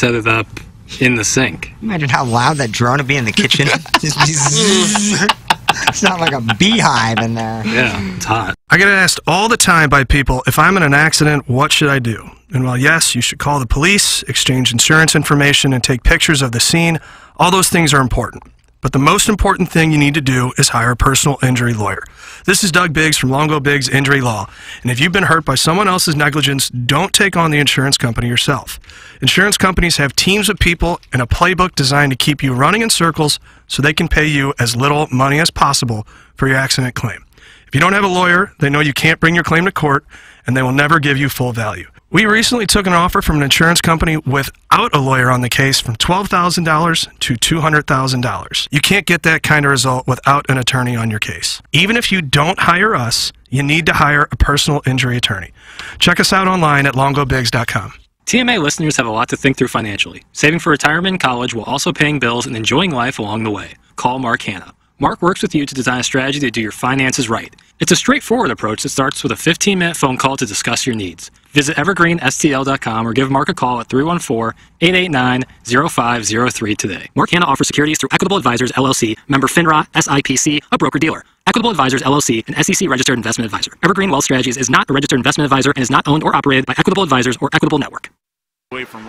set it up in the sink. Imagine how loud that drone would be in the kitchen. it's not like a beehive in there. Yeah, it's hot. I get asked all the time by people if I'm in an accident, what should I do? And while yes, you should call the police, exchange insurance information, and take pictures of the scene, all those things are important. But the most important thing you need to do is hire a personal injury lawyer. This is Doug Biggs from Longo Biggs Injury Law. And if you've been hurt by someone else's negligence, don't take on the insurance company yourself. Insurance companies have teams of people and a playbook designed to keep you running in circles so they can pay you as little money as possible for your accident claim. If you don't have a lawyer, they know you can't bring your claim to court and they will never give you full value. We recently took an offer from an insurance company without a lawyer on the case from $12,000 to $200,000. You can't get that kind of result without an attorney on your case. Even if you don't hire us, you need to hire a personal injury attorney. Check us out online at longobigs.com. TMA listeners have a lot to think through financially. Saving for retirement and college while also paying bills and enjoying life along the way. Call Mark Hanna. Mark works with you to design a strategy to do your finances right. It's a straightforward approach that starts with a 15 minute phone call to discuss your needs. Visit evergreenstl.com or give Mark a call at 314 889 0503 today. Mark Hanna offers securities through Equitable Advisors LLC, member FINRA, SIPC, a broker dealer. Equitable Advisors LLC, an SEC registered investment advisor. Evergreen Wealth Strategies is not a registered investment advisor and is not owned or operated by Equitable Advisors or Equitable Network.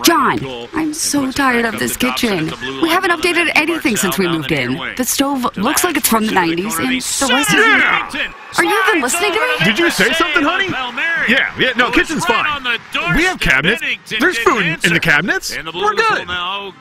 John, I'm so tired of this kitchen. We haven't updated anything since we moved in. The stove looks like it's from the 90s, and the rest is. Are you even listening to me? Did you say something, honey? Yeah, yeah, no, kitchen's fine. We have cabinets. There's food in the cabinets. We're good. Oh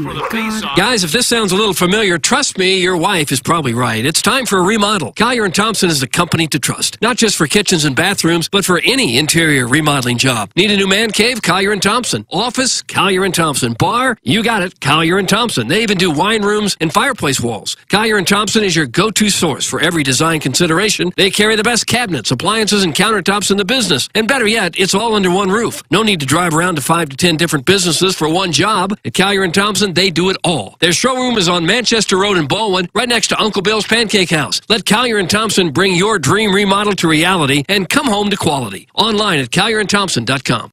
my god. Guys, if this sounds a little familiar, trust me, your wife is probably right. It's time for a remodel. Collier and Thompson is the company to trust, not just for kitchens and bathrooms, but for any interior remodeling job. Need a new man cave? Collier and Thompson. Office? Collier and Thompson. Bar? You got it. Collier and Thompson. They even do wine rooms and fireplace walls. Collier and Thompson is your go-to source for every design consideration. They carry the best cabinets, appliances, and countertops in the business. And better yet, it's all under one roof. No need to drive around to five to ten different businesses for one job. At Collier and Thompson, they do it all. Their showroom is on Manchester Road in Baldwin, right next to Uncle Bill's Pancake House. Let Collier and Thompson bring your dream remodel to reality and come home to quality. Online at collierandthompson.com.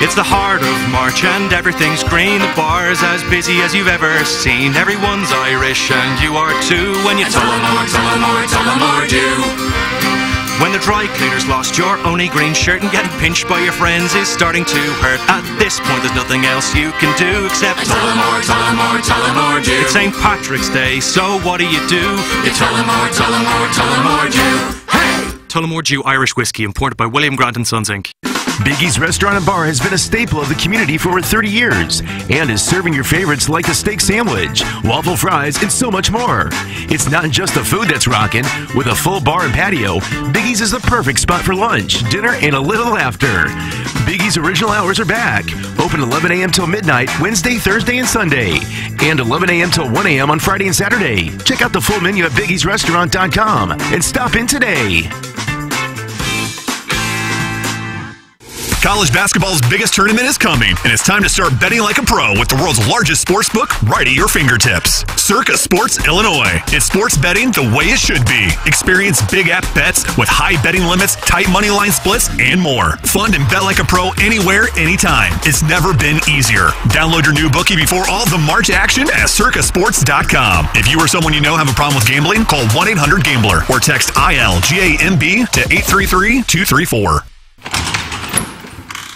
It's the heart of March and everything's green. The bar's as busy as you've ever seen. Everyone's Irish and you are too. When you Tullamore, Tullamore, Tullamore do. When the dry cleaners lost your only green shirt and getting pinched by your friends is starting to hurt. At this point, there's nothing else you can do except Tullamore, Tullamore, Tullamore do. It's St. Patrick's Day, so what do you do? You Tullamore, Tullamore, Tullamore do. Hey! Tullamore Dew Irish whiskey, imported by William Grant Sons Inc. Biggie's Restaurant and Bar has been a staple of the community for over 30 years and is serving your favorites like the steak sandwich, waffle fries, and so much more. It's not just the food that's rocking. With a full bar and patio, Biggie's is the perfect spot for lunch, dinner, and a little laughter. Biggie's original hours are back. Open 11 a.m. till midnight, Wednesday, Thursday, and Sunday. And 11 a.m. till 1 a.m. on Friday and Saturday. Check out the full menu at biggiesrestaurant.com and stop in today. College basketball's biggest tournament is coming, and it's time to start betting like a pro with the world's largest sports book right at your fingertips. Circa Sports Illinois. It's sports betting the way it should be. Experience big app bets with high betting limits, tight money line splits, and more. Fund and bet like a pro anywhere, anytime. It's never been easier. Download your new bookie before all the March action at circasports.com. If you or someone you know have a problem with gambling, call 1 800 Gambler or text ILGAMB to 833 234.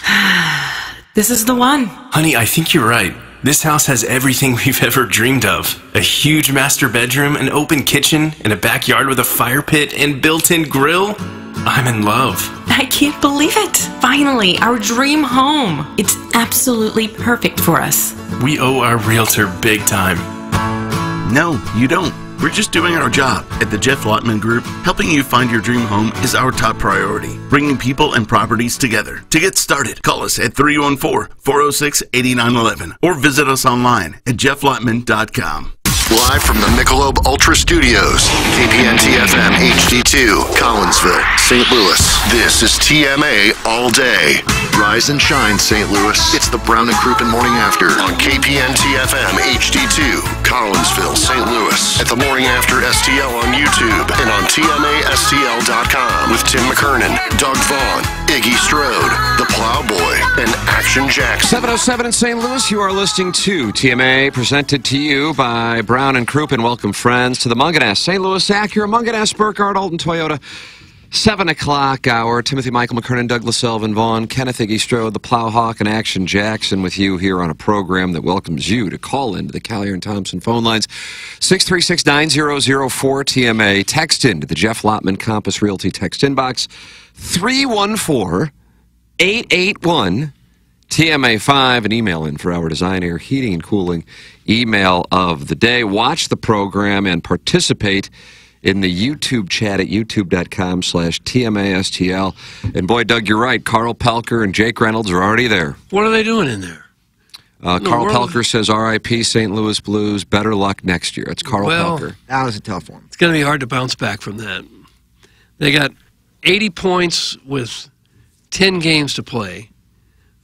This is the one. Honey, I think you're right. This house has everything we've ever dreamed of a huge master bedroom, an open kitchen, and a backyard with a fire pit and built in grill. I'm in love. I can't believe it. Finally, our dream home. It's absolutely perfect for us. We owe our realtor big time. No, you don't. We're just doing our job. At the Jeff Lotman Group, helping you find your dream home is our top priority, bringing people and properties together. To get started, call us at 314 406 8911 or visit us online at jefflotman.com. Live from the Michelob Ultra Studios, KPNT FM HD2, Collinsville, St. Louis. This is TMA All Day. Rise and shine, St. Louis. It's the Brown and Crouppen Morning After on KPN TFM HD2, Collinsville, St. Louis. At the Morning After STL on YouTube and on TMASTL.com with Tim McKernan, Doug Vaughn, Iggy Strode, The Plowboy, and Action Jackson. 707 in St. Louis, you are listening to TMA, presented to you by Brown and Crouppen. Welcome, friends, to the Mungenast, St. Louis Acura, Mungenast, Burkhardt, Alton Toyota. 7 o'clock hour. Timothy Michael McKernan, Douglas Elvin Vaughn, Kenneth Iggy Strode, the Plowhawk, and Action Jackson with you here on a program that welcomes you to call into the Collier and Thompson phone lines. 636 9004 TMA. Text into the Jeff Lotman Compass Realty text inbox 314 881 TMA5 and email in for our design, air, heating, and cooling email of the day. Watch the program and participate in the YouTube chat at youtube.com slash TMASTL. And boy, Doug, you're right. Carl Pelker and Jake Reynolds are already there. What are they doing in there? Uh, No, Carl we're- Pelker says RIP St. Louis Blues. Better luck next year. It's Carl Well- Pelker. That was a tough one. It's going to be hard to bounce back from that. They got 80 points with 10 games to play,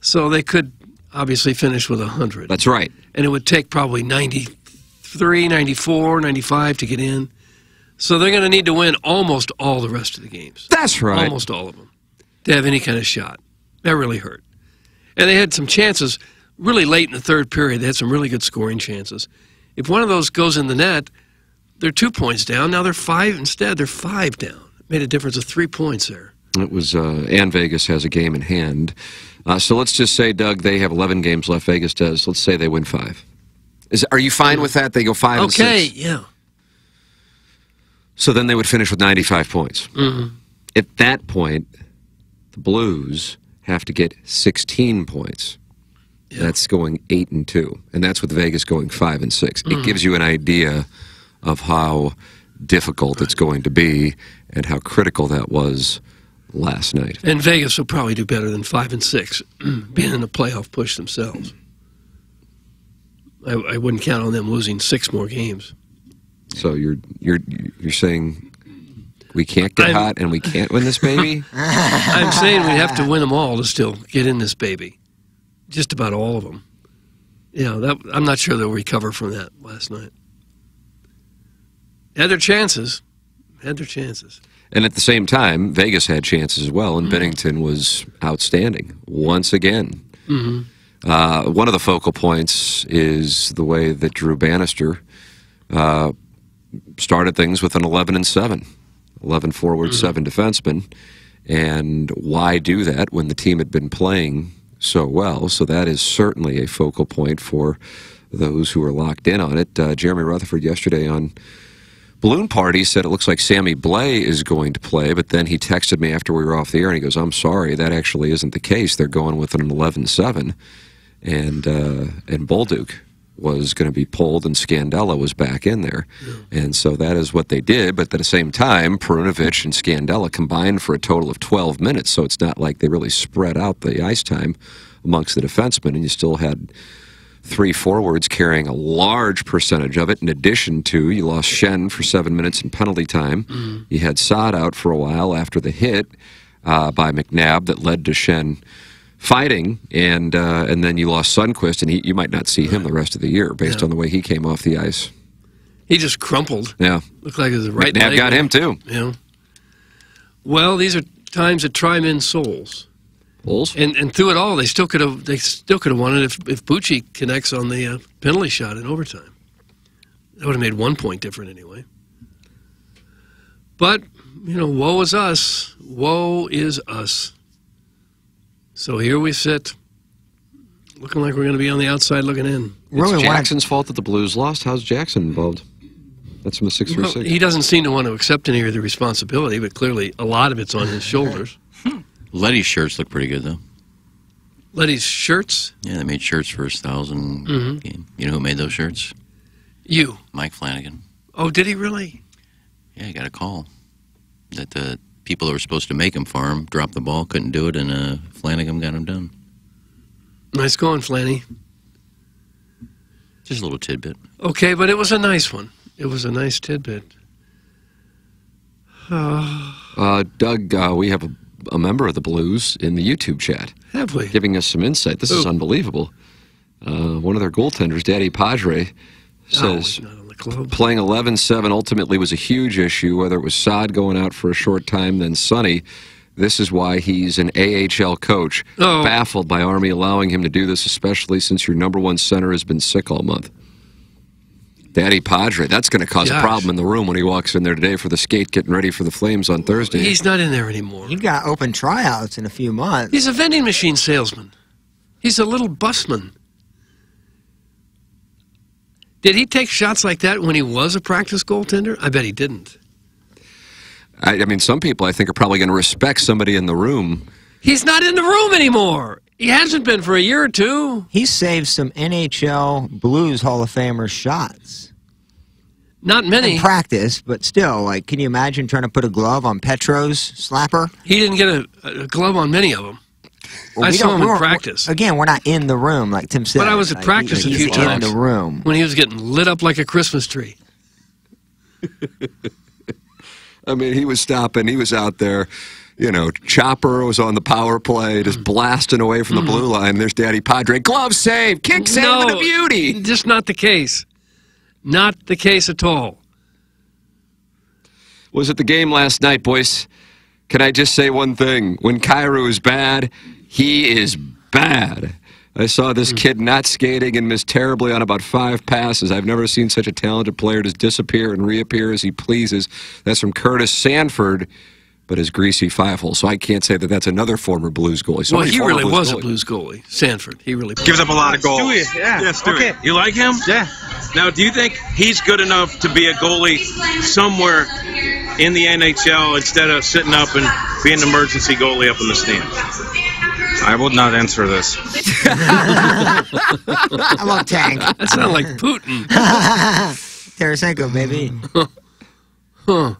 so they could obviously finish with 100. That's right. And it would take probably 93, 94, 95 to get in. So they're going to need to win almost all the rest of the games. That's right. Almost all of them to have any kind of shot. That really hurt. And they had some chances really late in the third period. They had some really good scoring chances. If one of those goes in the net, they're two points down. Now they're five instead. They're five down. Made a difference of three points there. It was, uh, and Vegas has a game in hand. Uh, so let's just say, Doug, they have 11 games left. Vegas does. Let's say they win five. Is, are you fine with that? They go five and Okay, yeah. So then they would finish with 95 points. Mhm. At that point, the Blues have to get 16 points. That's going eight and two, and that's with Vegas going five and 6 Mhm. It gives you an idea of how difficult it's going to be and how critical that was last night. And Vegas will probably do better than five and six, being in the playoff push themselves. I, I wouldn't count on them losing six more games. So you're you're you're saying we can't get I'm- hot and we can't win this baby? I'm saying we have to win them all to still get in this baby. Just about all of them. Yeah, that, I'm not sure they'll recover from that last night. Had their chances. Had their chances. And at the same time, Vegas had chances as well, and Mhm. Binnington was outstanding once again. hmm Uh, one of the focal points is the way that Drew Bannister uh, started things with an 11 and 7, 11 forward, 7 defensemen. And why do that when the team had been playing so well? So that is certainly a focal point for those who are locked in on it. Uh, Jeremy Rutherford yesterday on Balloon Party said it looks like Sammy Blais is going to play, but then he texted me after we were off the air and he goes, I'm sorry, that actually isn't the case. They're going with an 11 7. And, uh, and Bolduc was going to be pulled and Scandella was back in there. And so that is what they did. But at the same time, Perunovich and Scandella combined for a total of 12 minutes. So it's not like they really spread out the ice time amongst the defensemen. And you still had three forwards carrying a large percentage of it. In addition to, you lost Schenn for seven minutes in penalty time. You had Saad out for a while after the hit uh, by McNabb that led to Schenn fighting, and uh, and then you lost Sundqvist, and he, you might not see him the rest of the year based Yeah. on the way he came off the ice. He just crumpled. Yeah, Looked like the right McNabb leg got him too. Yeah. Well, these are times that try men's souls. Bulls? And and through it all, they still could have they still could have won it if if Bucci connects on the uh, penalty shot in overtime. That would have made one point different anyway. But you know, woe is us. Woe is us. So here we sit, looking like we're going to be on the outside looking in. It's Jackson's fault that the Blues lost. How's Jackson involved? That's from the six three Well, six. he doesn't seem to want to accept any of the responsibility, but clearly a lot of it's on his shoulders. Leddy's shirts look pretty good, though. Leddy's shirts? Yeah, they made shirts for his 1000 Mhm. game. You know who made those shirts? You. Mike Flanagan. Oh, did he really? Yeah, he got a call that the people that were supposed to make him for him dropped the ball, couldn't do it, and uh, Flanagan got him done. Nice going, Flanny. Just a little tidbit. Okay, but it was a nice one. It was a nice tidbit. Oh, Uh, Doug, uh, we have a a member of the Blues in the YouTube chat. Have we? Giving us some insight. This is unbelievable. Uh, one of their goaltenders, Daddy Padre, says playing 11 7 ultimately was a huge issue, whether it was Saad going out for a short time, then Sonny. This is why he's an AHL coach. Oh. Baffled by Army allowing him to do this, especially since your number one center has been sick all month. Daddy Padre, that's going to cause a problem in the room when he walks in there today for the skate, getting ready for the Flames on Thursday. He's not in there anymore. You've got open tryouts in a few months. He's a vending machine salesman. He's a little busman. Did he take shots like that when he was a practice goaltender? I bet he didn't. I, I mean, some people I think are probably going to respect somebody in the room. He's not in the room anymore. He hasn't been for a year or two. He saved some NHL Blues Hall of Famer shots. Not many. In practice, but still, like, can you imagine trying to put a glove on Petro's slapper? He didn't get a, a glove on many of them. Well, I we saw him in practice. Again, we're not in the room, like Tim said. But I was at Like, practice a he's few in the room. When he was getting lit up like a Christmas tree. I mean, he was stopping. He was out there. You know, Chopper was on the power play, just mm-hmm. blasting away from the mm-hmm. blue line. There's Daddy Padre. Glove save, kick save, and a beauty. Just not the case. Not the case at all. Was it the game last night, boys? Can I just say one thing? When Kyrou is bad, he is bad. I saw this hmm. kid not skating and miss terribly on about five passes. I've never seen such a talented player just disappear and reappear as he pleases. That's from Curtis Sanford, but his greasy five hole. So I can't say that that's another former Blues goalie. So well, he really Blues was a. Blues goalie. Sanford. He really Gives up a lot of goals. Stewie, yeah. Yeah, Stewie. Okay. You like him? Yeah. Now, do you think he's good enough to be a goalie somewhere in the NHL instead of sitting up and being an emergency goalie up in the stands? I would not answer this. I love Tank. That sounded like Putin. Tarasenko, baby. Huh.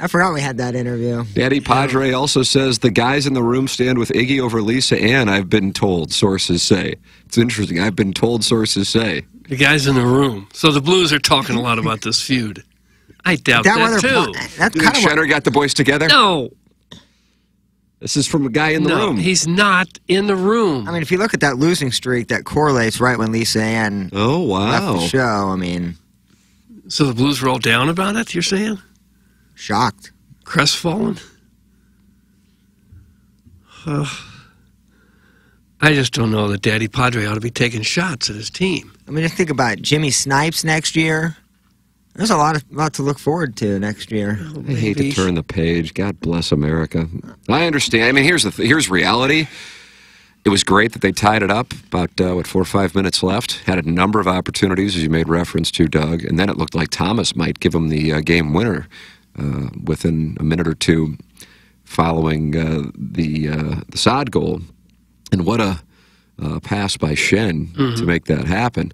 I forgot we had that interview. Daddy Padre also says the guys in the room stand with Iggy over Lisa Ann, I've been told, sources say. It's interesting. I've been told, sources say. The guy's in the room. So the Blues are talking a lot about this feud. I doubt That that, whether- too. That's You think Shenner got the boys together? No. This is from a guy in the no, room. he's not in the room. I mean, if you look at that losing streak, that correlates right when Lisa Ann oh, left wow. the show. I mean, So the Blues roll down about it, you're saying? shocked. Crestfallen? Ugh. I just don't know that Daddy Padre ought to be taking shots at his team. I mean, just think about it. Jimmy Snipes next year. There's a lot of lot to look forward to next year. I hate to turn the page. God bless America. I understand. I mean, here's the th- here's reality. It was great that they tied it up. About uh, what four or five minutes left. Had a number of opportunities, as you made reference to, Doug. And then it looked like Thomas might give them the uh, game winner uh, within a minute or two, following uh, the uh, the Saad goal. And what a uh, pass by Schenn to Mhm. make that happen.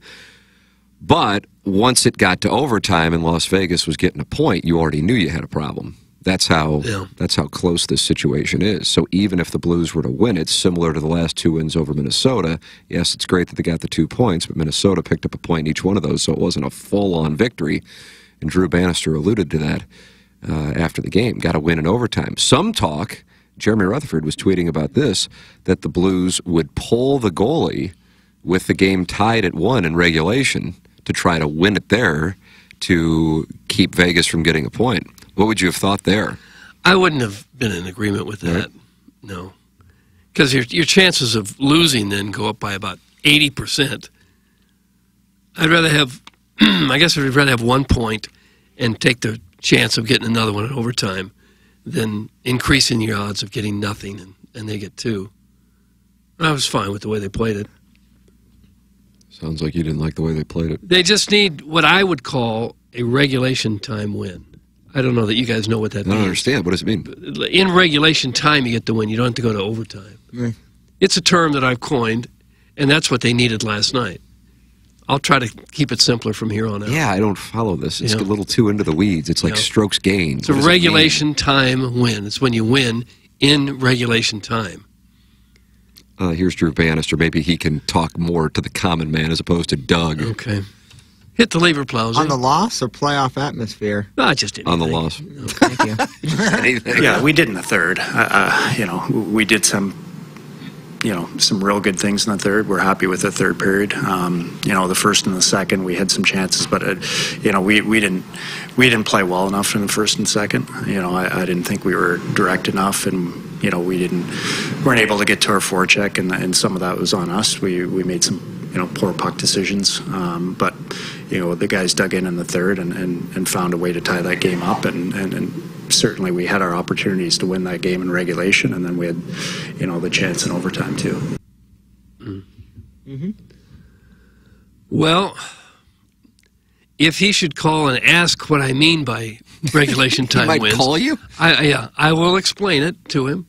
But once it got to overtime and Las Vegas was getting a point, you already knew you had a problem. That's how Yeah. that's how close this situation is. So even if the Blues were to win, it's similar to the last two wins over Minnesota. Yes, it's great that they got the two points, but Minnesota picked up a point in each one of those, so it wasn't a full-on victory. And Drew Bannister alluded to that uh, after the game. Got to win in overtime. Some talk. Jeremy Rutherford was tweeting about this that the Blues would pull the goalie with the game tied at one in regulation to try to win it there to keep Vegas from getting a point. What would you have thought there? I wouldn't have been in agreement with that. No. Because your, your chances of losing then go up by about 80%. I'd rather have, I guess I'd rather have one point and take the chance of getting another one in overtime than increasing your odds of getting nothing and, and they get two. I was fine with the way they played it. Sounds like you didn't like the way they played it. They just need what I would call a regulation time win. I don't know that you guys know what that means. I don't means. understand. What does it mean? In regulation time, you get the win. You don't have to go to overtime. Mm. It's a term that I've coined, and that's what they needed last night. I'll try to keep it simpler from here on out. Yeah, I don't follow this. It's Yeah. a little too into the weeds. It's like Yeah. strokes gained. It's a What does it regulation time win. It's when you win in regulation time. Uh, here's Drew Bannister. Maybe he can talk more to the common man as opposed to Doug. Okay. Hit the lever plows. On the loss or playoff atmosphere? No, I just didn't. On the loss. Thank you. Yeah, we did in the third. Uh, uh, you know, we did some, you know, some real good things in the third. We're happy with the third period. Um, you know, the first and the second, we had some chances, but uh, you know, we, we didn't we didn't play well enough in the first and second. You know, I, I didn't think we were direct enough, and you know, we didn't weren't able to get to our forecheck, and and some of that was on us. We we made some you know poor puck decisions, um, but you know, the guys dug in in the third and, and, and found a way to tie that game up, and, and, and certainly we had our opportunities to win that game in regulation, and then we had, you know, the chance in overtime too. Mm-hmm. Well, if he should call and ask what I mean by regulation time might wins, call you? I, I- yeah, I will explain it to him,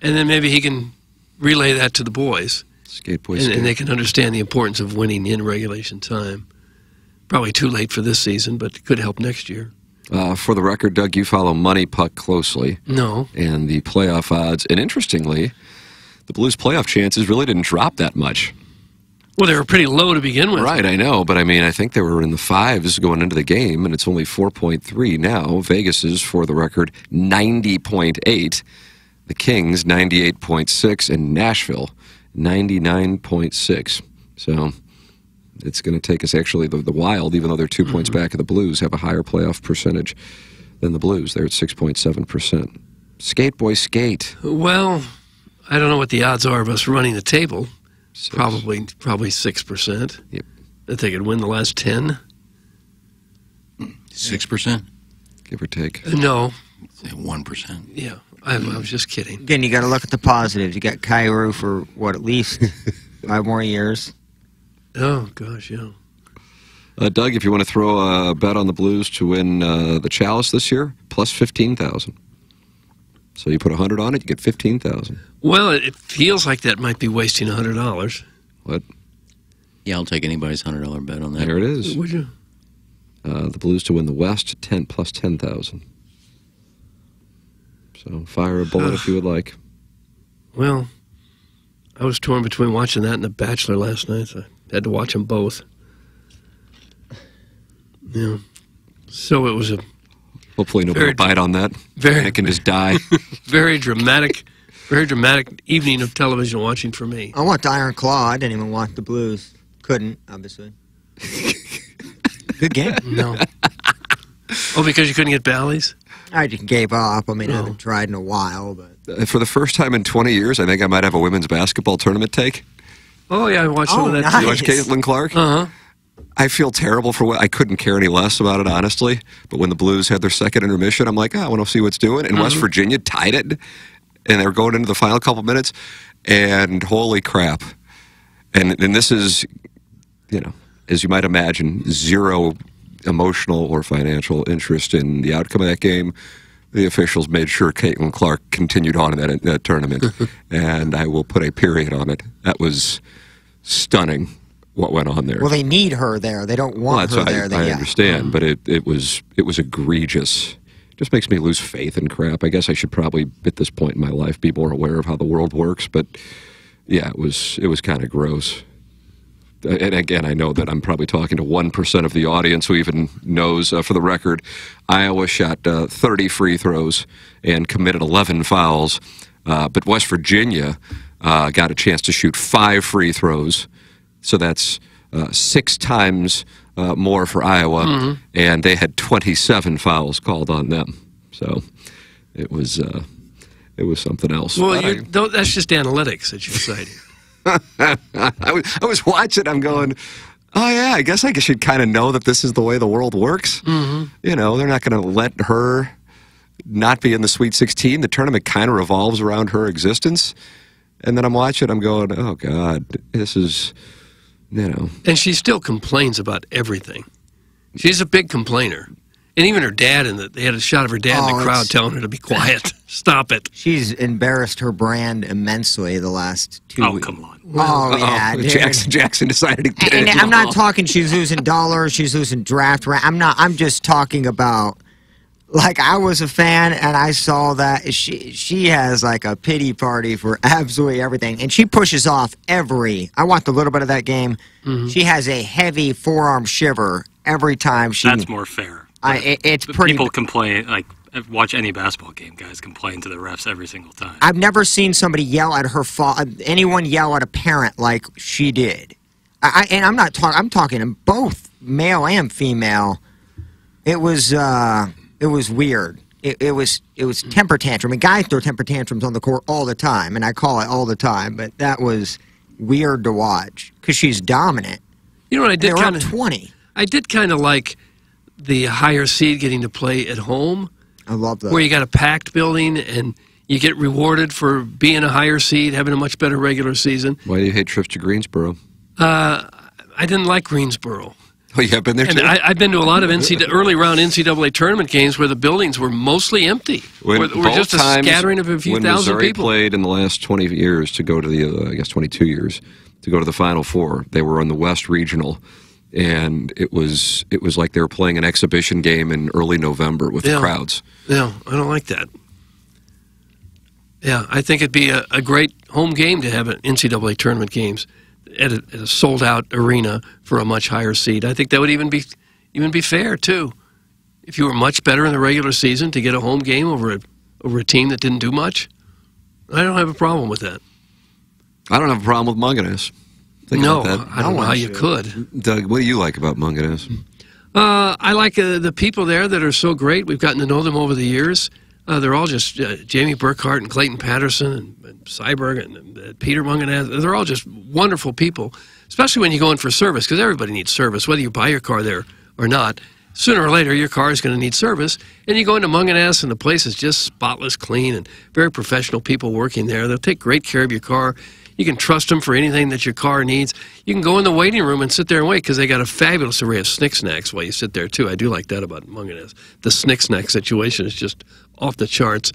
and then maybe he can relay that to the boys, Skate boy, and, skate. and they can understand the importance of winning in regulation time. Probably too late for this season, but it could help next year. Uh, for the record, Doug, you follow Money Puck closely. No. And the playoff odds. And interestingly, the Blues' playoff chances really didn't drop that much. Well, they were pretty low to begin with. Right, I know, but I mean, I think they were in the fives going into the game, and it's only 4.3 now. Vegas is, for the record, 90.8. The Kings, 98.6, and Nashville, 99.6. So it's going to take us actually, the, the Wild, even though they're 2 points mm-hmm. back of the Blues, have a higher playoff percentage than the Blues. They're at 6.7%. Skate, boy, skate. Well, I don't know what the odds are of us running the table. Probably, probably six percent. Yep. That they could win the last ten. Six percent, give or take. Uh, no. One percent. Yeah, I, I was just kidding. Again, you got to look at the positives. You got Kyrou for what at least five more years. Oh gosh, yeah. Uh, Doug, if you want to throw a bet on the Blues to win uh, the Chalice this year, plus fifteen thousand. So you put a hundred on it, you get fifteen thousand. Well, it, it feels like that might be wasting a hundred dollars. What? Yeah, I'll take anybody's hundred dollar bet on that. There it is. Would you? Uh, the Blues to win the West, ten plus ten thousand. So fire a bullet if you would like. Well, I was torn between watching that and The Bachelor last night. So I had to watch them both. Yeah. So it was a Hopefully nobody Very will bite on that. very- I can just die. very dramatic, very dramatic evening of television watching for me. I watched Iron Claw. I didn't even watch the Blues. Couldn't, obviously. Good game. No. Oh, because you couldn't get Bally's? I just gave up. I mean, I Oh. haven't tried in a while, but Uh, For the first time in 20 years, I think I might have a women's basketball tournament take. Oh, yeah, I watched some Oh, of that nice. You watch Caitlin Clark? Uh huh. I feel terrible for what I couldn't care any less about it, honestly. But when the Blues had their second intermission, I'm like, oh, I want to see what's doing. And West Mhm. Virginia tied it, and they were going into the final couple minutes, and holy crap! And and this is, you know, as you might imagine, zero emotional or financial interest in the outcome of that game. The officials made sure Caitlin Clark continued on in that, that tournament, and I will put a period on it. That was stunning what went on there. well, they need her there. They don't want that's her there. I, They, I yeah. understand, but mm-hmm. it, it was it was egregious. Just makes me lose faith in crap. I guess I should probably, at this point in my life, be more aware of how the world works. But yeah, it was it was kind of gross. And again, I know that I'm probably talking to one percent of the audience who even knows. Uh, for the record, Iowa shot uh, 30 free throws and committed 11 fouls, uh, but West Virginia uh, got a chance to shoot five free throws. So that's uh, six times uh, more for Iowa, Mhm. and they had 27 fouls called on them. So it was uh, it was something else. Well, I- that's just analytics that you're citing. I was, I was watching. I'm going, oh yeah. I guess I should kind of know that this is the way the world works. Mhm. You know, they're not going to let her not be in the Sweet 16. The tournament kind of revolves around her existence. And then I'm watching. I'm going, oh god, this is, you know, And she still complains about everything. She's a big complainer. And even her dad, in the, they had a shot of her dad in Oh, the crowd telling her to be quiet. Stop it. She's embarrassed her brand immensely the last two Oh, weeks. come on. Oh, Uh-oh. yeah. dude. Jackson Jackson decided to get And it. I'm not talking she's losing dollars, she's losing draft. ra- I'm not. I'm just talking about like I was a fan and I saw that she she has like a pity party for absolutely everything and she pushes off every I watched a little bit of that game. Mhm. She has a heavy forearm shiver every time she That's more fair. I, it, it's pretty People complain, like, watch any basketball game, guys complain to the refs every single time. I've never seen somebody yell at her fa- anyone yell at a parent like she did. I, and I'm not talking I'm talking in both male and female. It was uh it was weird. It, it was it was temper tantrum. I mean, guys throw temper tantrums on the court all the time, and I call it all the time. But that was weird to watch because she's dominant. You know what I did They were kind up of 20. I did kind of like the higher seed getting to play at home. I love that. Where you got a packed building and you get rewarded for being a higher seed, having a much better regular season. Why do you hate trips to Greensboro? Uh, I didn't like Greensboro. Oh, you have been there And too? I, I've been to a lot of NCAA, early round NCAA tournament games where the buildings were mostly empty. When were, were just a times scattering of a few when thousand Missouri people. played in the last 20 years to go to the, uh, I guess 22 years, to go to the Final Four, they were on the West Regional, and it was it was like they were playing an exhibition game in early November with Yeah. the crowds. No, I don't like that. Yeah, I think it'd be a, a great home game to have an NCAA tournament games at a, at a sold out arena for a much higher seed. I think that would even be even be fair too. If you were much better in the regular season to get a home game over a over a team that didn't do much, I don't have a problem with that. I don't have a problem with Mungenast. Think No, about that. I don't know how you could. Doug, what do you like about Mungenast? Uh, I like uh, the people there that are so great. We've gotten to know them over the years. Uh, they're all just uh, Jamie Burkhart and Clayton Patterson and, and Cyberg and, uh, Peter Mungenast. They're all just wonderful people, especially when you go in for service, because everybody needs service, whether you buy your car there or not. Sooner or later, your car is going to need service, and you go into Mungenast, and the place is just spotless clean and very professional people working there. They'll take great care of your car. You can trust them for anything that your car needs. You can go in the waiting room and sit there and wait because they got a fabulous array of snick snacks while you sit there too. I do like that about Mungenast. The snick snack situation is just off the charts.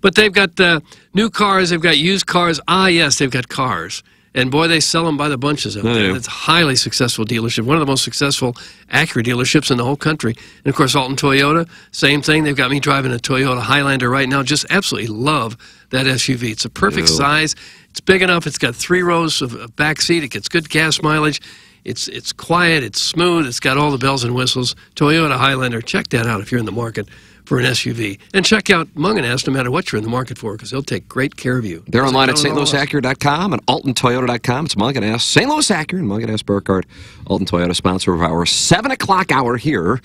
But they've got uh, new cars. They've got used cars. Ah, yes, they've got cars. And boy, they sell them by the bunches out there. It's a highly successful dealership, one of the most successful Acura dealerships in the whole country. And of course, Alton Toyota, same thing. They've got me driving a Toyota Highlander right now. Just absolutely love that SUV. It's a perfect Ew. size. It's big enough. It's got three rows of of back seat. It gets good gas mileage. It's it's quiet. It's smooth. It's got all the bells and whistles. Toyota Highlander. Check that out if you're in the market for an SUV. And check out Mungenast no matter what you're in the market for because they'll take great care of you. They're online at Count it all up. stlouisacura.com and altontoyota.com. It's Mungenast, St. Louis Acura and Munganess Burkhardt. Alton Toyota, sponsor of our 7 o'clock hour here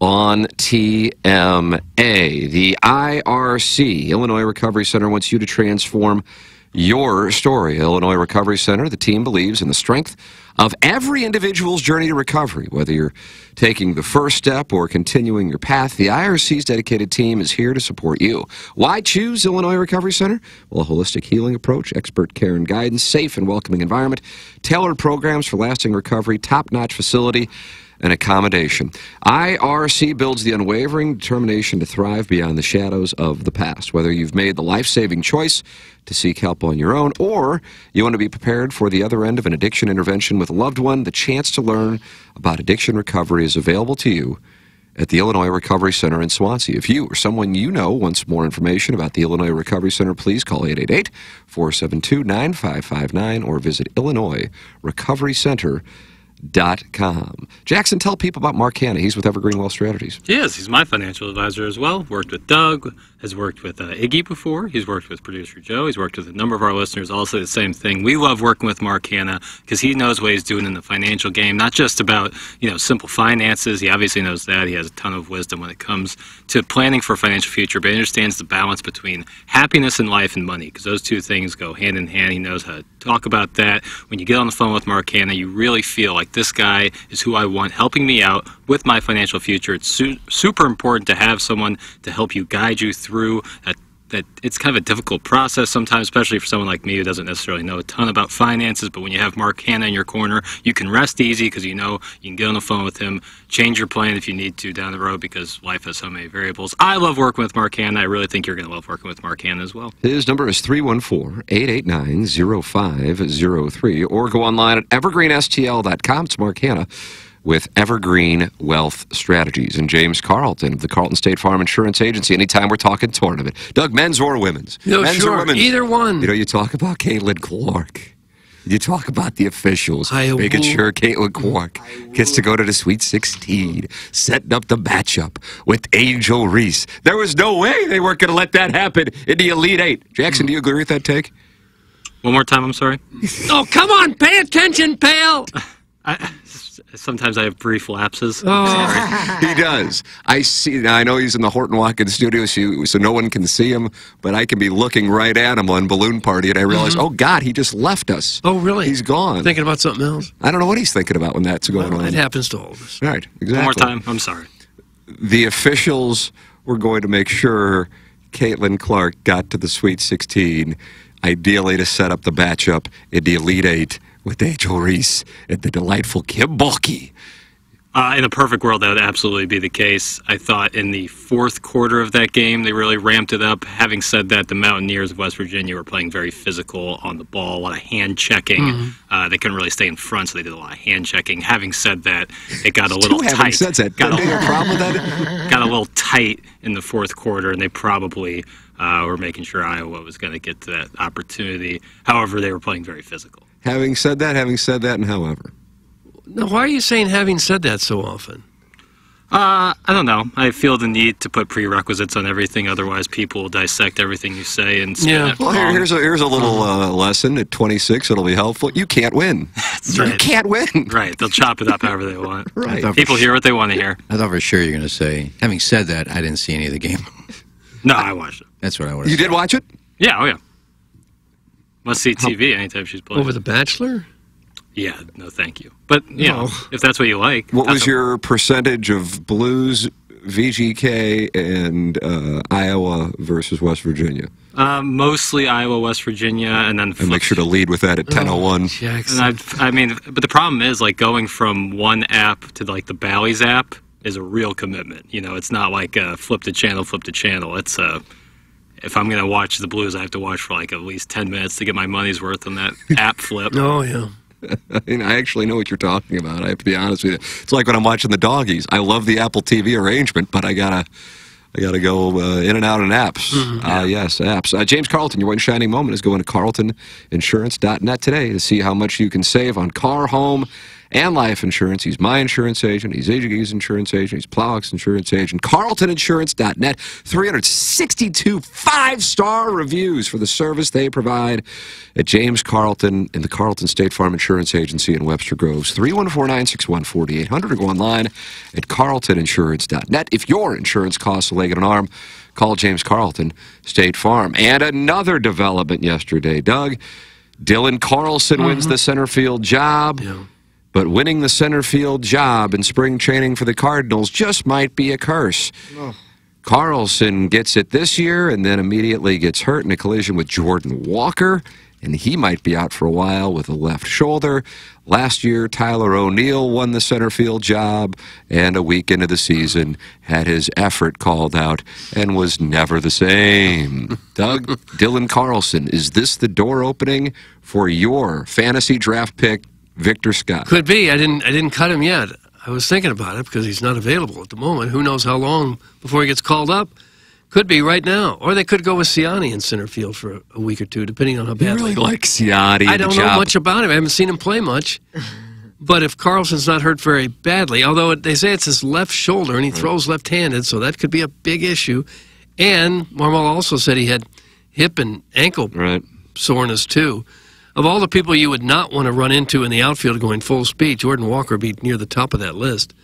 on TMA. The IRC, Illinois Recovery Center, wants you to transform your story. Illinois Recovery Center, the team believes in the strength of every individual's journey to recovery. Whether you're taking the first step or continuing your path, the IRC's dedicated team is here to support you. Why choose Illinois Recovery Center? Well, a holistic healing approach, expert care and guidance, safe and welcoming environment, tailored programs for lasting recovery, top notch facility and accommodation. IRC builds the unwavering determination to thrive beyond the shadows of the past. Whether you've made the life saving choice to seek help on your own or you want to be prepared for the other end of an addiction intervention with a loved one, the chance to learn about addiction recovery is available to you at the Illinois Recovery Center in Swansea. If you or someone you know wants more information about the Illinois Recovery Center, please call 888 472 9559 or visit Illinois Recovery Center. Dot com. Jackson, tell people about Mark Hanna. He's with Evergreen Wealth Strategies. He is. He's my financial advisor as well. Worked with Doug, has worked with uh, Iggy before. He's worked with producer Joe. He's worked with a number of our listeners. Also, the same thing. We love working with Mark Hanna because he knows what he's doing in the financial game. Not just about you know simple finances. He obviously knows that. He has a ton of wisdom when it comes to planning for a financial future. But he understands the balance between happiness in life and money because those two things go hand in hand. He knows how to talk about that. When you get on the phone with Mark Hanna, you really feel like this guy is who I want helping me out with my financial future. It's su- super important to have someone to help you guide you through that. That it's kind of a difficult process sometimes, especially for someone like me who doesn't necessarily know a ton about finances. But when you have Mark Hanna in your corner, you can rest easy because you know you can get on the phone with him, change your plan if you need to down the road because life has so many variables. I love working with Mark Hanna. I really think you're going to love working with Mark Hanna as well. His number is 314 889 0503 or go online at evergreenstl.com. It's Mark Hanna with Evergreen Wealth Strategies. And James Carlton of the Carlton State Farm Insurance Agency. Anytime we're talking tournament, Doug, men's or women's? No, men's sure. or women's? Either one. You know, you talk about Caitlin Clark. You talk about the officials making will. sure Caitlin Clark gets to go to the Sweet 16, setting up the matchup with Angel Reese. There was no way they weren't going to let that happen in the Elite Eight. Jackson, do you agree with that take? One more time, I'm sorry. Oh, come on, pay attention, pal. I, sometimes I have brief lapses. Oh. he does. I see. Now, I know he's in the Horton Watkins studio, so, so no one can see him, but I can be looking right at him on Balloon Party, and I realize, Mhm. oh, God, he just left us. Oh, really? He's gone. Thinking about something else. I don't know what he's thinking about when that's going Well, on. it happens to all of us. Right, exactly. One more time. I'm sorry. the officials were going to make sure Caitlin Clark got to the Sweet 16, ideally to set up the matchup in the Elite Eight with Angel Reese and the delightful Kim Mulkey. Uh, in a perfect world, that would absolutely be the case. I thought in the fourth quarter of that game, they really ramped it up. Having said that, the Mountaineers of West Virginia were playing very physical on the ball, a lot of hand checking. Mhm. Uh, they couldn't really stay in front, so they did a lot of hand checking. Having said that, it got a little tight. said that. Got a, Don't you have a problem with that? got a little tight in the fourth quarter, and they probably uh, were making sure Iowa was going to get to that opportunity. However, they were playing very physical. Having said that, having said that, and however. Now, why are you saying having said that so often? Uh, I don't know. I feel the need to put prerequisites on everything. Otherwise, people will dissect everything you say and spin it Well, here, here's a here's a little uh, lesson at 26. It'll be helpful. You can't win. you right. can't win. Right. They'll chop it up however they want. right. People hear what they want to hear. I thought for sure you're going to say, having said that, I didn't see any of the game. No, I watched it. That's what I would You did watch it? Yeah. Oh yeah. Must see TV anytime she's playing. Over The Bachelor? Yeah. No, thank you. But you No. know, if that's what you like. What was your percentage of Blues, VGK, and uh, Iowa versus West Virginia? Uh, mostly Iowa, West Virginia, and then And make sure to lead with that at 10:01. And I've, I mean, but the problem is like going from one app to like the Bally's app is a real commitment. You know, it's not like uh, flip the channel, flip the channel. It's uh, if I'm gonna watch the Blues, I have to watch for like at least ten minutes to get my money's worth on that app flip. Oh yeah. I mean, I actually know what you're talking about. I have to be honest with you. It's like when I'm watching the doggies. I love the Apple TV arrangement, but I gotta, I gotta go uh, in and out in apps. Uh, yes, apps. Uh, James Carlton, your one shining moment is going to CarltonInsurance.net today to see how much you can save on car, home, and life insurance. He's my insurance agent. He's AJG's insurance agent. He's Plowix insurance agent. CarltonInsurance.net. 362 five-star reviews for the service they provide at James Carlton and the Carlton State Farm Insurance Agency in Webster Groves. 314-961-4800 or go online at CarltonInsurance.net. If your insurance costs a leg and an arm, call James Carlton State Farm. And another development yesterday, Doug. Dylan Carlson wins mm-hmm. the center field job. But winning the center field job in spring training for the Cardinals just might be a curse. Carlson gets it this year and then immediately gets hurt in a collision with Jordan Walker, and he might be out for a while with a left shoulder. Last year, Tyler O'Neill won the center field job, and a week into the season, had his effort called out and was never the same. Doug, Dylan Carlson, is this the door opening for your fantasy draft pick, Victor Scott? Could be. I didn't. I didn't cut him yet. I was thinking about it because he's not available at the moment. Who knows how long before he gets called up? Could be right now, or they could go with Siani in center field for a, a week or two, depending on how You badly. really like Siani. I don't know job. much about him. I haven't seen him play much. But if Carlson's not hurt very badly, although it, they say it's his left shoulder and he throws left-handed, so that could be a big issue. And Marmol also said he had hip and ankle soreness too. Of all the people you would not want to run into in the outfield going full speed, Jordan Walker be near the top of that list.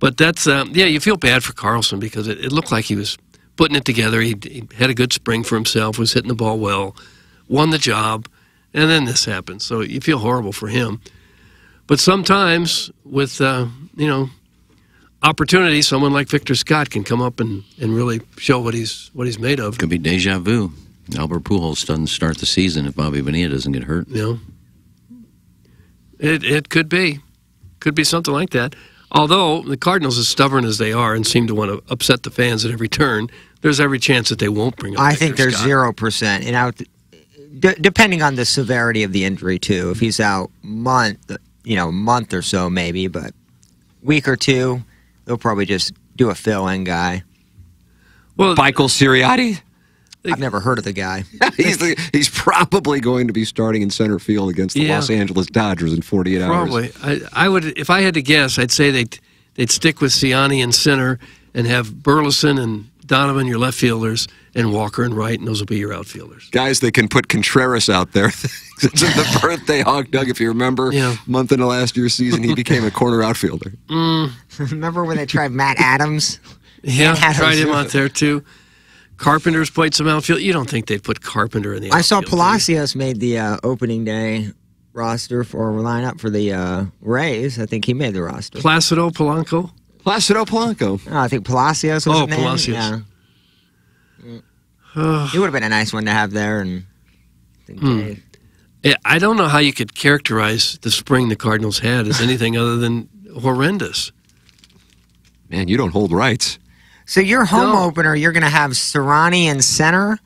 But that's um, yeah, you feel bad for Carlson because it, it looked like he was putting it together. He, he had a good spring for himself, was hitting the ball well, won the job, and then this happened. So you feel horrible for him. But sometimes with uh, you know opportunity, someone like Victor Scott can come up and, and really show what he's what he's made of. Could be deja vu. Albert Pujols doesn't start the season if Bobby Bonilla doesn't get hurt. You know, it it could be, could be something like that. Although the Cardinals, as stubborn as they are and seem to want to upset the fans at every turn, there's every chance that they won't bring up. I Victor think there's Scott. zero percent. And out, d- depending on the severity of the injury too. If he's out month, you know, month or so maybe, but week or two, they'll probably just do a fill-in guy. Well, Michael Sirianni. I've never heard of the guy. he's the, he's probably going to be starting in center field against the Yeah. Los Angeles Dodgers in 48 hours. Probably. I, I would, if I had to guess, I'd say they'd they'd stick with Siani in center and have Burleson and Donovan your left fielders and Walker and right, and those will be your outfielders. Guys, they can put Contreras out there. it's in the birthday hog, Doug. If you remember, Yeah. month into last year's season, he became a corner outfielder. Mm, Remember when they tried Matt Adams? yeah, Matt Adams. tried him out there too. Carpenter's played some outfield. You don't think they'd put Carpenter in the I saw outfield? Palacios made the uh, opening day roster for lineup for the uh, Rays. I think he made the roster. Placido Polanco. Placido Polanco. Oh, I think Palacios was Oh, his name. Palacios. Yeah. he would have been a nice one to have there. And Hmm. Yeah, I don't know how you could characterize the spring the Cardinals had as anything other than horrendous. Man, you don't hold rights. So your home opener, you're going to have Serrani in center,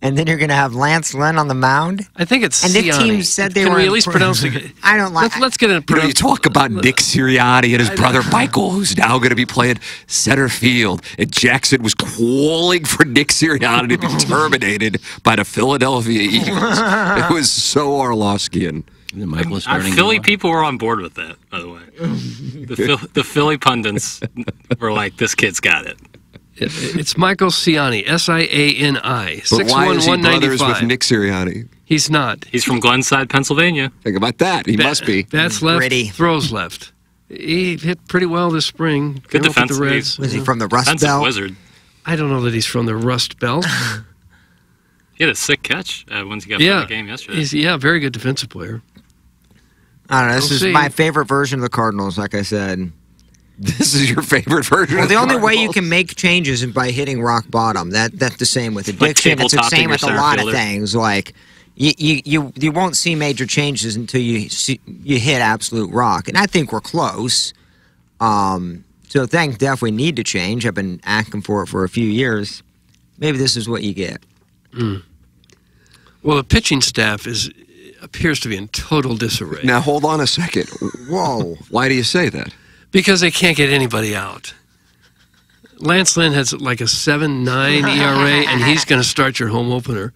and then you're going to have Lance Lynn on the mound. I think it's and the Siani. team said they Can were. we at in least pr- pronounce it? I don't like. Let's, let's get it. You know, you talk about Nick Sirianni and his brother Michael, who's now going to be playing center field. And Jackson was calling for Nick Sirianni to be terminated by the Philadelphia Eagles. It was so Orlovskian. Michael is Uh, Philly people were on board with that, by the way. The, Phil- the Philly pundits were like, "This kid's got it." It- It's Michael Siani, S I A N I, But why is he one ninety brothers with. Nick Sirianni? He's not. He's from Glenside, Pennsylvania. Think about that. He must be. That's left. Throws left. He hit pretty well this spring. Good Came up defense. The Reds. Was he from the Rust defensive Belt? wizard. I don't know that he's from the Rust Belt. He had a sick catch uh, once he got yeah, the game yesterday. He's yeah, very good defensive player. I don't know. This We'll is see. my favorite version of the Cardinals. Like I said. This is your favorite version. Well, of the only way you can make changes is by hitting rock bottom. That that's the same with addiction. it's the same with a lot center of things. Like you, you you you won't see major changes until you see, you hit absolute rock, and I think we're close. Um, so things definitely need to change. I've been asking for it for a few years. Maybe this is what you get. Mm. Well, the pitching staff is appears to be in total disarray Now, hold on a second. Whoa. Why do you say that? Because they can't get anybody out. Lance Lynn has like a seven nine ERA, and he's going to start your home opener.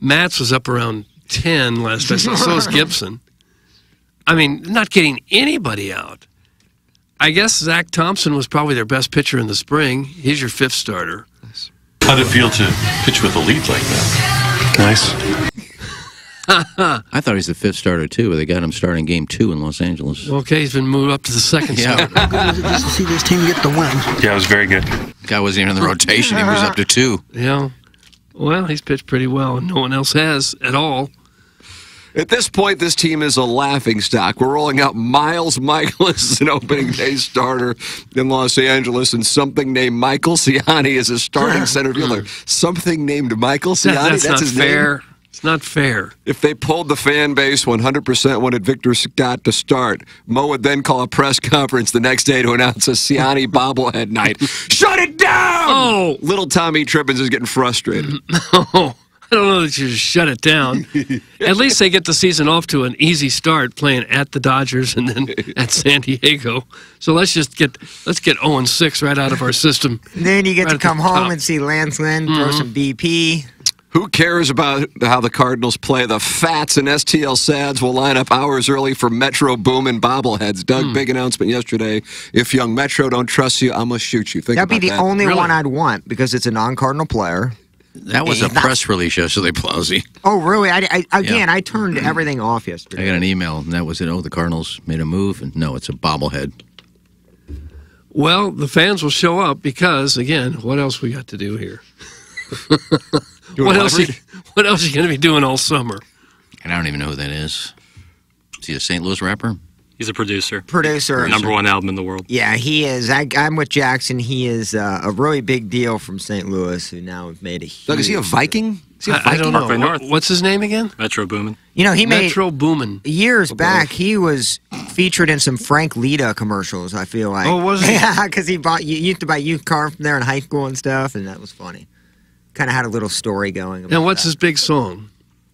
Matz was up around ten last I saw. So is Gibson. I mean, not getting anybody out. I guess Zack Thompson was probably their best pitcher in the spring. He's your fifth starter. How'd it feel to pitch with a lead like that? Nice. I thought he's the fifth starter too, but they got him starting game two in Los Angeles. Okay, he's been moved up to the second Yeah. starter. Just to see this team get the win. Yeah, it was very good. Guy wasn't even in the rotation. He was up to two. Yeah. Well, he's pitched pretty well, and no one else has at all. At this point, this team is a laughing stock. We're rolling out Miles Mikolas as an opening day starter in Los Angeles, and something named Michael Siani as a starting center fielder. Something named Michael Siani. That- that's not his fair. name. It's not fair. If they pulled the fan base 100% wanted Victor Scott to start, Mo would then call a press conference the next day to announce a Siani bobblehead night. Shut it down! Oh! Little Tommy Trippins is getting frustrated. Oh, I don't know that you should shut it down. At least they get the season off to an easy start, playing at the Dodgers and then at San Diego. So let's just get let's get 0 6 right out of our system. Then you get Right to come home top. and see Lance Lynn throw Mhm. some BP. Who cares about how the Cardinals play? The Fats and STL Sads will line up hours early for Metro Boomin bobbleheads. Doug, hmm. big announcement yesterday. If young Metro don't trust you, I'm going to shoot you. Think That'd be the that. only one I'd want because it's a non-Cardinal player. That was a press release yesterday, Plowsy. Oh, really? I, I, again, Yeah. I turned mm-hmm. everything off yesterday. I got an email, and that was it. Oh, the Cardinals made a move, and no, it's a bobblehead. Well, the fans will show up because again, what else we got to do here? what else? You, leverage? what else are you going to be doing all summer? And I don't even know who that is. Is he a St. Louis rapper? He's a producer. Producer. Number one album in the world. Yeah, he is. I, I'm with Jackson. He is uh, a really big deal from St. Louis, who now have made a. Huge, Doug, is he a Viking? Is he a I, I don't know. Parkway North. What's his name again? Metro Boomin. You know, he made Metro Boomin. years back. He was featured in some Frank Leta commercials. I feel like. Oh, was he? Yeah, because he bought you used to buy used car from there in high school and stuff, and that was funny. Kind of had a little story going. About Now, what's his big song?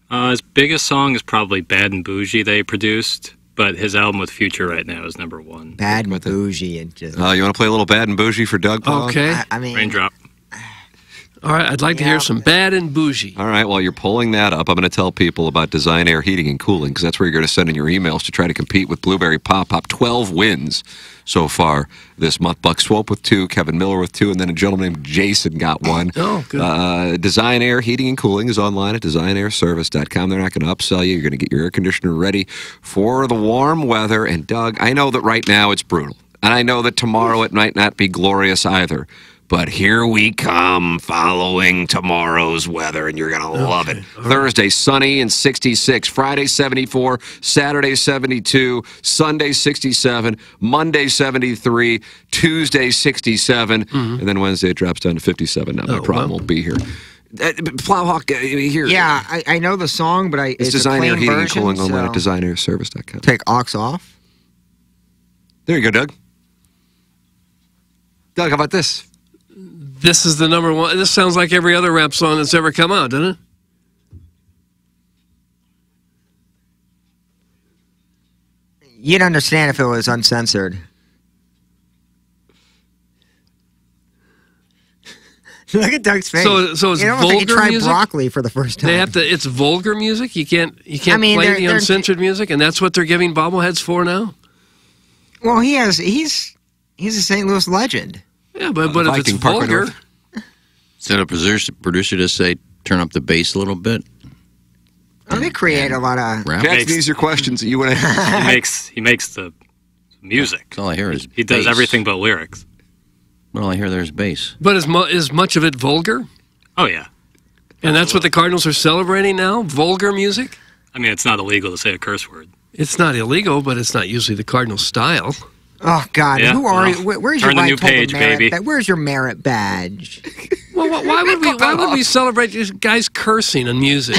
Uh, his biggest song is probably "Bad and Bougie" they produced, but his album with Future right now is number one. Bad and bougie and just. Uh, you want to play a little bad and bougie for Doug? Paul? Okay. I, I mean, Raindrop. All right, I'd like to hear some bad and bougie. All right, while you're pulling that up, I'm going to tell people about Design Air Heating and Cooling because that's where you're going to send in your emails to try to compete with Blueberry Pop Pop. 12 wins so far this month. Buck Swope with two, Kevin Miller with two, and then a gentleman named Jason got one. Oh, good. Uh, Design Air Heating and Cooling is online at designairservice.com. They're not going to upsell you. You're going to get your air conditioner ready for the warm weather. And Doug, I know that right now it's brutal. And I know that tomorrow it might not be glorious either. But here we come following tomorrow's weather, and you're going to love it. Thursday, sunny and 66. Friday, 74. Saturday, 72. Sunday, 67. Monday, 73. Tuesday, 67. And then Wednesday, it drops down to 57. Now, my problem won't be here. Uh, Plowhawk, uh, here. Yeah, I, I know the song, but I It's, it's, Design a Air Heating version, and Cooling online at so- designairservice.com. Take aux off. There you go, Doug. Doug, how about this? This is the number one. This sounds like every other rap song that's ever come out, doesn't it? You'd understand if it was uncensored. Look at Doug's face. So, so it's like he vulgar tried music. broccoli for the first time. They have to. It's vulgar music. You can't. You can't I mean, play they're- the they're- uncensored music, and that's what they're giving bobbleheads for now. Well, he has. He's he's a St. Louis legend. Yeah, but but if it's Viking vulgar, North. Instead of producer, producer to say, turn up the bass a little bit. Oh, they create a lot of. Rap. Jack, these are questions that you want to. he makes he makes the music. all I hear is He does bass. everything but lyrics. Well, all I hear there's bass. but is mu- is much of it vulgar? Oh yeah. And that's what the Cardinals are celebrating now. Vulgar music. I mean, it's not illegal to say a curse word. It's not illegal, but it's not usually the Cardinal style. Oh God, Yeah, who are well, you? Where's turn your the new right page, merit baby. ba- Where's your merit badge? Well, wh- why would we? Why would we celebrate these guys cursing in music?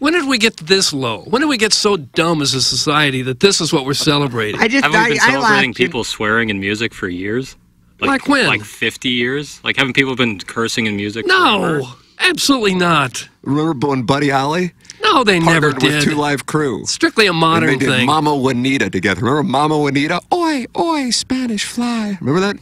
When did we get this low? When did we get so dumb as a society that this is what we're celebrating? I just Haven't we been I, I celebrating laughed. people swearing in music for years? Like when? Like 50 years? Like, haven't people been cursing in music forever? No, absolutely not. Remember when Buddy Holly No, they never partnered with did. Two Live Crew? Strictly a And modern they did thing. Mama Juanita together. Remember Mama Juanita? Oi, oi, Spanish fly. Remember that?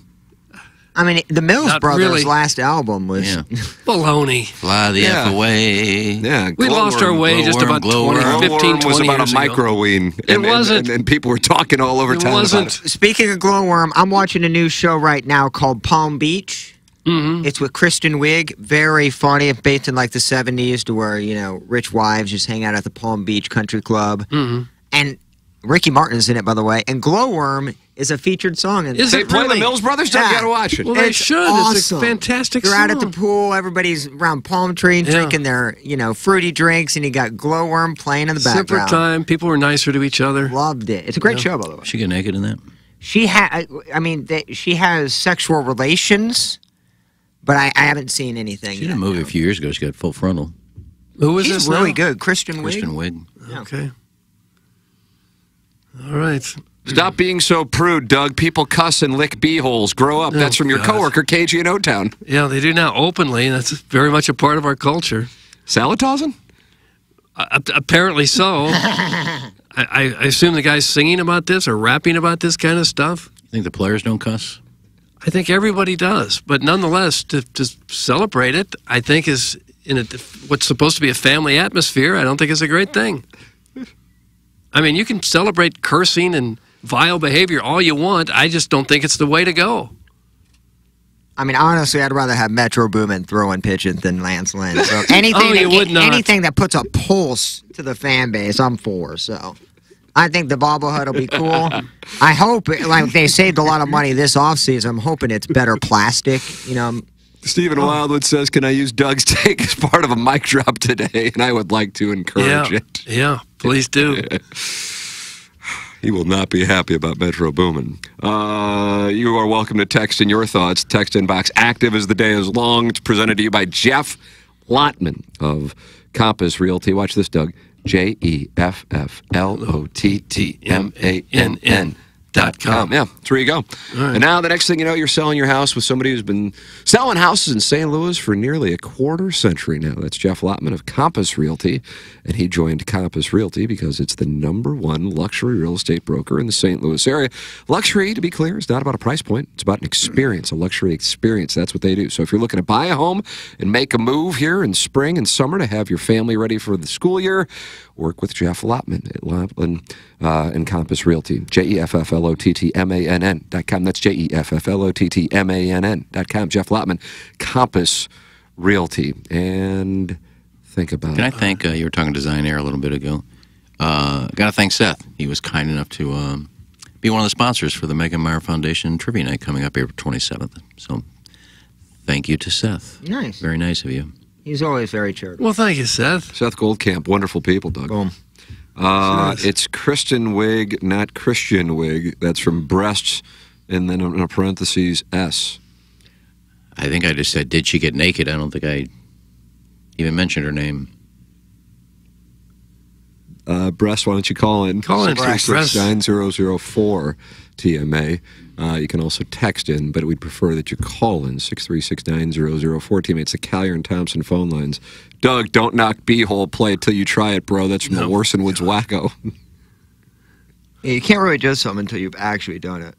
I mean, the Mills Not Brothers' really. last album was. Yeah. Baloney. Fly the Yeah. F away. Yeah. We lost our Glowworm. way just glowworm, about glowworm. 20, 15, Glowworm 20 was about a ago. microween. It and, wasn't. And, and people were talking all over It town wasn't. about it. Speaking of Glowworm, I'm watching a new show right now called Palm Beach. Mm-hmm. It's with Kristen Wiig. Very funny. Based in like the 70s to where, you know, rich wives just hang out at the Palm Beach Country Club. Mm-hmm. And Ricky Martin's in it, by the way. And Glowworm is a featured song in Is there. it really? Brothers? Yeah. You gotta watch it. Well, they It's should. It's a fantastic They're out at the pool. Everybody's around palm trees Yeah. drinking their, you know, fruity drinks, and you got Glowworm playing in the Simple background. time. People were nicer to each other. Loved it. It's a great Yeah. show, by the way. She get naked in that? She had, I mean, they, she has sexual relations, but I, I haven't seen anything. She did yet. a movie a few years ago. She got full frontal. Who was She's this really now? good. Christian Wiig. Kristen Wiig. Okay. All right. Stop being so prude, Doug. People cuss and lick beeholes. Grow up. Oh, That's from your God. coworker, KG in O-Town. Yeah, they do now openly, and that's very much a part of our culture. Salatosin? Uh, apparently so. I, I I assume the guy's singing about this or rapping about this kind of stuff. You think the players don't cuss? I think everybody does, but nonetheless, to, to celebrate it, I think is in a, what's supposed to be a family atmosphere. I don't think is a great thing. I mean, you can celebrate cursing and vile behavior all you want. I just don't think it's the way to go. I mean, honestly, I'd rather have Metro Boomin throwing pitches than Lance Lynn. So oh, anything, Oh, you that, anything that puts a pulse to the fan base, I'm for. So I think the bobblehead will be cool. I hope, it- like they saved a lot of money this offseason. I'm hoping it's better plastic. You know, Stephen Wildwood says, Can I use Doug's take as part of a mic drop today? And I would like to encourage Yeah, it. yeah, please do. He will not be happy about Metro Boomin. Uh, you are welcome to text in your thoughts. Text inbox active as the day is long. It's presented to you by Jeff Lottmann of Compass Realty. Watch this, Doug. J E F F L O T T M A N N Dot com. Yeah, that's where you go. And now the next thing you know, you're selling your house with somebody who's been selling houses in St. Louis for nearly a quarter century now. That's Jeff Lottmann of Compass Realty. And he joined Compass Realty because it's the number one luxury real estate broker in the St. Louis area. Luxury, to be clear, is not about a price point. It's about an experience, a luxury experience. That's what they do. So if you're looking to buy a home and make a move here in spring and summer to have your family ready for the school year, work with Jeff Lottmann at Lottmann uh, and Compass Realty. J E F F L O T T M A N N dot com. That's J E F F L O T T M A N N dot com. Jeff Lottmann, Compass Realty. And think about Can I thank, uh, you were talking Design Air a little bit ago. Uh, got to thank Seth. He was kind enough to um, be one of the sponsors for the Megan Meier Foundation Trivia Night coming up April 27th. So thank you to Seth. Nice. Very nice of you. He's always very charitable. Well, thank you, Seth. Seth Goldcamp, wonderful people, Doug. Uh, it's Kristen Wiig, not Christian Wig. That's from breasts, and then in a parentheses S. I think I just said, did she get naked? I don't think I even mentioned her name. Uh, breast, why don't you call in? Call in, Breast. 9004 TMA. Uh, you can also text in, but we'd prefer that you call in 6369004 TMA. It's the Callier and Thompson phone lines. Doug, don't knock B-hole play till you try it, bro. That's from the Warson Woods Wacko. Yeah, you can't really judge something until you've actually done it.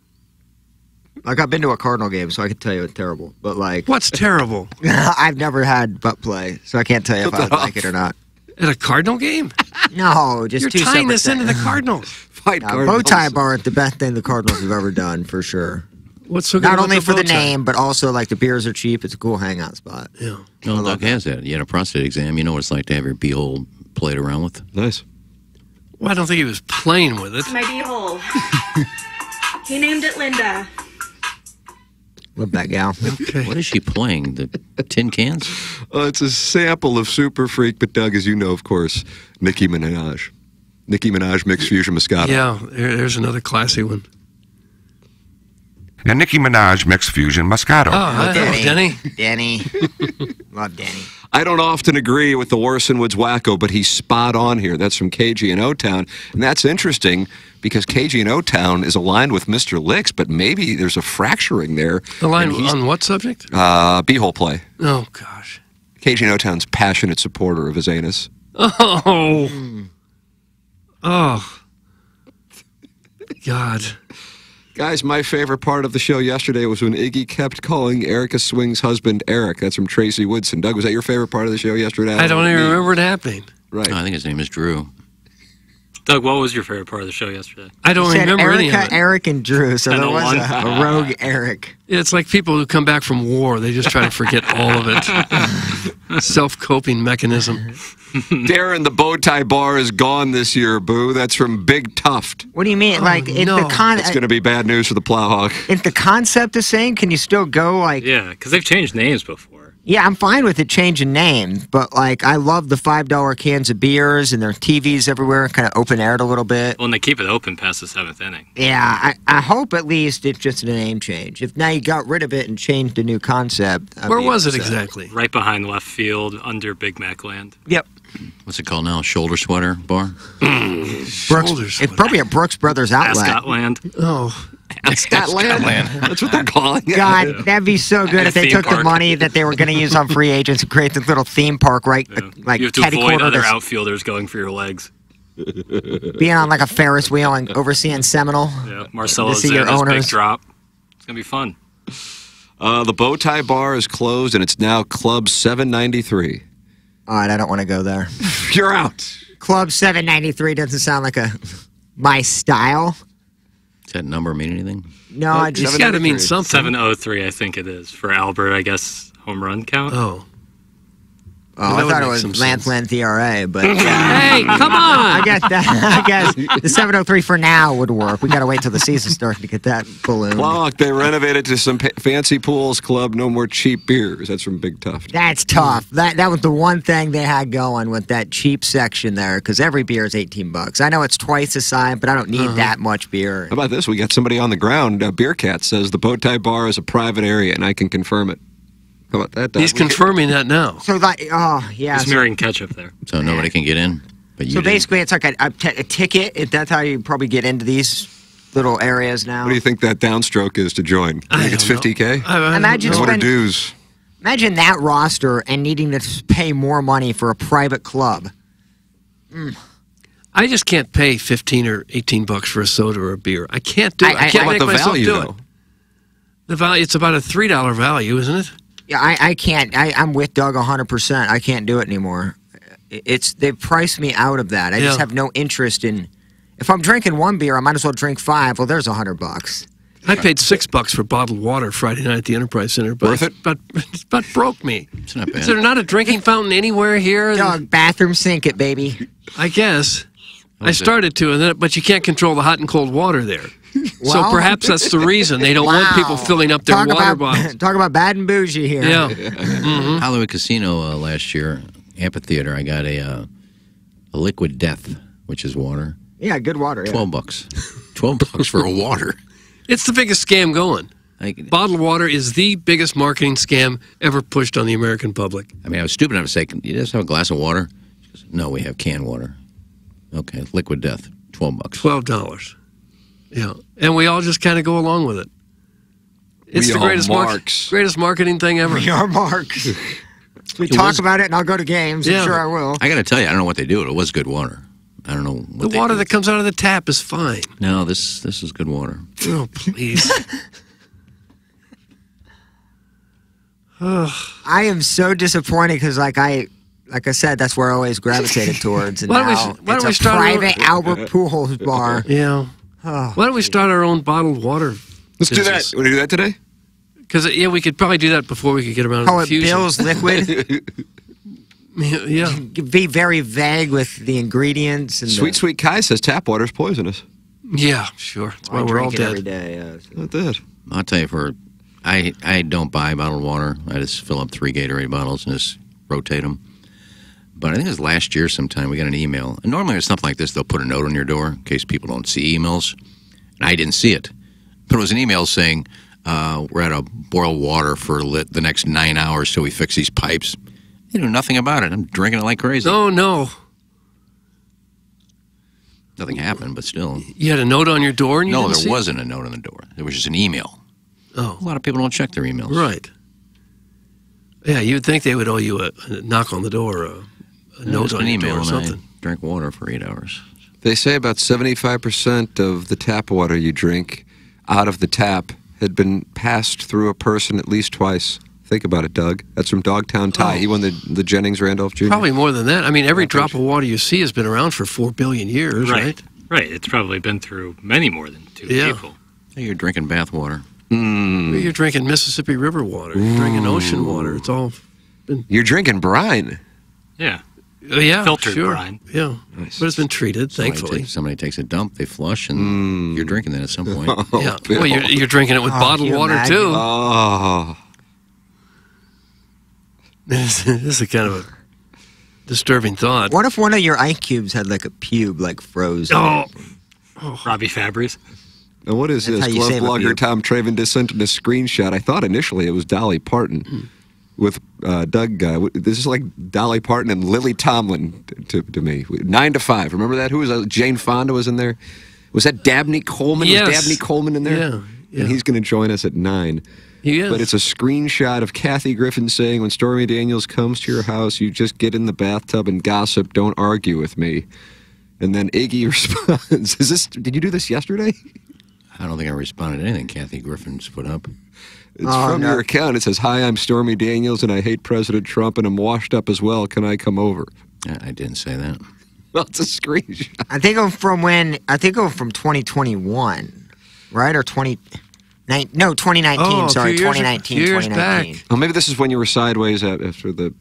Like I've been to a Cardinal game, so I can tell you it's terrible. But like, what's terrible? I've never had butt play, so I can't tell you if I like it or not. At a Cardinal game? No, just You're two tying separate this into the. Cardinals. Fight No, bow tie bar is the best thing the Cardinals have ever done for sure. What's so good Not only the for the name, but also like the beers are cheap. It's a cool hangout spot. Yeah. No, Doug has that. You had a prostate exam. You know what it's like to have your beehole played around with. Nice. Well, I don't think he was playing with it. My beehole. he named it Linda. Love that gal. Okay. What is she playing? The tin cans? Uh, it's a sample of Super Freak, but Doug, as you know, of course, Nicki Minaj. Nicki Minaj Myx Fusion Moscato. Yeah, there- there's another classy one. And Nicki Minaj Myx Fusion Moscato. Oh, hi, Denny. Denny. Love Denny. I don't often agree with the Warson Woods Wacko, but he's spot on here. That's from KG and O Town. And that's interesting because KG and O Town is aligned with Mr. Licks, but maybe there's a fracturing there. The line And he's- on what subject? Uh, B-hole play. Oh, gosh. KG and O Town's passionate supporter of his anus. Oh. Oh. God. Guys, my favorite part of the show yesterday was when Iggy kept calling Erica Swing's husband Eric. That's from Tracy Woodson. Doug, was that your favorite part of the show yesterday? I don't even remember it happening. Right. I think his name is Drew. Doug, what was your favorite part of the show yesterday? I don't He said remember any of Erica, it. Eric, and Drew. So I there know was one. a, a rogue Eric. It's like people who come back from war. They just try to forget all of it. Self-coping mechanism. Darren, the bow tie bar is gone this year, boo. That's from Big Tuft. What do you mean? like, if the con, It's going to be bad news for the Plowhawk. if the concept is same, can you still go like? Yeah, because they've changed names before. Yeah, I'm fine with it changing name, but like, I love the five dollar cans of beers and their TVs everywhere, kind of open aired a little bit. Well, and they keep it open past the seventh inning. Yeah, I, I hope at least it's just a name change. If now you got rid of it and changed a new concept, I'd Where be was it exactly? Right behind left field, under Big Mac Land. Yep. What's it called now? Shoulder sweater bar? Brooks, it's probably a Brooks Brothers outlet. Ascot Land. Oh. Scotland. That's what they're calling it. God, that'd be so good And if they theme took the money that they were going to use on free agents and create this little theme park, right? Like you have to avoid other to outfielders going for your legs. being on like a Ferris wheel and overseeing Seminole. Yeah, Marcelo to see your Zana's big owners. drop. It's gonna be fun. Uh, the bow tie bar is closed, and it's now Club 793. All right, I don't want to go there. You're out. Club 793 doesn't sound like a my style. Does that number mean anything? No, I just got to mean something. Seven oh three, I think it is for Albert. I guess home run count. Oh. Oh, That I thought it was some Lance Lanthiera, but uh, Hey, come on! I guess that, I guess the 703 for now would work. We got to wait till the season starts to get that balloon. Plowhawk, they renovated to some pa- fancy pools club. No more cheap beers. That's from Big Tuft. That's tough. That that was the one thing they had going with that cheap section there, because every beer is 18 bucks. I know it's twice the size, but I don't need Uh-huh. that much beer. How about this? We got somebody on the ground. Uh, Beer Cat says the bow tie bar is a private area, and I can confirm it. How about that? Doug? He's confirming that now. So like, oh yeah. He's So, mirroring ketchup there. So nobody can get in. But you so did. basically, it's like a, a, t- a ticket. If that's how you probably get into these little areas now. What do you think that downstroke is to join? I think it's 50K? Imagine What are dues? Imagine that roster and needing to pay more money for a private club. Mm. I just can't pay 15 or 18 bucks for a soda or a beer. I can't do it. I- I, I- can't What make about the myself value, do though? it. The value, it's about a $3 value, isn't it? Yeah, I, I can't. I, I'm with Doug 100%. I can't do it anymore. It's They've priced me out of that. I just have no interest in. If I'm drinking one beer, I might as well drink five. Well, there's a 100 bucks. I paid six bucks for bottled water Friday night at the Enterprise Center. But, Worth it? But it about broke me. It's not Is there not a drinking fountain anywhere here? Doug, bathroom sink it, baby. I guess. I was it? started to, and then, but you can't control the hot and cold water there. so perhaps that's the reason they don't want people filling up their talk water about, bottles. Talk about bad and bougie here. Yeah. Mm-hmm. Hollywood Casino uh, last year, amphitheater. I got a uh, a liquid death, which is water. Yeah, good water. Yeah. Twelve bucks. Twelve bucks for a water. It's the biggest scam going. Bottled water is the biggest marketing scam ever pushed on the American public. I mean, I was stupid enough to say, "Can you just have a glass of water?" She goes, no, we have canned water. Okay, liquid death, twelve bucks. Twelve dollars. Yeah, and we all just kind of go along with it. It's We the are greatest mar- marks. greatest marketing thing ever. We are marks. we It talk was- about it, and I'll go to games. I'm sure I will. I got to tell you, I don't know what they do. It was good water. I don't know what The they water do. that comes out of the tap is fine. No, this this is good water. Oh, please. I am so disappointed because, like I, like I said, that's where I always gravitated towards. And Why don't we- now why don't it's we a start a- private Albert Pujols bar. Yeah. Oh, Why don't we start our own bottled water? Let's do that. Want to do that today? Because yeah, we could probably do that before we could get around to Oh, the it fusion. bills liquid. yeah. Be very vague with the ingredients and Sweet the, Sweet Kai says tap water is poisonous. Yeah, sure. That's why I we're all drink it dead. every day. Yeah. Not dead. I'll tell you, for I I don't buy bottled water. I just fill up three Gatorade bottles and just rotate them. But I think it was last year sometime we got an email. And normally it's something like this. They'll put a note on your door in case people don't see emails. And I didn't see it. But it was an email saying, uh, we're at a boil water for lit the next nine hours till we fix these pipes. They knew nothing about it. I'm drinking it like crazy. Oh no! Nothing happened, but still. You had a note on your door, and you no, there wasn't a note on the door. There was just an email. Oh, a lot of people don't check their emails. Right. Yeah, you would think they would owe you a, a knock on the door, a, a Yeah, note on an your email door, or and I something. drank water for eight hours. They say about 75% of the tap water you drink out of the tap had been passed through a person at least twice. Think about it, Doug. That's from Dogtown Ty. Oh. He won the, the Jennings Randolph Jr. Probably more than that. I mean, every drop of water you see has been around for four billion years, right? Right. Right. It's probably been through many more than two Yeah. people. Hey, you're drinking bath water. Mm. You're drinking Mississippi River water. You're drinking ocean water. It's all. You're drinking brine. Yeah. Uh, yeah, Filtered sure. brine. Yeah, nice. but it's been treated, Somebody thankfully. takes- somebody takes a dump, they flush, and Mm. you're drinking that at some point. yeah. Well, you're, you're drinking it with Oh, bottled water imagine? too. Oh. this is a kind of a disturbing thought. What if one of your ice cubes had like a pube, like frozen? Oh, Robbie Fabry's. Now, what is That's this? how you Glove blogger. Tom Traven just sent in a screenshot. I thought initially it was Dolly Parton with uh, Doug. Uh, this is like Dolly Parton and Lily Tomlin t- to, to me. Nine to five. Remember that? Who was that? Jane Fonda was in there. Was that Dabney Coleman? Yes. Was Dabney Coleman in there? Yeah, yeah. And he's going to join us at nine. He is. But it's a screenshot of Kathy Griffin saying, "When Stormy Daniels comes to your house, you just get in the bathtub and gossip. Don't argue with me." And then Iggy responds, "Is this? Did you do this yesterday?" I don't think I responded to anything Kathy Griffin's put up. It's Oh, from no. your account. It says, "Hi, I'm Stormy Daniels, and I hate President Trump, and I'm washed up as well. Can I come over?" I I didn't say that. Well, it's a screenshot. I think I'm from when I think I'm from 2021, right or 20. nine- No, 2019. Oh, sorry, few years- 2019. years 2019. back. Oh, maybe this is when you were sideways at, after the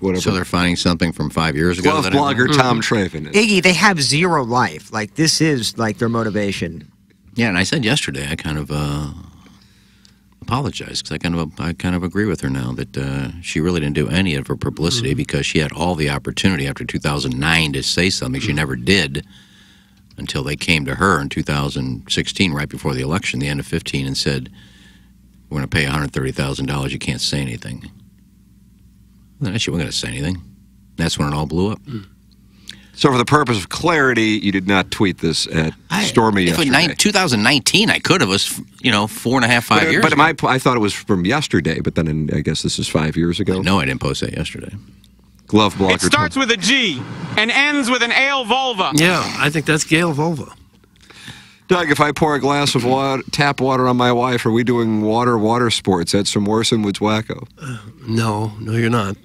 whatever. So they're finding something from five years ago. Glove that I- blogger Tom Traven. Iggy, they have zero life. Like this is like their motivation. Yeah, and I said yesterday I kind of uh, apologized because I kind of I kind of agree with her now that uh, she really didn't do any of her publicity Mm-hmm. because she had all the opportunity after 2009 to say something she never did until they came to her in 2016 right before the election, the end of 15, and said we're going to pay 130 thousand dollars. You can't say anything. Then she wasn't going to say anything. That's when it all blew up. So, for the purpose of clarity, you did not tweet this at Stormy If yesterday. nine, 2019, I could have. It was, you know, four and a half, five but, uh, years but ago. my, I thought it was from yesterday, but then in, I guess this is five years ago. No, I didn't post that yesterday. Glove blocker. It starts with a G and ends with an ale vulva. Yeah, I think that's Gale Volva. Doug, if I pour a glass of water, tap water on my wife, are we doing water water sports? That's from Warson Woods Wacko. Uh, no, no, you're not.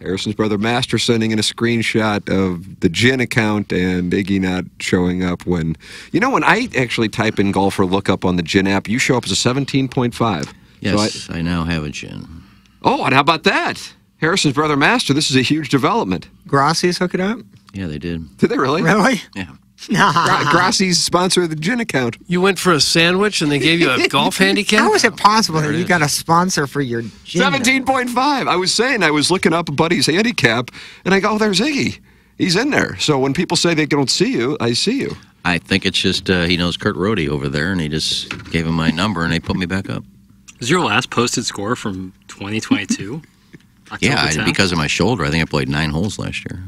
Harrison's brother Master sending in a screenshot of the GHIN account and Iggy not showing up when. You know, when I actually type in golfer lookup on the GHIN app, you show up as a 17.5. Yes, So I, now have a GHIN. oh, and how about that? Harrison's brother Master, this is a huge development. Grassi's hook it up? Yeah, they did. Did they really? Really? Yeah. Gra- Grassi's sponsor of the GHIN account. You went for a sandwich and they gave you a golf handicap? How is it possible There that it you is. got a sponsor for your gym? 17.5. I was saying, I was looking up a buddy's handicap, and I go, oh, there's Iggy. He's in there. So when people say they don't see you, I see you. I think it's just uh, he knows Kurt Rohde over there, and he just gave him my number, and they put me back up. Is your last posted score from 2022? yeah, I, because of my shoulder, I think I played nine holes last year.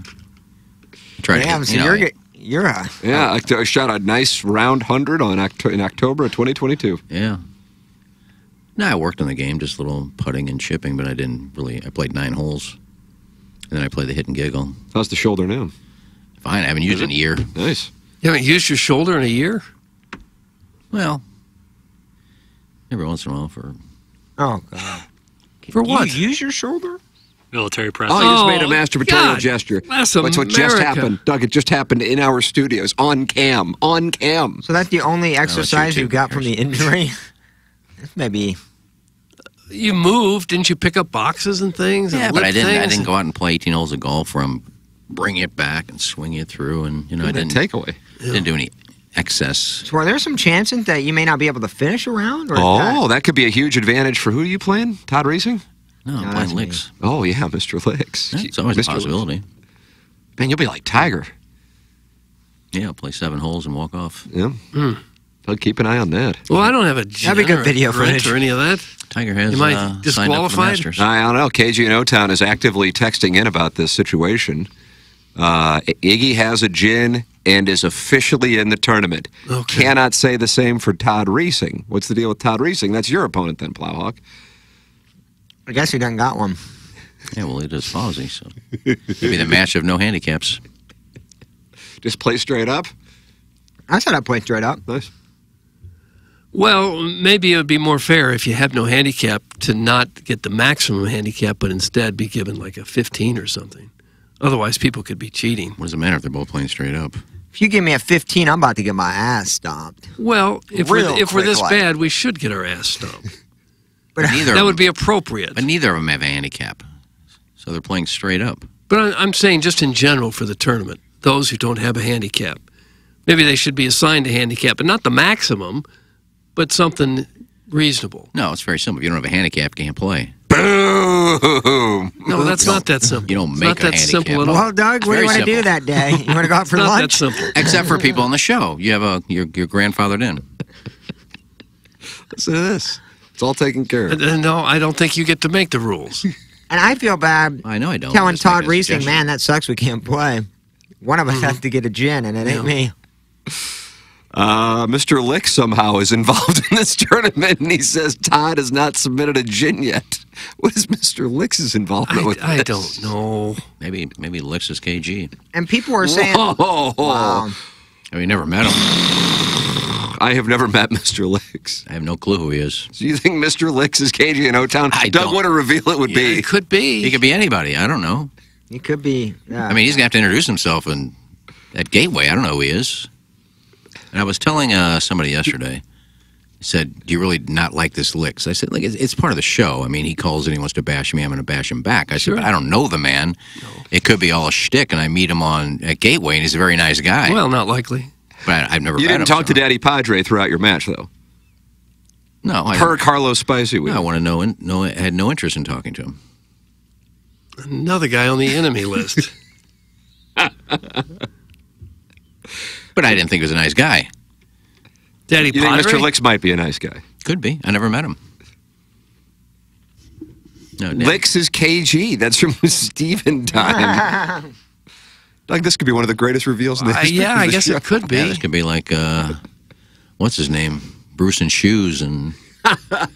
Tried Damn, to, so you know, you're, I- get- you're a. Yeah, I, I shot a nice round hundred on Octo- in October of 2022. Yeah. No, I worked on the game, just a little putting and chipping, but I didn't really. I played nine holes, and then I played the hit and giggle. How's the shoulder now? Fine. I haven't used it in a year. Nice. You haven't used your shoulder in a year? Well, every once in a while for. Oh, God. For what? You use your shoulder? Military press. Oh, you just Oh, made a oh, masturbatorial God. gesture. That's That's what just happened. Doug, it just happened in our studios, on cam. On cam. So that's the only exercise you you got from the injury? Maybe. You moved, didn't you pick up boxes and things? and Yeah, but I didn't. I didn't go out and play 18 holes of golf where I'm bringing it back and swinging it through, and you know I didn't takeaway. Didn't do any excess. So are there some chances that you may not be able to finish a round? Or is Oh, that could be a huge advantage for who are you playing? Todd Reesing? No, I'm playing that's me. licks. Oh, yeah, Mr. Licks. It's always a Mr. Licks. possibility. Man, you'll be like Tiger. Yeah, I'll play seven holes and walk off. Yeah. I'll keep an eye on that. Well, I don't have a That'd be good video a Brent footage. or any of that. Tiger has Am I uh, signed up for the disqualified? I don't know. KG in O-Town is actively texting in about this situation. Uh, Iggy has a GHIN and is officially in the tournament. Okay. Cannot say the same for Todd Reesing. What's the deal with Todd Reesing? That's your opponent then, Plowhawk. I guess he done got one. Yeah, well, it is Fozzie, so maybe the match of no handicaps. Just play straight up. I said I'd play straight up. Nice. Well, maybe it would be more fair if you have no handicap to not get the maximum handicap, but instead be given like a 15 or something. Otherwise, people could be cheating. What does it matter if they're both playing straight up? If you give me a 15, I'm about to get my ass stomped. Well, if Real we're if we're this like. bad, we should get our ass stomped. But Neither that would be appropriate. but neither of them have a handicap, so they're playing straight up. But I- I'm saying just in general for the tournament, those who don't have a handicap, maybe they should be assigned a handicap, but not the maximum, but something reasonable. No, it's very simple. If you don't have a handicap, you can't play. Boom. No, that's not that simple. You don't It's make not a that handicap. simple at all. Well, Doug, what do you want to do that day? You want to go out for It's not that lunch? simple. Except for people on the show, you have a you're, you're grandfathered in. Listen to this. It's all taken care of. No, I don't think you get to make the rules. And I feel bad I know I don't. telling Todd a Reesing, man, that sucks. We can't play. One of us has to get a GHIN, and it ain't me. Uh, Mr. Lick somehow is involved in this tournament, and he says Todd has not submitted a GHIN yet. What is Mr. Lick's involvement with I, I this? don't know. Maybe maybe Lexus KG. And people are saying, Whoa. wow. I mean, never met him. I have never met Mr. Licks. I have no clue who he is. Do you think Mr. Licks is KG in O-Town? I Doug, don't. what a reveal it would be. It could be. He could be anybody. I don't know. He could be. Yeah. I mean, he's gonna have to introduce himself and at Gateway. I don't know who he is. And I was telling uh, somebody yesterday. He said, "Do you really not like this licks?" I said, "Like it's, it's part of the show. I mean, he calls and he wants to bash me. I'm going to bash him back." I Sure. said, "But I don't know the man. It could be all a shtick." And I meet him on at Gateway, and he's a very nice guy. Well, not likely. but I, I've never You didn't him. talk so- to Daddy Padre throughout your match, though. No, I, Per Carlos Spicy Week. I want to know. No, I had no interest in talking to him. Another guy on the enemy list. But I didn't think he was a nice guy. Daddy You think Mr. Licks might be a nice guy? Could be. I never met him. No, Daddy- Licks is KG. That's from Steven time. Like this could be one of the greatest reveals in the Uh, history yeah, of I guess show. it could be. Yeah, this could be like, uh, what's his name? Bruce and Shoes. And when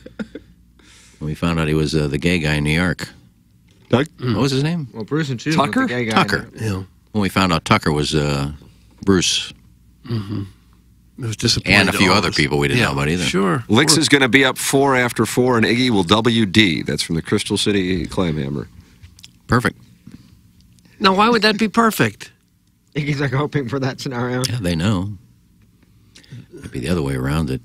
we found out he was uh, the gay guy in New York. Doug? What was his name? Well, Bruce and Shoes Tucker? was the gay guy. Tucker. Yeah. When we found out Tucker was uh, Bruce. Mm-hmm. It was disappointing. And a few other us. people we didn't Yeah, know about either. Sure. Licks is going to be up four after four, and Iggy will WD. That's from the Crystal City Claimhammer. Perfect. Now, why would that be perfect? Iggy's like hoping for that scenario. Yeah, they know. It'd be the other way around that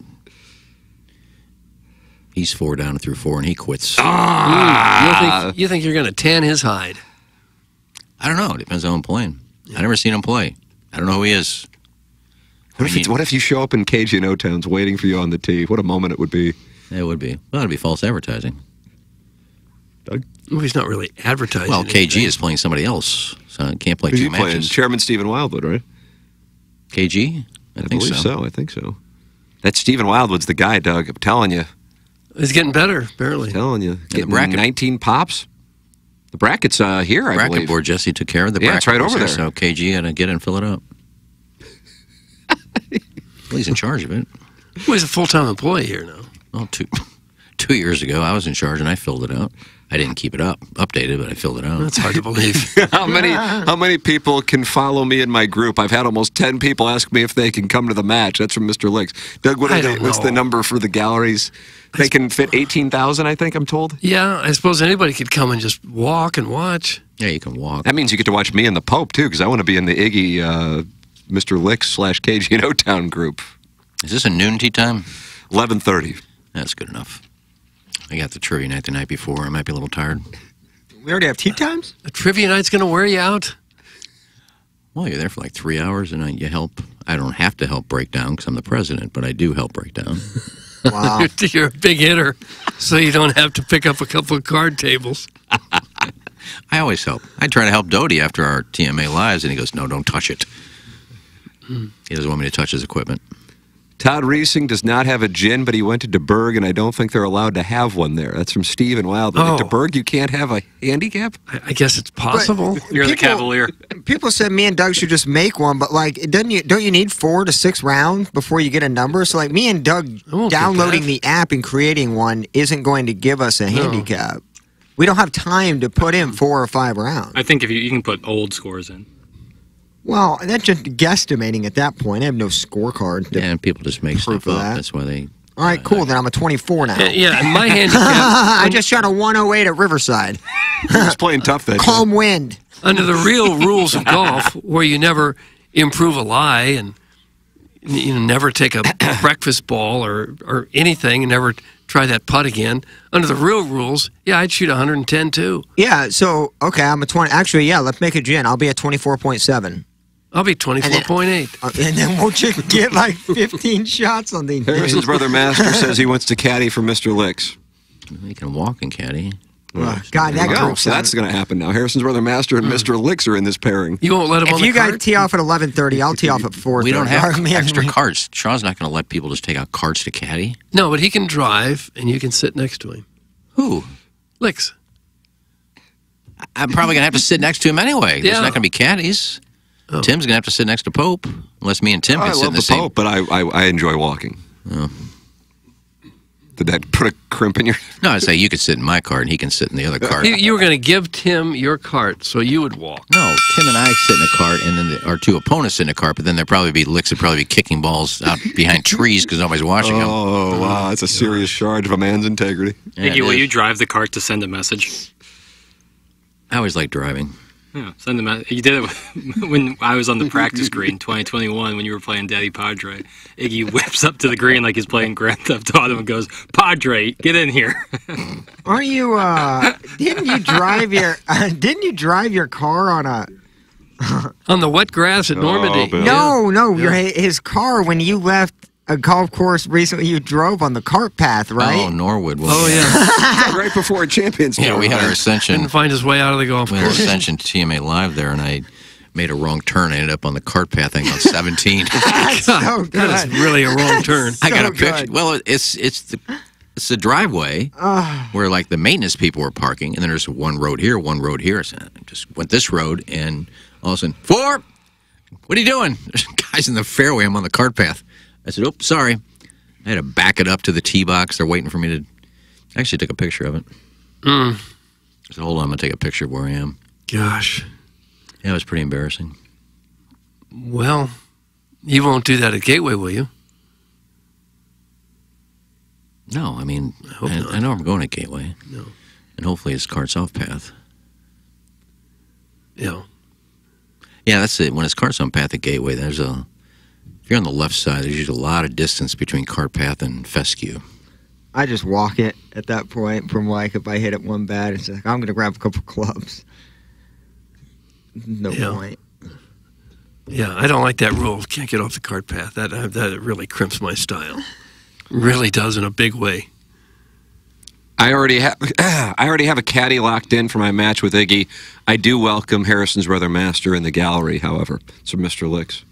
he's four down and through four and he quits. Mm, you think you think you're going to tan his hide? I don't know. It depends on who I'm playing. i never seen him play. I don't know who he is. What if, it's, what if you show up in KG and O-Towns waiting for you on the tee? What a moment it would be. It would be. Well, it'd be false advertising. Doug? Well, he's not really advertising. Well, KG is playing somebody else, so I can't play Who's two he playing? Chairman Stephen Wildwood, right? KG? I, think believe so. I think so. That Stephen Wildwood's the guy, Doug. I'm telling you. He's getting better, barely. telling you. Getting bracket- 19 pops. The bracket's uh, here, I bracket believe. board Jesse took care of the Yeah, bracket. it's right over there. So KG got to get it and fill it up. Well, he's in charge of it. Well, he's a full time employee here now. Well, two two years ago, I was in charge and I filled it out. I didn't keep it up, updated, but I filled it out. That's hard to believe. how many how many people can follow me in my group? I've had almost 10 people ask me if they can come to the match. That's from Mr. Licks. Doug, what I are what's the number for the galleries? They can fit 18,000, I think I'm told. Yeah, I suppose anybody could come and just walk and watch. Yeah, you can walk. That means you get to watch me and the Pope, too, because I want to be in the Iggy, uh, Mr. Licks slash KG and O-Town group. Is this a noon tea time? 11.30. That's good enough. I got the trivia night the night before. I might be a little tired. We already have tea times? A trivia night's going to wear you out. Well, you're there for like three hours, and I, you help. I don't have to help break down because I'm the president, but I do help break down. Wow. You're, you're a big hitter, so you don't have to pick up a couple of card tables. I always help. I try to help Doty after our TMA lives, and he goes, "No, don't touch it." He doesn't want me to touch his equipment. Todd Reesing does not have a GHIN, but he went to DuBourg, and I don't think they're allowed to have one there. That's from Steven Wild. Oh. At DuBourg, you can't have a handicap? I, I guess it's possible. You're the Cavalier. People said me and Doug should just make one, but like, doesn't you don't you need four to six rounds before you get a number? So like, me and Doug downloading the app and creating one isn't going to give us a handicap. We don't have time to put in four or five rounds. I think if you, you can put old scores in. Well, that's just guesstimating at that point. I have no scorecard. to- Yeah, and people just make Proof stuff of up. that. That's why they. All right, cool. Then I'm a 24 now. Yeah, yeah, my handicap I just shot a 108 at Riverside. He's playing tough that Calm wind. under the real rules of golf, where you never improve a lie and you know never take a breakfast ball or or anything, and never try that putt again. Under the real rules, yeah, I'd shoot 110 too. Yeah, so, okay, I'm a 20. Actually, yeah, let's make a GHIN. I'll be at 24.7. I'll be 24.8. Uh, and then won't you get like 15 shots on the Harrison's brother Master says he wants to caddy for Mr. Licks. He can walk and caddy. Uh, God, that you go. So that's going to happen now. Harrison's brother Master and Mr. Licks are in this pairing. You won't let him If on you guys tee off at 11:30, I'll tee off at four. We don't have Man, extra we- carts. Sean's not going to let people just take out carts to caddy. No, but he can drive, and you can sit next to him. Who? Licks. I'm probably going to have to sit next to him anyway. There's not going to be caddies. Oh. Tim's going to have to sit next to Pope, unless me and Tim Oh, can I sit love in the the same. Pope, but I, I, I enjoy walking. Oh. Did that put a crimp in your... No, I say you could sit in my cart and he can sit in the other cart. You, you were going to give Tim your cart so you would walk. No, Tim and I sit in a cart, and then the, our two opponents sit in a cart. But then there probably be licks would probably be kicking balls out behind trees because nobody's watching them. Oh, wow. Oh, that's a serious charge of a man's integrity. Yeah, Iggy, will you drive the cart to send a message? I always like driving. Yeah, send a message. You did it when I was on the practice green 2021 when you were playing Daddy Padre. Iggy whips up to the green like he's playing Grand Theft Auto and goes, Padre, get in here. Aren't you? uh Didn't you drive your? Uh, didn't you drive your car on a? On the wet grass at Normandy. Bill. No, no. Your his car when you left a golf course recently. You drove on the cart path, right? Oh, right? Norwood. Well, Oh, yeah. right before a champions yeah, we had our ascension. Couldn't find his way out of the golf We had course. ascension to TMA live there, and I made a wrong turn. I ended up on the cart path. I think on 17. That's so good. That is really a wrong turn. I got so a picture. good. Well, it's it's the it's the driveway Ah. where like the maintenance people were parking, and then there's one road here, one road here. So I just went this road, and All of a sudden, four. What are you doing? There's guys in the fairway. I'm on the cart path. I said, "Oops, sorry." I had to back it up to the tee box. They're waiting for me to. I actually took a picture of it. Mm. I said, "Hold on, I'm gonna take a picture of where I am." Gosh. Yeah, it was pretty embarrassing. Well, you won't do that at Gateway, will you? No, I mean, I, I, know I'm going to Gateway. No. And hopefully it's carts off path. Yeah. Yeah, that's it. When it's carts on path at Gateway, there's a. If you're on the left side, there's usually a lot of distance between cart path and fescue. I just walk it at that point from like if I hit it one bad, it's like I'm gonna grab a couple clubs. No Yeah. point. Yeah, I don't like that rule. Can't get off the cart path. That uh, that really crimps my style. Really does in a big way. I already have I already have a caddy locked in for my match with Iggy. I do welcome Harrison's brother Master in the gallery, however. So Mr. Licks.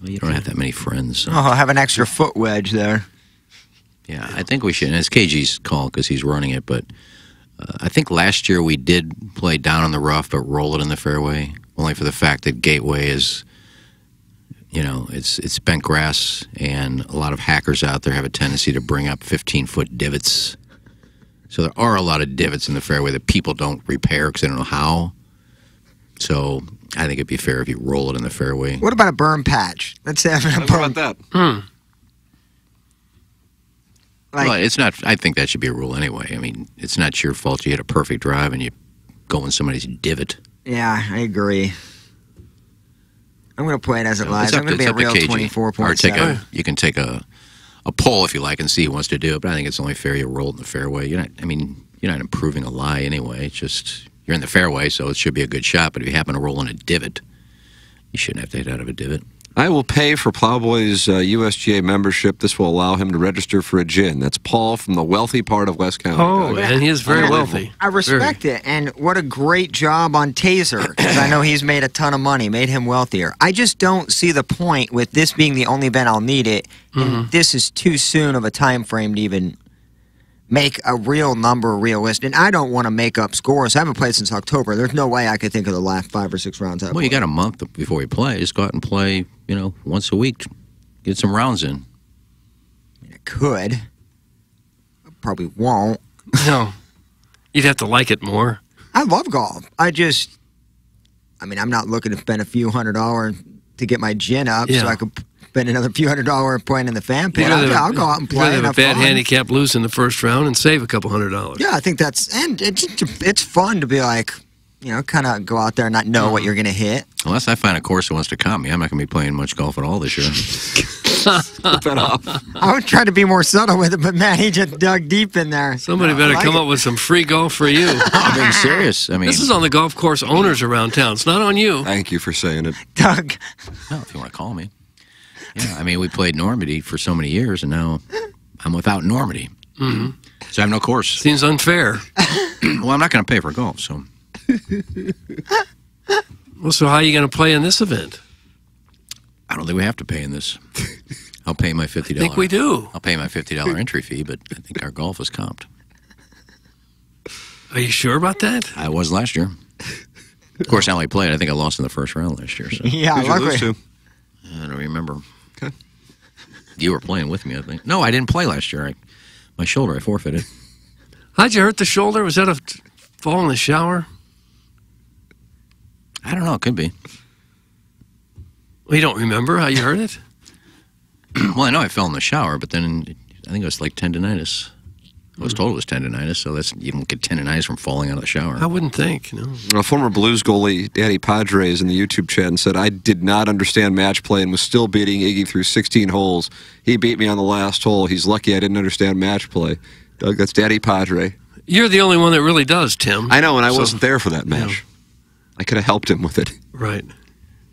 Well, you don't have that many friends. So. Oh, I'll have an extra foot wedge there. Yeah, I think we should. And it's KG's call because he's running it. But uh, I think last year we did play down on the rough, but roll it in the fairway. Only for the fact that Gateway is, you know, it's it's bent grass, and a lot of hackers out there have a tendency to bring up 15 foot divots. So there are a lot of divots in the fairway that people don't repair because they don't know how. So I think it'd be fair if you roll it in the fairway. What about a burn patch? Let's say having a burn. that? Hmm. Like- well, it's not. I think that should be a rule anyway. I mean, it's not your fault you hit a perfect drive and you go in somebody's divot. Yeah, I agree. I'm gonna play it as it So lies. I'm gonna be a real KG. 24 Or point take a. You can take a a poll if you like and see who wants to do it. But I think it's only fair you roll it in the fairway. You're not. I mean, you're not improving a lie anyway. It's just you're in the fairway, so it should be a good shot. But if you happen to roll in a divot, you shouldn't have to hit out of a divot. I will pay for Plowboy's uh, USGA membership. This will allow him to register for a GHIN. That's Paul from the wealthy part of West County. Oh, and he is very Yeah. wealthy. I respect it, and what a great job on Taser because I know he's made a ton of money, made him wealthier. I just don't see the point with this being the only event I'll need it, and this is too soon of a time frame to even make a real number realistic. And I don't want to make up scores. I haven't played since October. There's no way I could think of the last five or six rounds. I've Well, you got a month before you play. Just go out and play. You know, once a week, get some rounds in. I could. I probably won't. No. You'd have to like it more. I love golf. I just, I mean, I'm not looking to spend a few hundred dollars to get my GHIN up Yeah. so I could spend another few hundred dollars playing in the fan pit. I'll, I'll go out and you'd play. rather have a bad fun. handicap lose in the first round and save a couple hundred dollars. Yeah, I think that's and it's it's fun to be like, you know, kind of go out there and not know what uh-huh. you're gonna hit. Unless I find a course that wants to comp me, I'm not going to be playing much golf at all this year. Uh, I would try to be more subtle with it, but man, he just dug deep in there. Somebody I better like come it. up with some free golf for you. I'm being serious. I mean, this is on the golf course owners around town. It's not on you. Thank you for saying it. Doug. No, if you want to call me. Yeah, I mean, we played Normandy for so many years, and now I'm without Normandy. Mhm. So I have no course. Seems unfair. well, I'm not going to pay for golf, so Well, so how are you going to play in this event? I don't think we have to pay in this. I'll pay my fifty dollars. I dollars. think we do. I'll pay my fifty dollar entry fee, but I think our golf is comped. Are you sure about that? I was last year. Of course, I only played. I think I lost in the first round last year. So. Yeah, Who'd you lose luckily. to? I don't remember. You were playing with me, I think. No, I didn't play last year. I, my shoulder, I forfeited. How'd you hurt the shoulder? Was that a fall in the shower? I don't know. It could be. Well, you don't remember how you hurt it? well, I know I fell in the shower, but then I think it was like tendonitis. I was told it was tendonitis, so that's you don't get tendonitis from falling out of the shower. I wouldn't think. No. A former Blues goalie, Danny Padres, in the YouTube chat and said, I did not understand match play and was still beating Iggy through 16 holes. He beat me on the last hole. He's lucky I didn't understand match play. Doug, that's Daddy Padre. You're the only one that really does, Tim. I know, and I So- wasn't there for that match. I could have helped him with it. Right.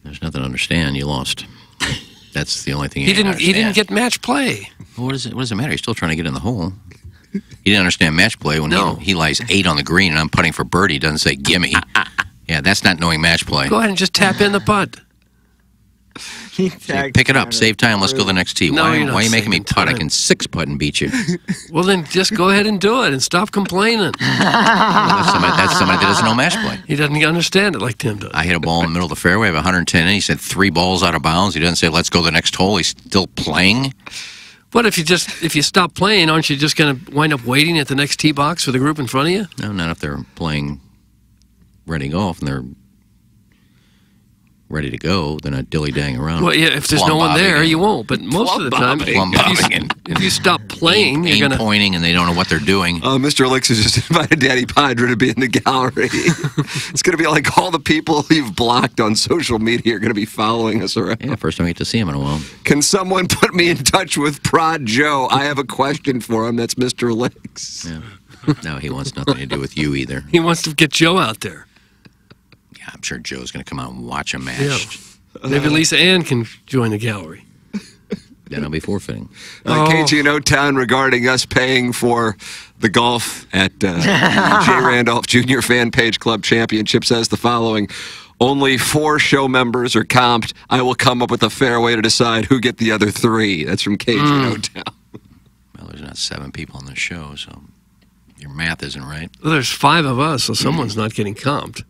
There's nothing to understand. You lost. That's the only thing. You He didn't. didn't. He didn't get match play. Well, what, is it, what does it matter? He's still trying to get in the hole. He didn't understand match play when No. he, he lies eight on the green and I'm putting for birdie. Doesn't say gimme. yeah, that's not knowing match play. Go ahead and just tap in the putt. Pick it up, save time. Let's go to the next tee. No, why, you're why are you making me saving putt? I can six putt and beat you. Well, then just go ahead and do it and stop complaining. that's, somebody, that's somebody that doesn't know match play. He doesn't understand it like Tim does. I hit a ball in the middle of the fairway of 110, and he said three balls out of bounds. He doesn't say, let's go to the next hole. He's still playing. What if you just if you stop playing, aren't you just going to wind up waiting at the next tee box for the group in front of you? No, not if they're playing ready golf and they're ready to go. They're not dilly dang around. Well, yeah, if there's no one there, you won't. But most of the time, if you, bobbing and if you stop playing, you're going to. pointing and they don't know what they're doing. Uh, Mr. Licks has just invited Daddy Padre to be in the gallery. it's going to be like all the people you've blocked on social media are going to be following us around. Yeah, first time I get to see him in a while. Can someone put me in touch with Prod Joe? I have a question for him. That's Mr. Licks. Yeah. No, he wants nothing to do with you either. He wants to get Joe out there. Yeah, I'm sure Joe's going to come out and watch a match. Yeah. Maybe Lisa Ann can join the gallery. Then I'll be forfeiting. Uh, Oh. KG in O-Town regarding us paying for the golf at uh, J. Randolph Jr. Fan Page Club Championship says the following. Only four show members are comped. I will come up with a fair way to decide who get the other three. That's from KG in Mm. O-Town. Well, there's not seven people on the show, so your math isn't right. Well, there's five of us, so someone's not getting comped.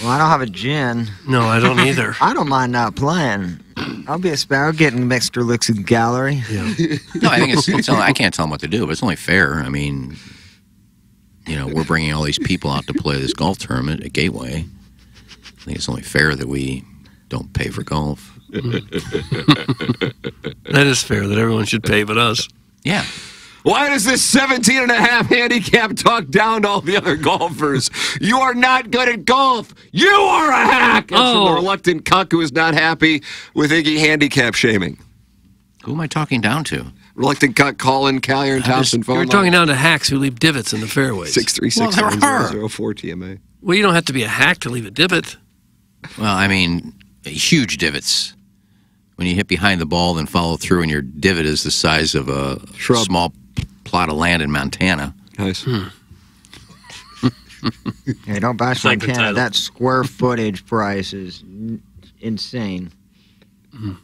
Well, I don't have a GHIN. No, I don't either. I don't mind not playing. I'll be a sparrow getting Mr. Licks' gallery. Yeah. No, I think it's, it's only, I can't tell them what to do, but it's only fair. I mean, you know, we're bringing all these people out to play this golf tournament at Gateway. I think it's only fair that we don't pay for golf. That is fair that everyone should pay but us. Yeah. Why does this 17 and a half handicap talk down to all the other golfers? You are not good at golf. You are a hack. That's from Oh. the reluctant cuck who is not happy with Iggy handicap shaming. Who am I talking down to? Reluctant cuck, Colin, Callier, and Thompson. You were talking down to hacks who leave divots in the fairways. Six three six seven zero zero four TMA. Well, you don't have to be a hack to leave a divot. Well, I mean, huge divots. When you hit behind the ball, then follow through, and your divot is the size of a small p- plot of land in Montana. Nice. Hmm. Hey, don't bash Segment Montana. title. That square footage price is n- insane. Hmm.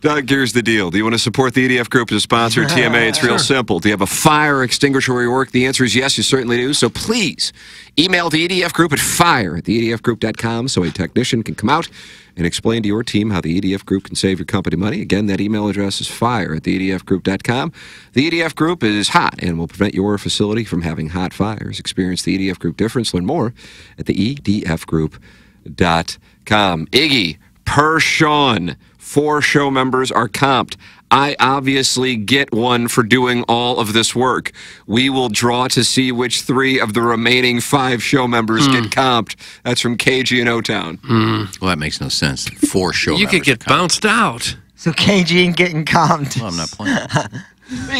Doug, here's the deal. Do you want to support the EDF Group as a sponsor of TMA? It's real Sure. simple. Do you have a fire extinguisher where you work? The answer is yes, you certainly do. So please email the EDF Group at fire at theedfgroup.com so a technician can come out and explain to your team how the EDF Group can save your company money. Again, that email address is fire at theedfgroup.com. The EDF Group is hot and will prevent your facility from having hot fires. Experience the EDF Group difference. Learn more at the E edfgroup.com. Iggy, per Sean, four show members are comped. I obviously get one for doing all of this work. We will draw to see which three of the remaining five show members get hmm. comped. That's from KG and O Town. Hmm. Well, that makes no sense. Four show members. You could get bounced out. So KG ain't getting comped. Well, I'm not playing.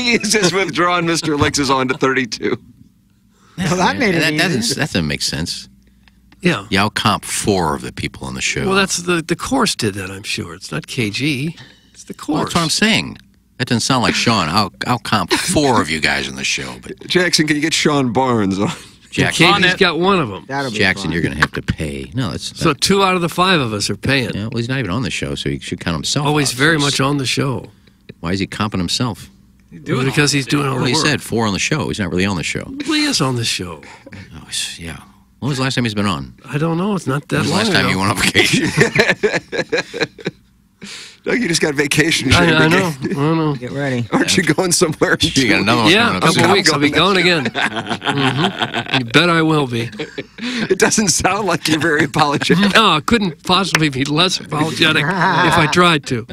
He's just withdrawn Mr. Licks is on to 32. Well, that made it that, that, doesn't, that doesn't make sense. Yeah. Yeah, I'll comp four of the people on the show. Well, that's the the course did that. I'm sure it's not KG. It's the Well, that's what I'm saying. That doesn't sound like Sean. I'll, I'll comp four of you guys in the show. But Jackson, can you get Sean Barnes on? Jackson, KG's got one of them. That'll Jackson, fun. you're going to have to pay. No, that's So two out of the five of us are paying. yeah, well, he's not even on the show, so he should count himself. Oh, Always out. very So much on the show. Why is he comping himself? Well, because he's doing all Well, the he work. said four on the show. He's not really on the show. Well, he is on the show. Oh, yeah. When was the last time he's been on? I don't know. It's not that When was the long last time ago. you went on vacation? Doug, you just got vacation. You I, shouldn't I know. I know. Get ready. Aren't you going somewhere? in You got another one Yeah, a couple soon. of weeks. I'll be gone again. hmm You bet I will be. It doesn't sound like you're very apologetic. No, I couldn't possibly be less apologetic if I tried to.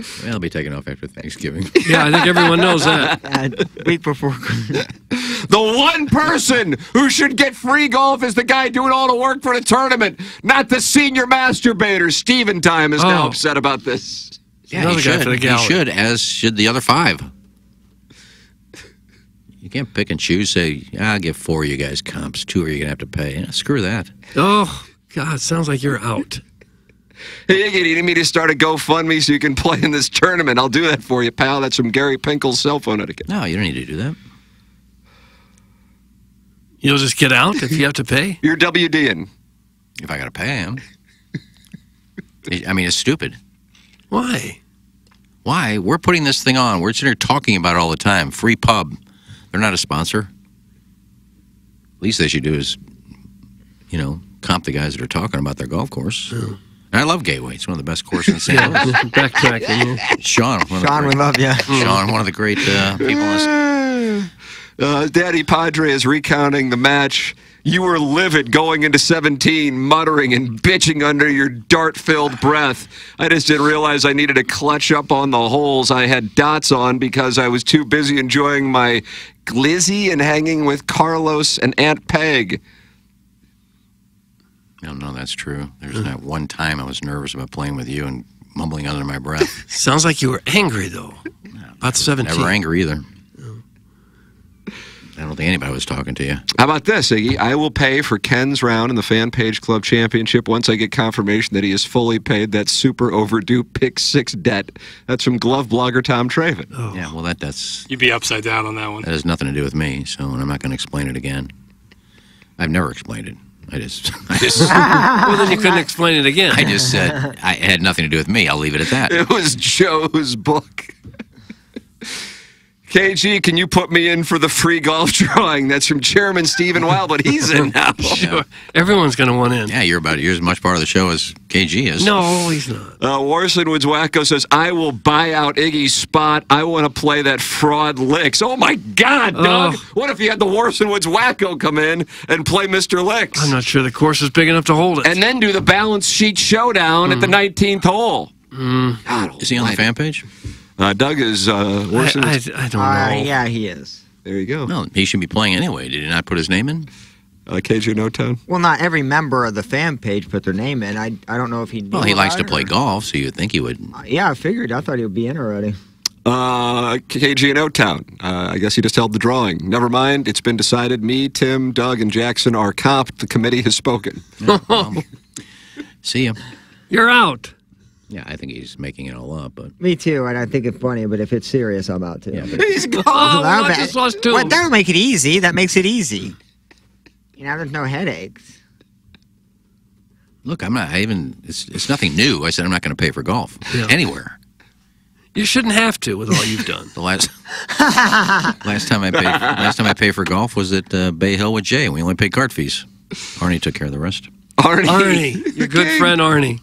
Well, I'll be taking off after Thanksgiving. Yeah, I think everyone knows that. Uh, week before. The one person who should get free golf is the guy doing all the work for the tournament, not the senior masturbator. Steven Time is now Oh. upset about this. Yeah, Another he should. for the he should, as should the other five. You can't pick and choose. Say, "Ah, I'll give four of you guys comps. Two are you gonna have to pay. Yeah, screw that. Oh, God, sounds like you're out. Hey, you need me to start a GoFundMe so you can play in this tournament? I'll do that for you, pal. That's from Gary Pinkel's cell phone etiquette. No, you don't need to do that. You'll just get out if you have to pay? You're WDing. If I got to pay him. I mean, it's stupid. Why? Why? We're putting this thing on. We're sitting here talking about it all the time. Free pub. They're not a sponsor. At least they should do is, you know, comp the guys that are talking about their golf course. And I love Gateway. It's one of the best courses in St. Yeah, Louis. backtracking. yeah. Sean. One of the Sean, we love ya. Sean, one of the great uh, people. Uh, Daddy Padre is recounting the match. You were livid going into 17, muttering and bitching under your dart filled breath. I just didn't realize I needed to clutch up on the holes I had dots on because I was too busy enjoying my glizzy and hanging with Carlos and Aunt Peg. No, no, that's true. There's hmm. not one time I was nervous about playing with you and mumbling under my breath. Sounds like you were angry, though. About 17. Never angry either. Oh. I don't think anybody was talking to you. How about this, Iggy? I will pay for Ken's round in the Fan Page Club Championship once I get confirmation that he has fully paid that super overdue pick six debt. That's from glove blogger Tom Traven. Oh. Yeah, well, that that's You'd be upside down on that one. that has nothing to do with me. So, I'm not going to explain it again. I've never explained it. I just, I just, well, then you couldn't explain it again. I just said I, it had nothing to do with me. I'll leave it at that. It was Joe's book. KG, can you put me in for the free golf drawing? That's from Chairman Stephen Wild, but he's in now. Sure. Everyone's going to want in. Yeah, you're about you're as much part of the show as KG is. No, he's not. Uh, Warson Woods Wacko says, I will buy out Iggy's spot. I want to play that fraud licks. Oh my God, Doug. What if you had the Warson Woods Wacko come in and play Mr. Licks? I'm not sure the course is big enough to hold it. And then do the balance sheet showdown at the 19th hole. Is he on the fan page? Uh, Doug is uh, Warson. I, I, I don't Uh, know. yeah, he is. There you go. No, he should be playing anyway. Did he not put his name in? Uh, KG No Town. Well, not every member of the fan page put their name in. I I don't know if he. Well, he likes to about it play golf, so you'd think he would. Yeah, I figured. I thought he would be in already. Uh, KG in O Town. Uh, I guess he just held the drawing. Never mind. It's been decided. Me, Tim, Doug, and Jackson are comped. The committee has spoken. See him. You're out. Yeah, I think he's making it all up, but Me too, and I think it's funny. But if it's serious, I'm out too. He's gone. Oh, Well, that- just us two. Well, that'll make it easy. That makes it easy. You know, there's no headaches. look, I'm not. I even. It's it's nothing new. I said I'm not going to pay for golf Yeah. anywhere. You shouldn't have to with all you've done. The last last time I paid last time I paid for golf was at uh, Bay Hill with Jay. We only paid cart fees. Arnie took care of the rest. Arnie. Arnie, your good friend Arnie.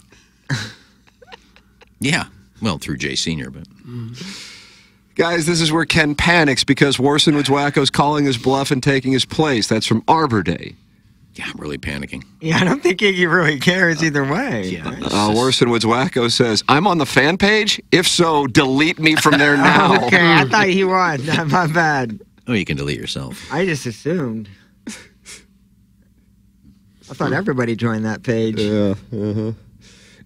Yeah, well through Jay Senior, but Guys, this is where Ken panics because Warson Woods Wacko's calling his bluff and taking his place. That's from Arbor Day. yeah, I'm really panicking. Yeah, I don't think Iggy really cares either way. Yeah, it's Uh, Warson Woods Wacko says, I'm on the fan page? If so, delete me from there now. okay, I thought he was. My bad. oh, you can delete yourself. I just assumed. I thought everybody joined that page. Yeah. uh-huh.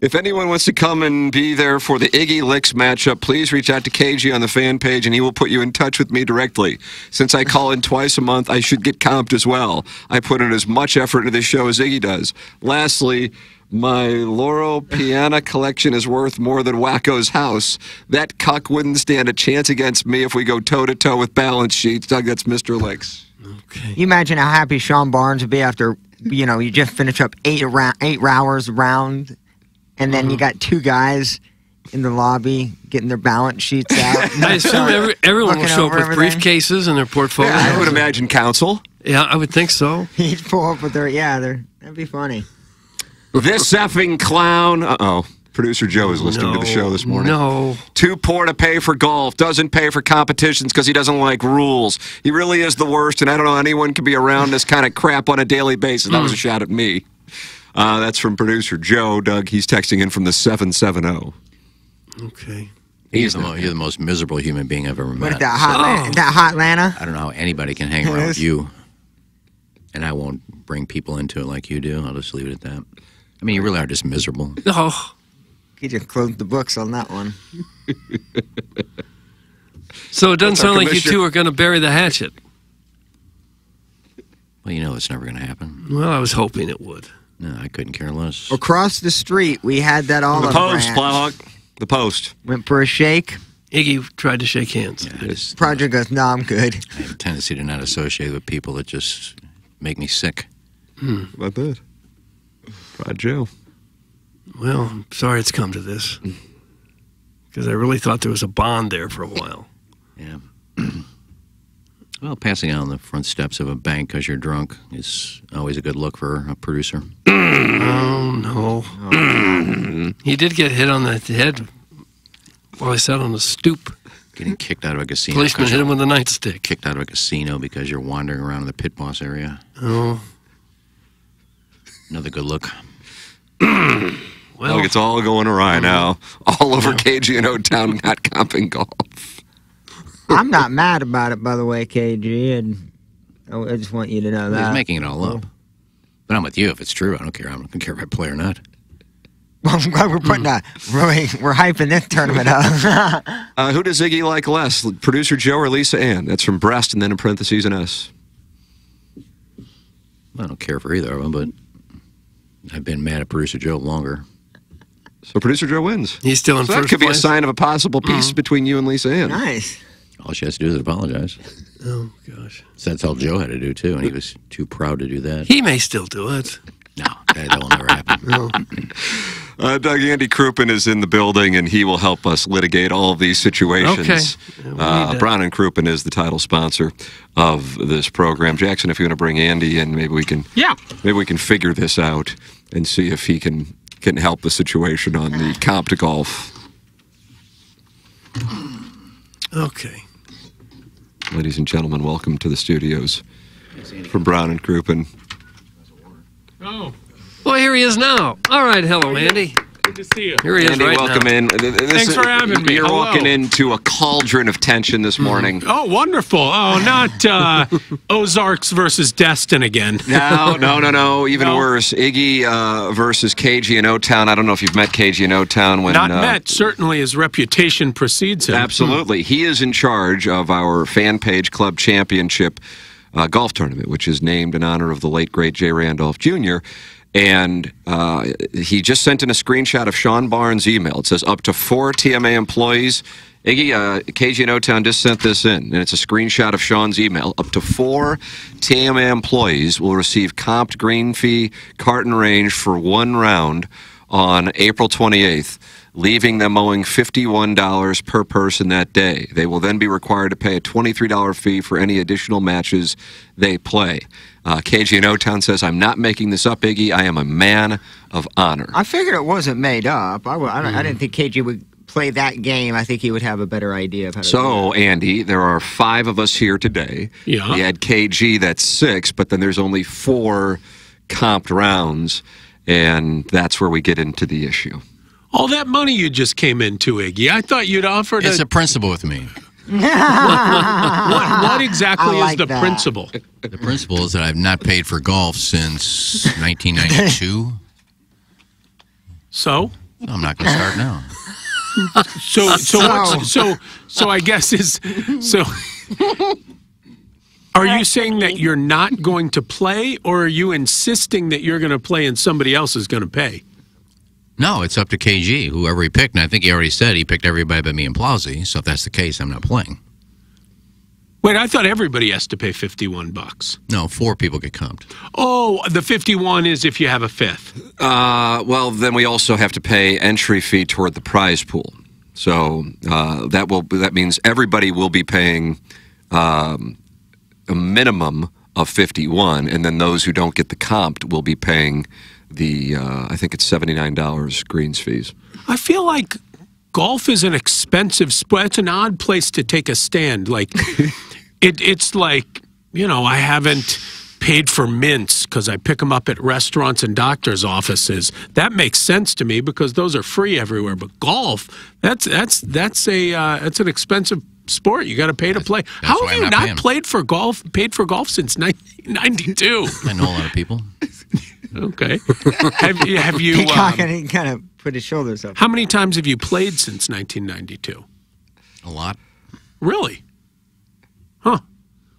If anyone wants to come and be there for the Iggy Licks matchup, please reach out to KG on the fan page and he will put you in touch with me directly. Since I call in twice a month, I should get comped as well. I put in as much effort into this show as Iggy does. Lastly, my Laurel piano collection is worth more than Wacko's house. That cuck wouldn't stand a chance against me if we go toe to toe with balance sheets. Doug, that's Mr. Licks. Okay. You imagine how happy Sean Barnes would be after, you know, you just finish up eight around eight hours round, and then you got two guys in the lobby getting their balance sheets out. I assume every, everyone will show up with everything. briefcases and their portfolios. I would imagine counsel. Yeah, I would think so. He'd pull up with their yeah, they're that'd be funny. This effing clown. Uh oh. Producer Joe is listening to the show this morning. No. Too poor to pay for golf. Doesn't pay for competitions because he doesn't like rules. He really is the worst, and I don't know anyone can be around this kind of crap on a daily basis. That was a shot at me. Uh, that's from producer Joe. Doug, he's texting in from the 770. Okay. You're the, mo- you're the most miserable human being I've ever What met. that hot that hot Lana? I don't know how anybody can hang around with you. And I won't bring people into it like you do. I'll just leave it at that. I mean, you really are just miserable. No. He just closed the books on that one. So it doesn't sound like you two are going to bury the hatchet. Well, you know it's never going to happen. Well, I was hoping it would. No, I couldn't care less. Across the street, we had that all The post, Plowhawk. The post. Went for a shake. Iggy tried to shake hands. I, just, Project goes, no, I'm good. I have a tendency to not associate with people that just make me sick. Hmm. About that. Tried Joe. Well, I'm sorry it's come to this. Because I really thought there was a bond there for a while. Yeah. well, passing out on the front steps of a bank because you're drunk is always a good look for a producer. oh, no. he did get hit on the head while he sat on the stoop. Getting kicked out of a casino. Policeman 'cause hit him with a nightstick. Kicked out of a casino because you're wandering around in the pit boss area. Oh. Another good look. Well, Look, it's all going awry uh-huh. now. All over KG and O Town not comping golf. I'm not mad about it, by the way, KG, and I I just want you to know that. He's making it all up. But I'm with you if it's true. I don't care. I don't care if I play or not. Well, I'm glad we're putting a really we're hyping this tournament up. Uh, who does Iggy like less, producer Joe or Lisa Ann? That's from Breast and then in parentheses an S. I don't care for either of them, but I've been mad at producer Joe longer. So producer Joe wins. He's still in so that first could be a sign of a possible peace between you and Lisa Ann. nice. All she has to do is apologize. Oh, gosh. So that's all Joe had to do, too, and he was too proud to do that. He may still do it. No, that, that will never happen. Uh, Doug Andy Crouppen is in the building, and he will help us litigate all of these situations. Okay. Uh, Brown and Crouppen is the title sponsor of this program. Jackson, if you want to bring Andy in, maybe we can. Yeah. Maybe we can figure this out and see if he can can help the situation on the comp to golf. Okay. Ladies and gentlemen, welcome to the studios from Brown and Crouppen. Oh. Well, here he is now. All right. Hello, Andy. Good to see you. Here he is Andy, right welcome now. in. Th- th- Thanks for having me. You're Hello. walking into a cauldron of tension this morning. Oh, wonderful. Oh, not uh, Ozarks versus Destin again. No, no, no, no. Even No? worse. Iggy uh, versus KG in O Town. I don't know if you've met KG in O Town. When Not uh, met. Certainly his reputation precedes him. Absolutely. He is in charge of our fan page club championship uh, golf tournament, which is named in honor of the late, great Jay Randolph Jr. And uh, he just sent in a screenshot of Sean Barnes' email. It says up to four TMA employees. Iggy, uh, KG and O-Town just sent this in, and it's a screenshot of Sean's email. Up to four TMA employees will receive comped green fee carton range for one round on April 28th, leaving them owing $51 per person that day. They will then be required to pay a $23 fee for any additional matches they play. Uh, KG and O-Town says, I'm not making this up, Iggy. I am a man of honor. I figured it wasn't made up. I, w- I, don't- I didn't think KG would play that game. I think he would have a better idea of how to do So, Andy, there are five of us here today. Yeah. We had KG, that's six, but then there's only four comped rounds, and that's where we get into the issue. All that money you just came into, Iggy. I thought you'd offered It's a. a principle with me. What, what exactly I is the that. principle? The principle is that I've not paid for golf since 1992. So, I'm not going to start now. so, so, what's, so, so, I guess is so. Are you saying that you're not going to play, or are you insisting that you're going to play and somebody else is going to pay? No, it's up to KG, whoever he picked. And I think he already said he picked everybody but me and Plowsy. So if that's the case, I'm not playing. Wait, I thought everybody has to pay fifty-one bucks. No, four people get comped. Oh, the fifty-one is if you have a fifth. Uh, well, then we also have to pay entry fee toward the prize pool. So uh, that will that means everybody will be paying um, a minimum of fifty one, and then those who don't get the comped will be paying the uh, I think it's seventy nine dollars greens fees. I feel like golf is an expensive sport. It's an odd place to take a stand. Like, it, it's like, you know, I haven't paid for mints because I pick them up at restaurants and doctors' offices. That makes sense to me because those are free everywhere. But golf, that's that's that's a uh, that's an expensive sport. You got to pay to play. How have you not not played for golf? Paid for golf since 1992? I know a lot of people. Okay. have you? Have you? He um, kind of kind of put his shoulders up. how many times have you played since 1992? A lot. Really? Huh.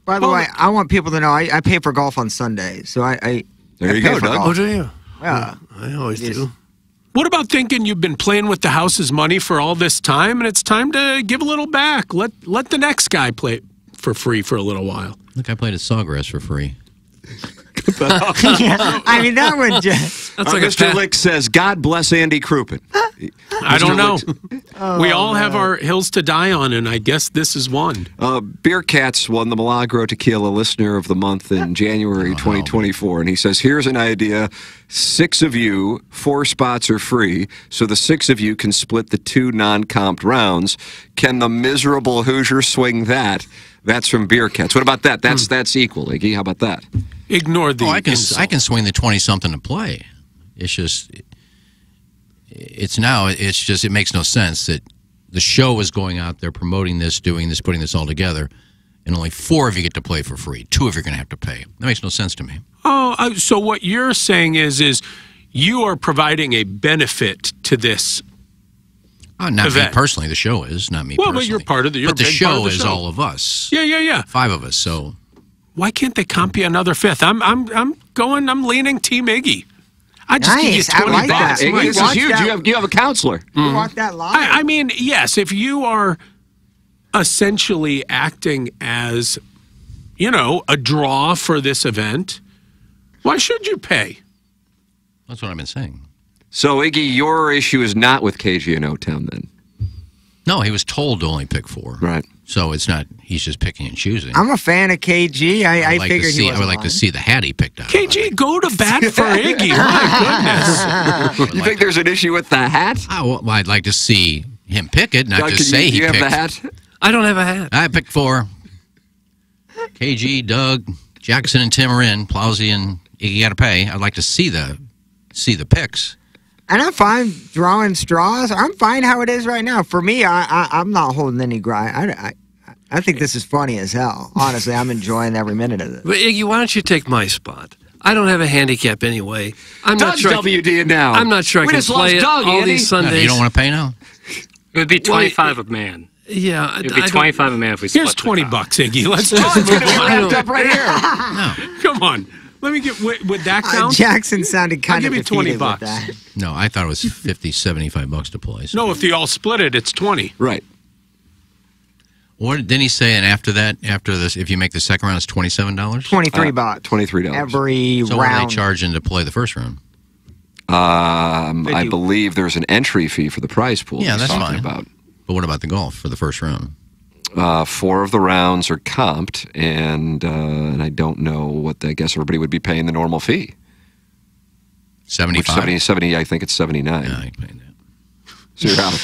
By the way, I want people to know I, I pay for golf on Sundays, so I. I There I you pay go, for Doug. golf. Oh, do you? Yeah. I always Yes. do. What about thinking you've been playing with the house's money for all this time and it's time to give a little back? Let let the next guy play for free for a little while. Look, I played at Sawgrass for free. Put that up. yeah, I mean that would just. Uh, Mr. Lick says, "God bless Andy Crouppen." I don't know. Lick's- we all have our hills to die on, and I guess this is one. Uh, Beer Cats won the Milagro Tequila Listener of the Month in January 2024, and he says, "Here's an idea: six of you, four spots are free, so the six of you can split the two non-comped rounds. Can the miserable Hoosier swing that?" That's from Beer Cats. What about that? That's that's equal, Iggy. How about that? Ignore the. Oh, I can insult. I can swing the twenty something to play. It's just it's now it's just it makes no sense that the show is going out there promoting this, doing this, putting this all together, and only four of you get to play for free. Two of you are going to have to pay. That makes no sense to me. Oh, uh, so what you're saying is, is you are providing a benefit to this. Uh, not event. me personally. The show is not me. Well, but you're part of the- you're but the show the is show. all of us. Yeah, yeah, yeah. Five of us. So Why can't they comp you another fifth? I'm, I'm, I'm going. I'm leaning Team Iggy. I just give you Nice, I twenty like that. Iggy, this is huge. that. You have you have a counselor. Mm-hmm. You walk that line. I, I mean, yes, if you are essentially acting as, you know, a draw for this event, why should you pay? that's what I've been saying. So, Iggy, your issue is not with KG and O Town then. No, he was told to only pick four. Right. So it's not. He's just picking and choosing. I'm a fan of KG. I, I, I'd like to figured see. he I would like to see the hat he picked up. KG, go to bat for Iggy. My goodness. You think there's an issue with the hat? I, well, I'd like to see him pick it, not Doug, just say you, he you have picked. the hat? I don't have a hat. I picked four. KG, Doug, Jackson, and Tim are in. Plowsy and Iggy got to pay. I'd like to see the see the picks. And I'm fine drawing straws. I'm fine how it is right now. For me, I, I I'm not holding any grind. I, I I think this is funny as hell. Honestly, I'm enjoying every minute of it. But Iggy, why don't you take my spot? I don't have a handicap anyway. I'm not Doug's sure. I can- WD now. I'm not sure I We can play it Doug, all Andy. these No, Sundays. you don't want to pay now. It would be 25 a man. Yeah, It would be I don't- 25 a man if we split it. Here's the twenty top. bucks, Iggy. Let's just it's move gonna be on. wrapped up right here. no. Come on. Let me get. Would, would that Uh, count? Jackson sounded I'll kind of give you defeated 20 bucks. No, I thought it was 50, 75 bucks to play. So. No, if they all split it, it's twenty. Right. What didn't he say? And after that, after this, if you make the second round, it's twenty seven dollars. Twenty three Uh, bucks. Twenty-three dollars. Every So what are they charging to play the first round? Um, I believe there's an entry fee for the prize pool. Yeah, that's fine. About. But what about the golf for the first round? Uh, four of the rounds are comped, and uh, and I don't know what the, I guess everybody would be paying the normal fee. Seventy Which 70, 70, I think it's 79. Yeah, I ain't paying that. So you're out.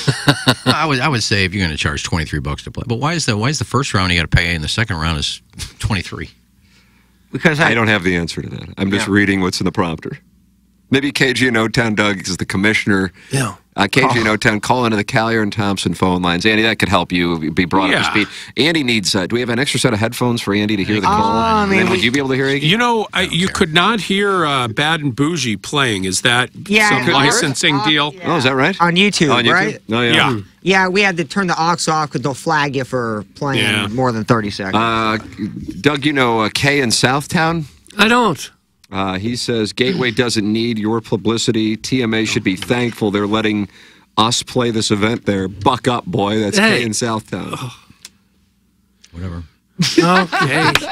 I would I would say if you're going to charge twenty three bucks to play, but why is the why is the first round you got to pay and the second round is twenty three? Because I don't have the answer to that. I'm just reading what's in the prompter. Maybe KG and O-Town Doug is the commissioner. Yeah. Uh, KG and Oh. O-Town, call into the Callier and Thompson phone lines. Andy, that could help you be brought up to speed. Andy needs, uh, do we have an extra set of headphones for Andy to hear the call? I And then would you be able to hear Iggy? You know, I, you could not hear uh, Bad and Boujee playing. Is that Yeah, some licensing hear it? deal? Oh, is that right? on YouTube, On YouTube? right? Oh, yeah. Yeah. Yeah, we had to turn the aux off because they'll flag you for playing Yeah. more than thirty seconds. Uh, Doug, you know uh, Kay in Southtown? I don't. Uh, he says Gateway doesn't need your publicity. TMA should be thankful they're letting us play this event there. Buck up, boy. That's Hey. Kay in Southtown. Whatever. Okay.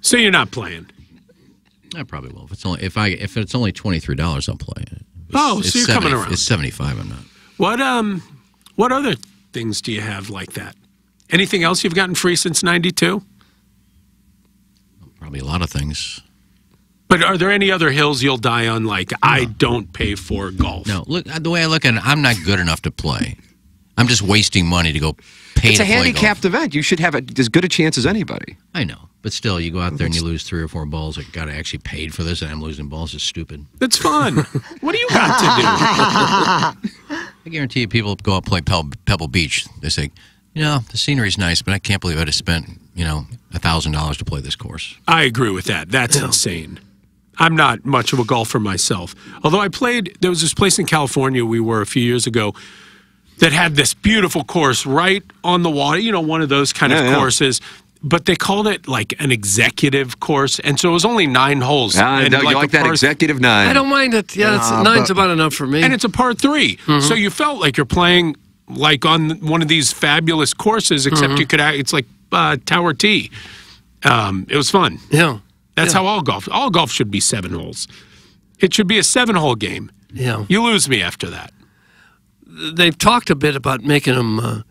So you're not playing. I probably will. If it's only if I if it's only twenty three dollars, I'll play. It's, Oh, so you're coming around. It's seventy five. I'm not. What um, what other things do you have like that? Anything else you've gotten free since '92? Probably a lot of things. But are there any other hills you'll die on? Like I don't pay for golf. No, look the way I look at it, I'm not good enough to play. I'm just wasting money to go pay It's to a play golf. handicapped event. You should have a, as good a chance as anybody. I know, but still, you go out there and you lose three or four balls. Like, got I actually paid for this, and I'm losing balls. Is stupid. It's fun. what do you got to do? I guarantee you, people go out and play Pebble, Pebble Beach. They say, you know, the scenery's nice, but I can't believe I'd have spent, you know, a thousand dollars to play this course. I agree with that. That's insane. I'm not much of a golfer myself. Although I played, there was this place in California we were a few years ago that had this beautiful course right on the water. You know, one of those kind Yeah, of yeah. courses. But they called it like an executive course, and so it was only nine holes. Ah, and Doug, you like that par- executive nine? I don't mind it. Yeah, it's, Uh, nine's but- about enough for me. and it's a par 3 Mm-hmm. So you felt like you're playing like on one of these fabulous courses, except Mm-hmm. you could act, it's like uh, Tower Tee. Um, it was fun. yeah. That's how all golf. All golf should be seven holes. It should be a seven-hole game. Yeah. You lose me after that. They've talked a bit about making them uh,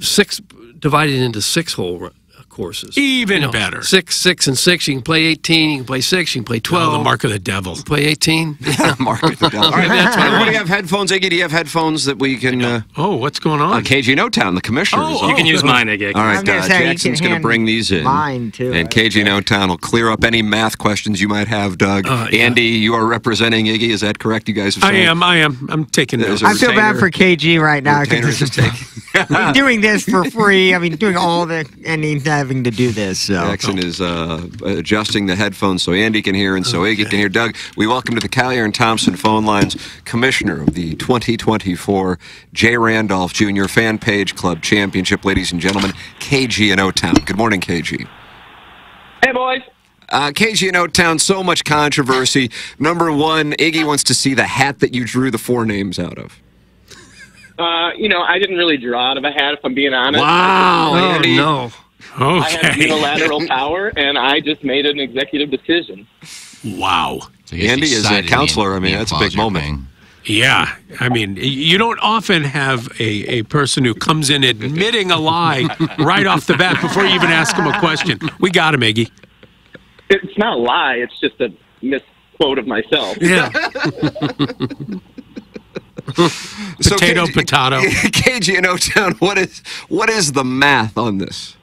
six, divided into six-hole courses. Even You know, better. Six, six, and six. You can play 18. You can play six. You can play 12. Oh, the mark of the devil. Play 18. Mark of the devil. All right, That's what I do you have headphones, Iggy? Do you have headphones that we can? Uh, oh, what's going on? Uh, KG No Town, the commissioner. Oh, is oh. You can use mine, Iggy. All right, I gonna uh, say, Jackson's going to bring these in. mine, too. And KG No Town will clear up any math questions you might have, Doug. Uh, Andy, you are representing Iggy. Is that correct? You guys have I am. I am. I'm taking There's notes. a I feel bad for KG right now Retainer is because just taking. doing this for free. I mean, doing all the and he's having to do this. So Jackson is uh, adjusting the headphones so Andy can hear and so Iggy can hear. Doug, we welcome to the Callier and Thompson phone lines Commissioner of the 2024 J. Randolph Jr. Fan Page Club Championship, ladies and gentlemen, KG in O Town. Good morning, KG. Hey, boys. Uh, KG in O Town, so much controversy. Number one, Iggy wants to see the hat that you drew the four names out of. Uh, you know, I didn't really draw out of a hat, if I'm being honest. Wow, I Andy. No. I have unilateral power, and I just made an executive decision. Wow. Andy is a counselor. I mean, that's a big moment. Yeah, I mean, you don't often have a, a person who comes in admitting a lie right off the bat before you even ask him a question. We got him, Iggy. It's not a lie, it's just a misquote of myself. Yeah. Potato, potato. KG in O Town, what is what is the math on this?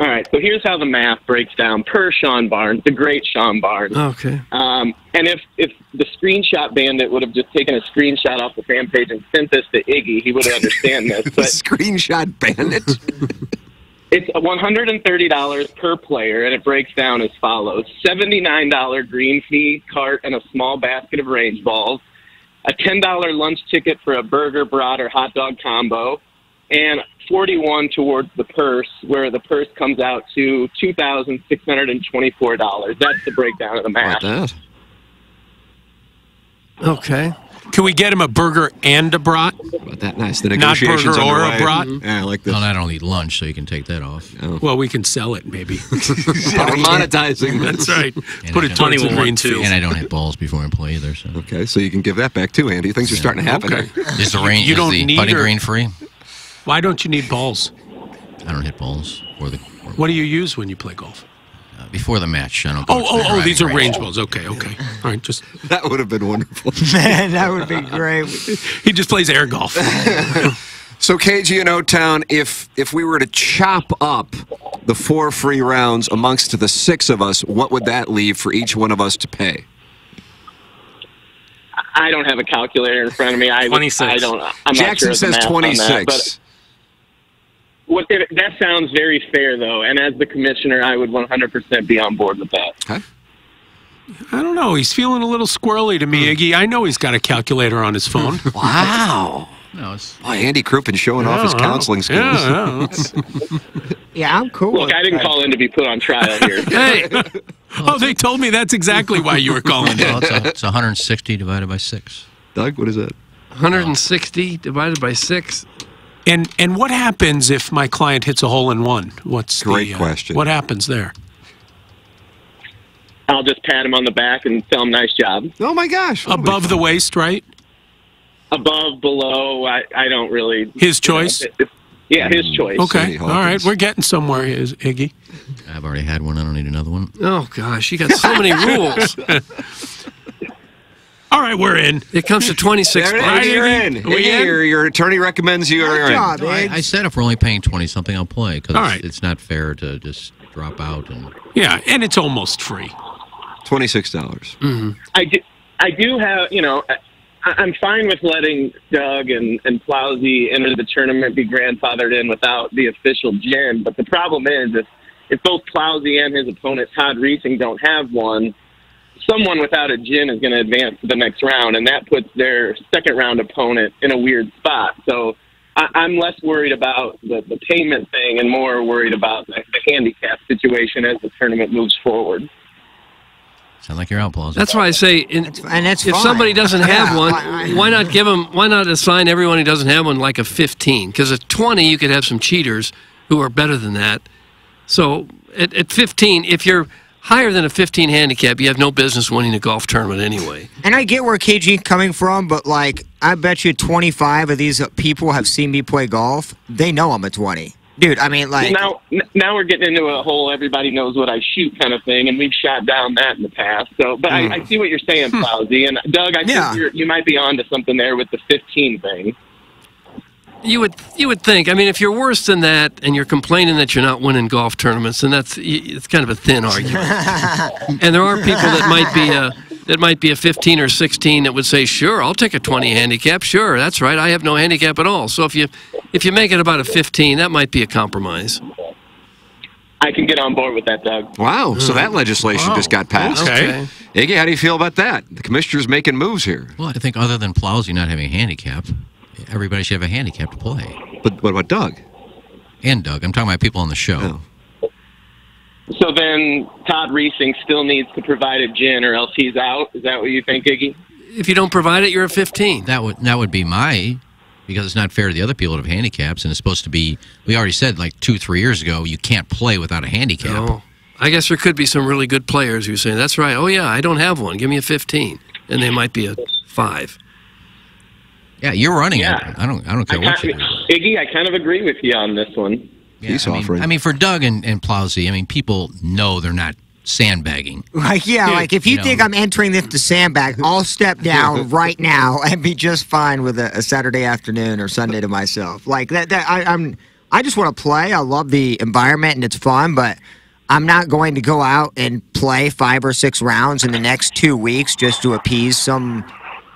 All right, so here's how the math breaks down per Sean Barnes, the great Sean Barnes. Okay. Um, and if, if the screenshot bandit would have just taken a screenshot off the fan page and sent this to Iggy, he would understand this. But screenshot bandit. It's $130 per player, and it breaks down as follows $79 green fee, cart, and a small basket of range balls, a $10 lunch ticket for a burger, brat, or hot dog combo, and 41 towards the purse, where the purse comes out to $2,624. That's the breakdown of the math. that? Okay. Can we get him a burger and a brat? About that nice. The negotiations Not negotiations burger or a underway. brat? Mm-hmm. Yeah, I like this. Well, I don't eat lunch, so you can take that off. Oh. Well, we can sell it maybe. Yeah, we're monetizing. That's right. And Put it don't- towards the green fee. And I don't hit balls before I play either. So Okay, so you can give that back too, Andy. Things are starting to happen. Okay. here. is the range You is don't the need putting her- green free? Why don't you need balls? I don't hit balls or the What do you use when you play golf? uh, before the match. I don't. Oh, oh, oh, these are range. range balls. Okay, okay. All right, just That would have been wonderful. man, that would be great. he just plays air golf. So KG and O Town, if if we were to chop up the four free rounds amongst the six of us, what would that leave for each one of us to pay? I don't have a calculator in front of me. I, 26. I don't. I'm Jackson not sure says math on that, 26. but what, that sounds very fair, though. And as the commissioner, I would 100% be on board with that. I don't know. He's feeling a little squirrely to me, hmm. Iggy. I know he's got a calculator on his phone. Wow. No, it's Boy, Andy Crouppen showing off his Yeah, counseling skills. Yeah, yeah. Yeah, I'm cool. Look, I didn't call in to be put on trial here. Hey, Oh, they told me that's exactly why you were calling well, it's, a, it's 160 divided by six. Doug, what is that? 160 divided by 6. And and what happens if my client hits a hole in one? What's Great the, uh, question. What happens there? I'll just pat him on the back and tell him nice job. Oh my gosh. Above the waist, right? Above, below, I, I don't really. His choice. It- it- yeah, his choice. Okay. All right. We're getting somewhere, is Iggy. I've already had one. I don't need another one. Oh, gosh, you got so many rules. All right, we're in. It comes to 26 There bucks. You're in. We Iggy, in? Your, your attorney recommends you are Good in. job, I, I said if we're only paying 20 something, I'll play because All it's, right. it's not fair to just drop out and. Yeah, and it's almost free. Twenty-six dollars. Mm-hmm. I do, I do have, you know, I, I'm fine with letting Doug and, and Plowsy enter the tournament, be grandfathered in without the official GHIN. But the problem is, if, if both Plowsy and his opponent, Todd Reesing, don't have one, someone without a GHIN is going to advance to the next round, and that puts their second round opponent in a weird spot. So I, I'm less worried about the, the payment thing and more worried about the, the handicap situation as the tournament moves forward. Sound like you're outlaws. That's why I say, in, and that's if fine. somebody doesn't have Yeah, one, I- I- why not give them? Why not assign everyone who doesn't have one like a 15? Because at 20, you could have some cheaters who are better than that. So at, at 15, if you're higher than a 15 handicap, you have no business winning a golf tournament anyway. And I get where KG coming from, but like, I bet you 25 of these people have seen me play golf. They know I'm a 20. Dude, I mean, like. now, now we're getting into a whole everybody knows what I shoot kind of thing, and we've shot down that in the past. So, but I, hmm. I see what you're saying, hmm. Plowsy, and Doug, I Yeah. think you're, you might be onto something there with the 15 thing. You would you would think. I mean, if you're worse than that and you're complaining that you're not winning golf tournaments, then that's it's kind of a thin argument. and there are people that might be a that might be a 15 or 16 that would say, "Sure, I'll take a 20 handicap. Sure, that's right. I have no handicap at all." So if you if you make it about a 15, that might be a compromise. I can get on board with that, Doug. Wow. So that mm. legislation Wow. just got passed. Okay. Iggy, how do you feel about that? The commissioner's making moves here. Well, I think other than Plowsy not having a handicap, everybody should have a handicap to play. But what about Doug? And Doug. I'm talking about people on the show. Oh. So then Todd Reesing still needs to provide a GHIN, or else he's out. Is that what you think, Iggy? If you don't provide it, you're a 15. That would that would be my because it's not fair to the other people that have handicaps, and it's supposed to be. We already said like two, three years ago, you can't play without a handicap. No. I guess there could be some really good players who say, "That's right. Oh yeah, I don't have one. Give me a 15," and they might be a five. Yeah, you're running Yeah. it. I don't. I don't care I what you do. Iggy, I kind of agree with you on this one. Yeah, I mean, I mean, for Doug and, and Plowsy, I mean, people know they're not sandbagging. Like, yeah, like if you, know. think I'm entering this to sandbag, I'll step down right now and be just fine with a, a Saturday afternoon or Sunday to myself. Like that, that I, I'm, I just want to play. I love the environment and it's fun, but I'm not going to go out and play five or six rounds in the next two weeks just to appease some,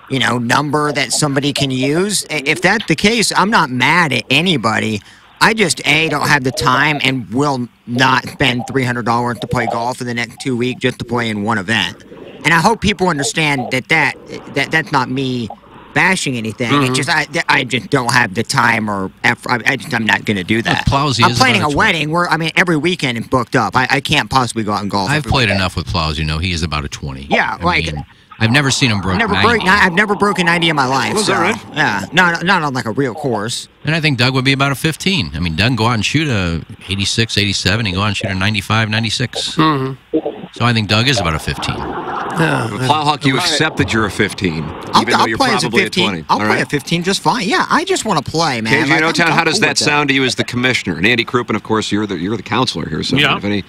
you know, number that somebody can use. If that's the case, I'm not mad at anybody. I just a don't have the time and will not spend three hundred dollars to play golf in the next two weeks just to play in one event. And I hope people understand that that, that that's not me bashing anything. Mhm. It's just I, I just don't have the time or effort. I, I just I'm not going to do that. Plowsy I'm planning a wedding where I mean every weekend is booked up. I, I can't possibly go out and golf. I've played weekend. enough with Plowsy. You know, he is about a twenty. Yeah, I like mean, I've never seen him broke I've never 90. broke. I've never broken ninety in my life. Was so, that right? Yeah, not not on like a real course. And I think Doug would be about a 15. I mean, Doug can go out and shoot a 86, 87. He go out and shoot a 95, 96. Mm-hmm. So I think Doug is about a 15. Plowhawk, you accept that you're a 15, I'll, even though I'll you're play as a probably 15. a 20. I'll All play a 15 just fine. Yeah, I just want to play, man. KG Like, in I'm- O-Town, I'm how does cool that with sound to you as the commissioner? And Andy Crouppen, of course, you're the you're the counselor here. So Yeah. if any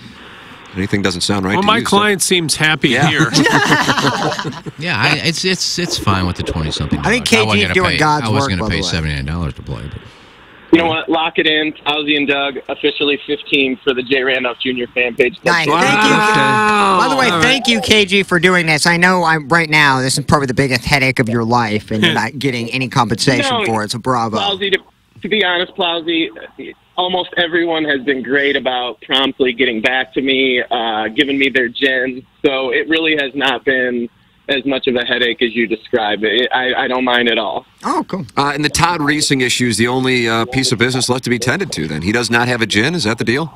anything doesn't sound right well, to my you, so- client seems happy Yeah. here. Yeah, I, it's it's it's fine with the 20 something. I think I wasn't KG doing pay, God's I was going to pay seventy nine dollars to play, but You know what? Lock it in. Ozzy and Doug officially 15 for the J Randolph Jr. fan page. Nice. Thank you. By the way, thank you, KG, for doing this. I know I'm right now. This is probably the biggest headache of your life, and you're not getting any compensation No, for it. So bravo. Plowsy, to, to be honest, Plowsy, almost everyone has been great about promptly getting back to me, uh, giving me their GHIN. So it really has not been as much of a headache as you describe it. I, I don't mind at all. Oh, cool. Uh, and the Todd Reesing issue is the only uh, piece of business left to be tended to. Then he does not have a GHIN. Is that the deal?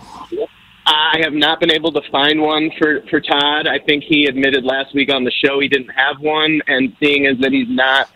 I have not been able to find one for, for Todd. I think he admitted last week on the show he didn't have one, and seeing as that he's not,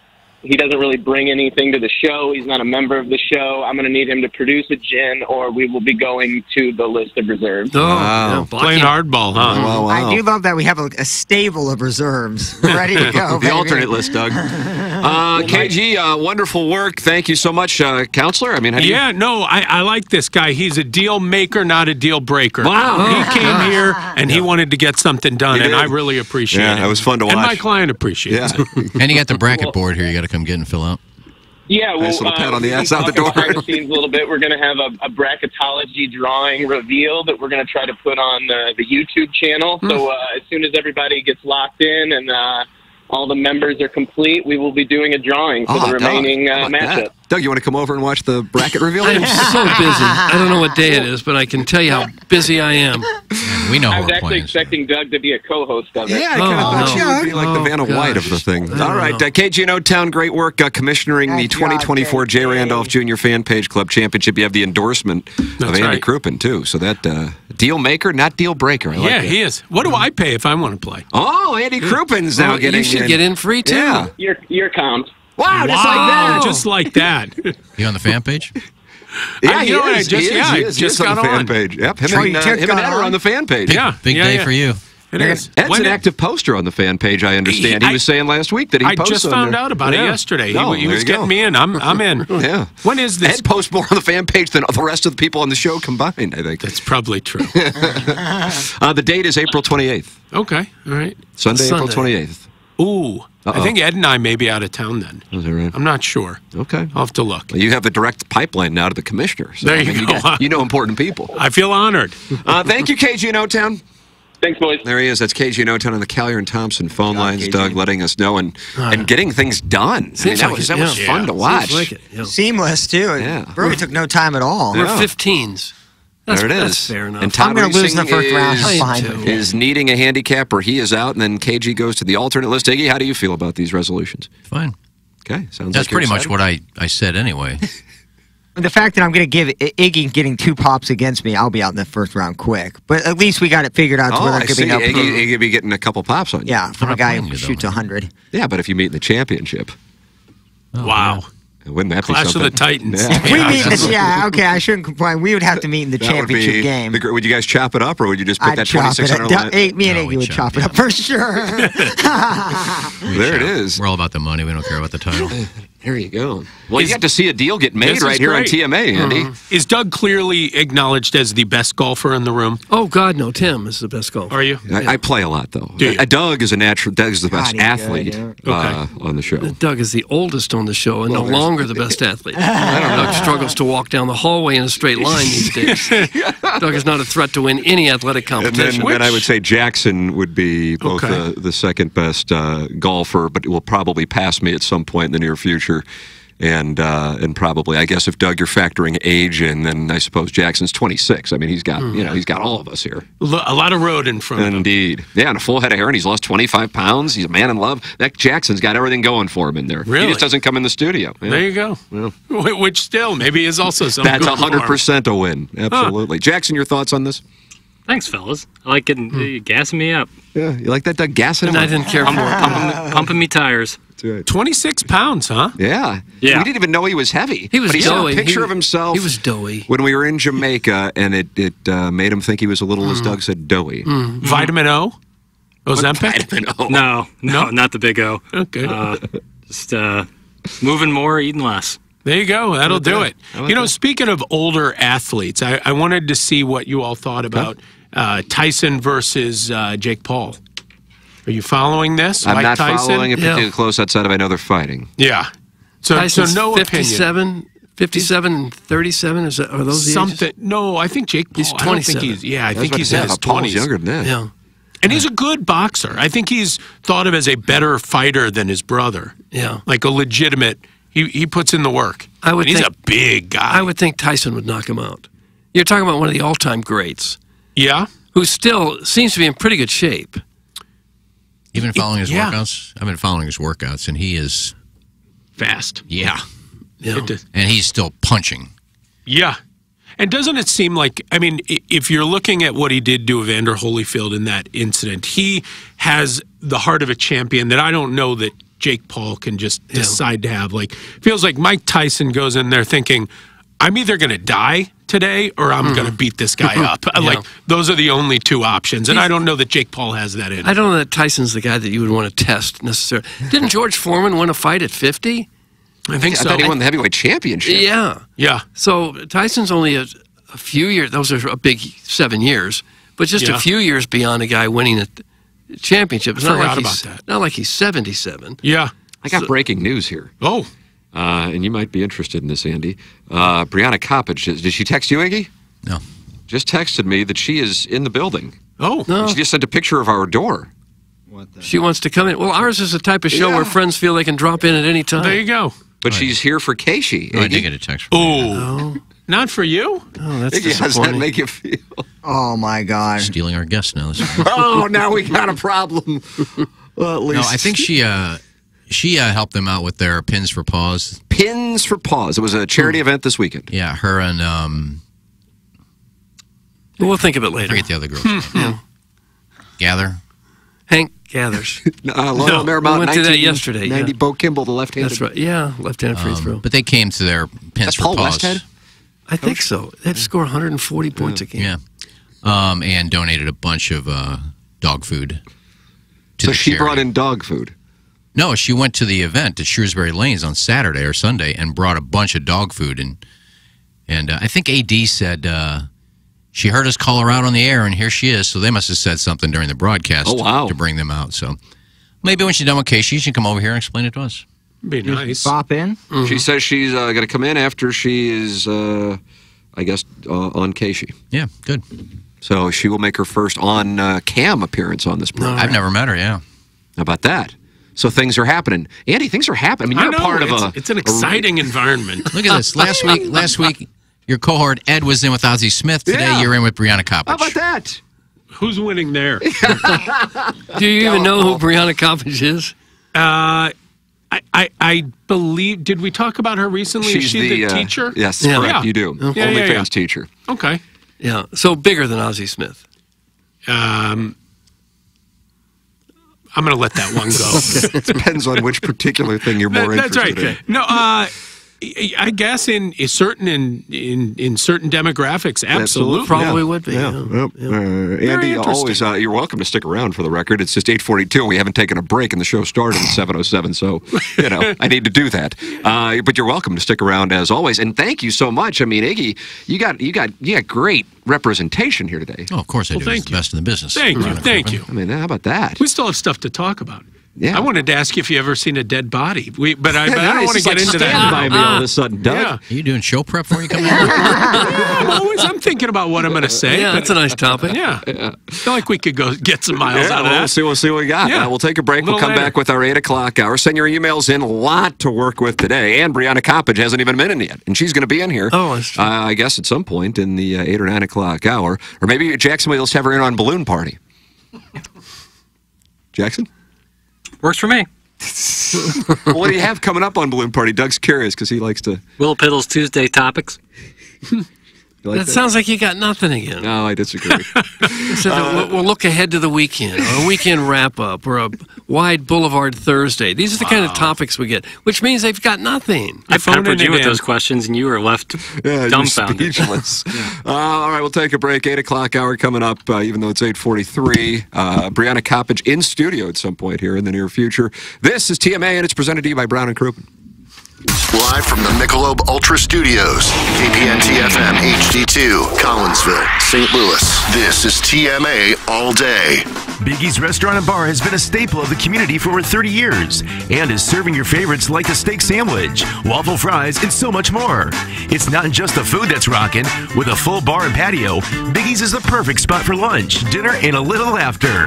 he doesn't really bring anything to the show. He's not a member of the show. I'm going to need him to produce a GHIN, or we will be going to the list of reserves. Oh, Wow. Playing hardball, huh? Wow, wow. I do love that we have a, a stable of reserves ready to go. the baby. alternate list, Doug. Uh, KG, uh, wonderful work. Thank you so much, uh, counselor. I mean, how do you? Yeah, no, I, I like this guy. He's a deal maker, not a deal breaker. Wow. He came here and he wanted to get something done, and. I really appreciate Yeah, it. that was fun to watch. And my client appreciates Yeah. it. and you got the bracket board here. You got to come get and fill out. Yeah, well, Nice little pat uh, on the we ass out the door. Behind the scenes a little bit. We're going to have a, a bracketology drawing reveal that we're going to try to put on uh, the YouTube channel. Hmm. So uh, as soon as everybody gets locked in and uh, all the members are complete, we will be doing a drawing for Oh, the remaining how uh, matchup. that? Doug, you want to come over and watch the bracket reveal? I am so busy. I don't know what day it is, but I can tell you how busy I am. We know I was actually plans. expecting Doug to be a co-host of it. Yeah, I kind of Oh, thought no. you would be like the Oh, Vanna White of the thing. don't All right, know. uh, KG in O-Town, great work uh, commissioning the 2024 J. KG. Randolph Jr. Fan Page Club Championship. You have the endorsement of Andy right. Crouppen, too. So that uh, deal maker, not deal breaker. I like yeah, that. he is. What do I pay if I want to play? Oh, Andy Crouppen's now Oh, getting you should in. get in free too. Yeah. You're, you're comped. Wow, just like that. Just like that. You on the fan page? Yeah, I- he you know, I is. just- he is. yeah, he is. just He is on the fan on. page. Yep, him Oh, and, you uh, just him and got Ed are on? on the fan page. Yeah. Big yeah, day yeah. for you. It is. Ed's When an did- active poster on the fan page. I understand. He, I- was saying last week that he. I posts just on found there. out about it yesterday. He No, w- he, was getting go. me in. I'm I'm in. Yeah. When is this? Ed posts more on the fan page than the rest of the people on the show combined. I think that's probably true. uh, the date is April 28th, Okay. All right. Sunday, April 28th. Ooh. I Uh-oh. think Ed and I may be out of town then. Is that right? I'm not sure. Okay. I'll have to look. Well, you have a direct pipeline now to the commissioner. So, There I you mean, go. got- you know important people. I feel honored. Uh, thank you, KG in O-Town. Thanks, boys. There he is. That's KG in O-Town on the Collier and Thompson phone lines. KG. Doug letting us know and, and getting things done. I mean, Seems that like was, it, that was fun Yeah. to watch. Seems like it. Yeah. Seamless too. It Yeah. really took no time at all. We're Yeah. 15s. That's, there it is. That's fair enough. And Todd I'm gonna lose in the first round. Is, He's fine. is needing a handicap, or he is out, and then KG goes to the alternate list. Iggy, how do you feel about these resolutions? Fine. Okay, sounds That's like you're pretty much what I, I said anyway. The fact that I'm going to give Iggy getting two pops against me, I'll be out in the first round quick. But at least we got it figured out to Oh, where I there could see. be no Iggy, proof. Iggy be getting a couple pops on you. Yeah, from a guy who you, though. shoots 100. Yeah, but if you meet in the championship, oh, wow. Wouldn't that be Clash of the Titans. Yeah. We meet in yeah, okay, I shouldn't complain. We would have to meet in the That would championship be game. the would you guys chop it up, or would you just put I'd that chop twenty it. up. Me and No, Iggy would chop chop it up for sure. There it is. We're all about the money. We don't care about the title. There you go. Well, you Is- got to see a deal get made right here great. on TMA, Andy. Is Doug clearly acknowledged as the best golfer in the room? Oh God, no! Tim is the best golfer. Are you? I, I play a lot though. Do you? Uh, Doug is a natural. Doug is the best God, he's athlete good, uh, on the show. Doug is the oldest on the show and no Well, there's- longer the best athlete. I don't Doug struggles to walk down the hallway in a straight line these days. Doug is not a threat to win any athletic competition. And then, competition. then I would say Jackson would be both Okay. the, the second best uh, golfer, but will probably pass me at some point in the near future. And uh, and probably, I guess, if Doug, you're factoring age in, then I suppose Jackson's 26. I mean, he's got you know he's got all of us here. A lot of road in front of him. Indeed, yeah, and a full head of hair, and he's lost 25 pounds. He's a man in love. That Jackson's got everything going for him in there. Really, He just doesn't come in the studio. Yeah. There you go. Wh- Which still maybe is also some That's 100 percent a win. Absolutely, Jackson. Your thoughts on this? Thanks, fellas. I like getting uh, gassing me up, Yeah, you like that, Doug? Gassing him And I didn't care for it. pumping, pumping me tires. Right. 26 pounds, huh? Yeah. Yeah. We didn't even know he was heavy. He was but he doughy. sent a picture He- of himself. He was doughy. when we were in Jamaica, and it it uh, made him think he was a little, as Doug said, doughy. Vitamin O? Ozempic? Vitamin O. No, no, not the big O. Okay. Uh, just uh, moving more, eating less. There you go. That'll do that. it. Like you know, that. speaking of older athletes, I, I wanted to see what you all thought about uh, Tyson versus uh, Jake Paul. Are you following this? I'm Mike not Tyson? following it Yeah. particularly close outside of I know they're fighting. Yeah. So, Tyson's so no opinion. 57, 57 and 37. Is that, are those the ages? Something. No, I think Jake Paul. He's I think 27. he's. Yeah, I, was think he's to say, in I his thought Paul was twenties. younger than that. Yeah. And he's a good boxer. I think he's thought of as a better fighter than his brother. Yeah. Like a legitimate. He he puts in the work. I would And he's think- a big guy. I would think Tyson would knock him out. You're talking about one of the all-time greats yeah. who still seems to be in pretty good shape. Even following his yeah. workouts, I've been following his workouts, and he is, Fast. yeah, Yeah. And he's still punching. Yeah. And doesn't it seem like, I mean, if you're looking at what he did to Evander Holyfield in that incident, he has the heart of a champion that I don't know that Jake Paul can just decide to have. Like, feels like Mike Tyson goes in there thinking, I'm either going to die today or I'm going to mm-hmm. beat this guy mm-hmm. up. Uh, like, those are the only two options. And I don't know that Jake Paul has that in. I don't know that Tyson's the guy that you would want to test necessarily. Didn't George Foreman win a fight at 50? I think I so. thought he won the heavyweight championship. Yeah. yeah. So Tyson's only a, a few years. Those are a big seven years, but just Yeah. a few years beyond a guy winning a championship. It's not Forgot like he's about that. not like he's seventy-seven. Yeah. I got breaking news here. Oh, Uh, and you might be interested in this, Andy. Uh, Brianna Coppage, did did she text you, Iggy? No. Just texted me that she is in the building. oh. No, She just sent a picture of our door. she wants to come in. Well, ours is the type of show Yeah. where friends feel they can drop in at any time. There you go. But she's here for Casey. Oh, I Iggy. did get a text from Oh. Not for you? Oh, that's Iggy, how does that make you feel? Oh my God. stealing our guests now. Oh, now we got a problem. well, at no, I think she uh, she uh, helped them out with their pins for paws. Pins for Paws. It was a charity event this weekend. Yeah, her and um, We'll think of it I later. forget the other girl. Gather. Hank Gathers. Uh, Lionel No, Marymount, we went to that yesterday, 1990, yeah. Bo Kimble, the left-handed. That's right. Yeah, left-handed free Um, throw. but they came to their pins That's for Paul paws. Westhead? I think so. They had to score 140 points a game. Yeah. Um, and donated a bunch of uh, dog food. To So the she charity. brought in dog food. No, she went to the event at Shrewsbury Lanes on Saturday or Sunday and brought a bunch of dog food and and uh, I think AD said uh, she heard us call her out on the air and here she is. So they must have said something during the broadcast Oh, wow. to bring them out. So maybe when she's done with Casey, she can come over here and explain it to us. Be nice. Pop in. She says she's uh, going to come in after she is, uh, I guess, uh, on Casey. Yeah, good. So she will make her first on uh, cam appearance on this program. I've never met her. Yeah. How about that? So things are happening. Andy, things are happening. I mean, you're know, part of it's, a. it's an exciting environment. Look at this. Last week, last week, your cohort Ed was in with Ozzie Smith. Today, Yeah. you're in with Brianna Coppage. How about that? Who's winning there? Do you even know who Brianna Coppage is? Uh, I, I, I believe. Did we talk about her recently? She's is she the, uh, teacher? Yes, Yeah. correct. Yeah. You do. Yeah, yeah, OnlyFans yeah. teacher. Okay. Yeah. So bigger than Ozzie Smith. Um, I'm going to let that one go. It depends on which particular thing you're more That- that's right. interested in. No, uh, I I guess in is certain in, in in certain demographics, absolutely. Probably Yeah. would be. Yeah. yeah. Yep. Uh, Andy, always, uh, you're welcome to stick around for the record. It's just 842. We haven't taken a break, and the show started at 707. So, you know, I need to do that. Uh, but you're welcome to stick around as always. And thank you so much. I mean, Iggy, you got you got you got great representation here today. Oh, of course I Well, do. thank It's the best in the business. Thank you, thank you. I mean, how about that? We still have stuff to talk about. Yeah. I wanted to ask you if you ever seen a dead body. We, but I, but I don't want to get like into that. by me all of a sudden, Doug. Yeah. Are you doing show prep before you come in? I'm always I'm thinking about what I'm going to say. Yeah, that's a nice topic. Yeah. I feel like we could go get some miles Yeah, out of well, that. we'll see. We'll see what we got. Yeah. Uh, we'll take a break. A We'll come later. back with our eight o'clock hour. Send your emails in. A lot to work with today. And Brianna Coppage hasn't even been in yet, and she's going to be in here. Oh, that's true. uh, I guess at some point in the uh, eight or nine o'clock hour, or maybe Jackson will just have her in on balloon party. Jackson, Works for me. well, what do you have coming up on balloon party? Doug's curious because he likes to. Will Piddle's Tuesday topics. You like That sounds like you got nothing again. No, I disagree. So that we'll, we'll look ahead to the weekend, or a weekend wrap up, or a wide Boulevard Thursday. These are the kind of topics we get, which means they've got nothing. I phoning peppered you it with in. those questions, and you were left Yeah, you're dumbfounded. speechless. uh, all right, we'll take a break. Eight o'clock hour coming up. Uh, even though it's eight forty-three, uh, Brianna Coppage in studio at some point here in the near future. This is TMA, and it's presented to you by Brown and Crouppen. Live from the Michelob Ultra Studios, KPNT FM HD2, Collinsville, St. Louis. This is TMA All Day. Biggie's Restaurant and Bar has been a staple of the community for over 30 years and is serving your favorites like the steak sandwich, waffle fries, and so much more. It's not just the food that's rocking. With a full bar and patio, Biggie's is the perfect spot for lunch, dinner, and a little laughter.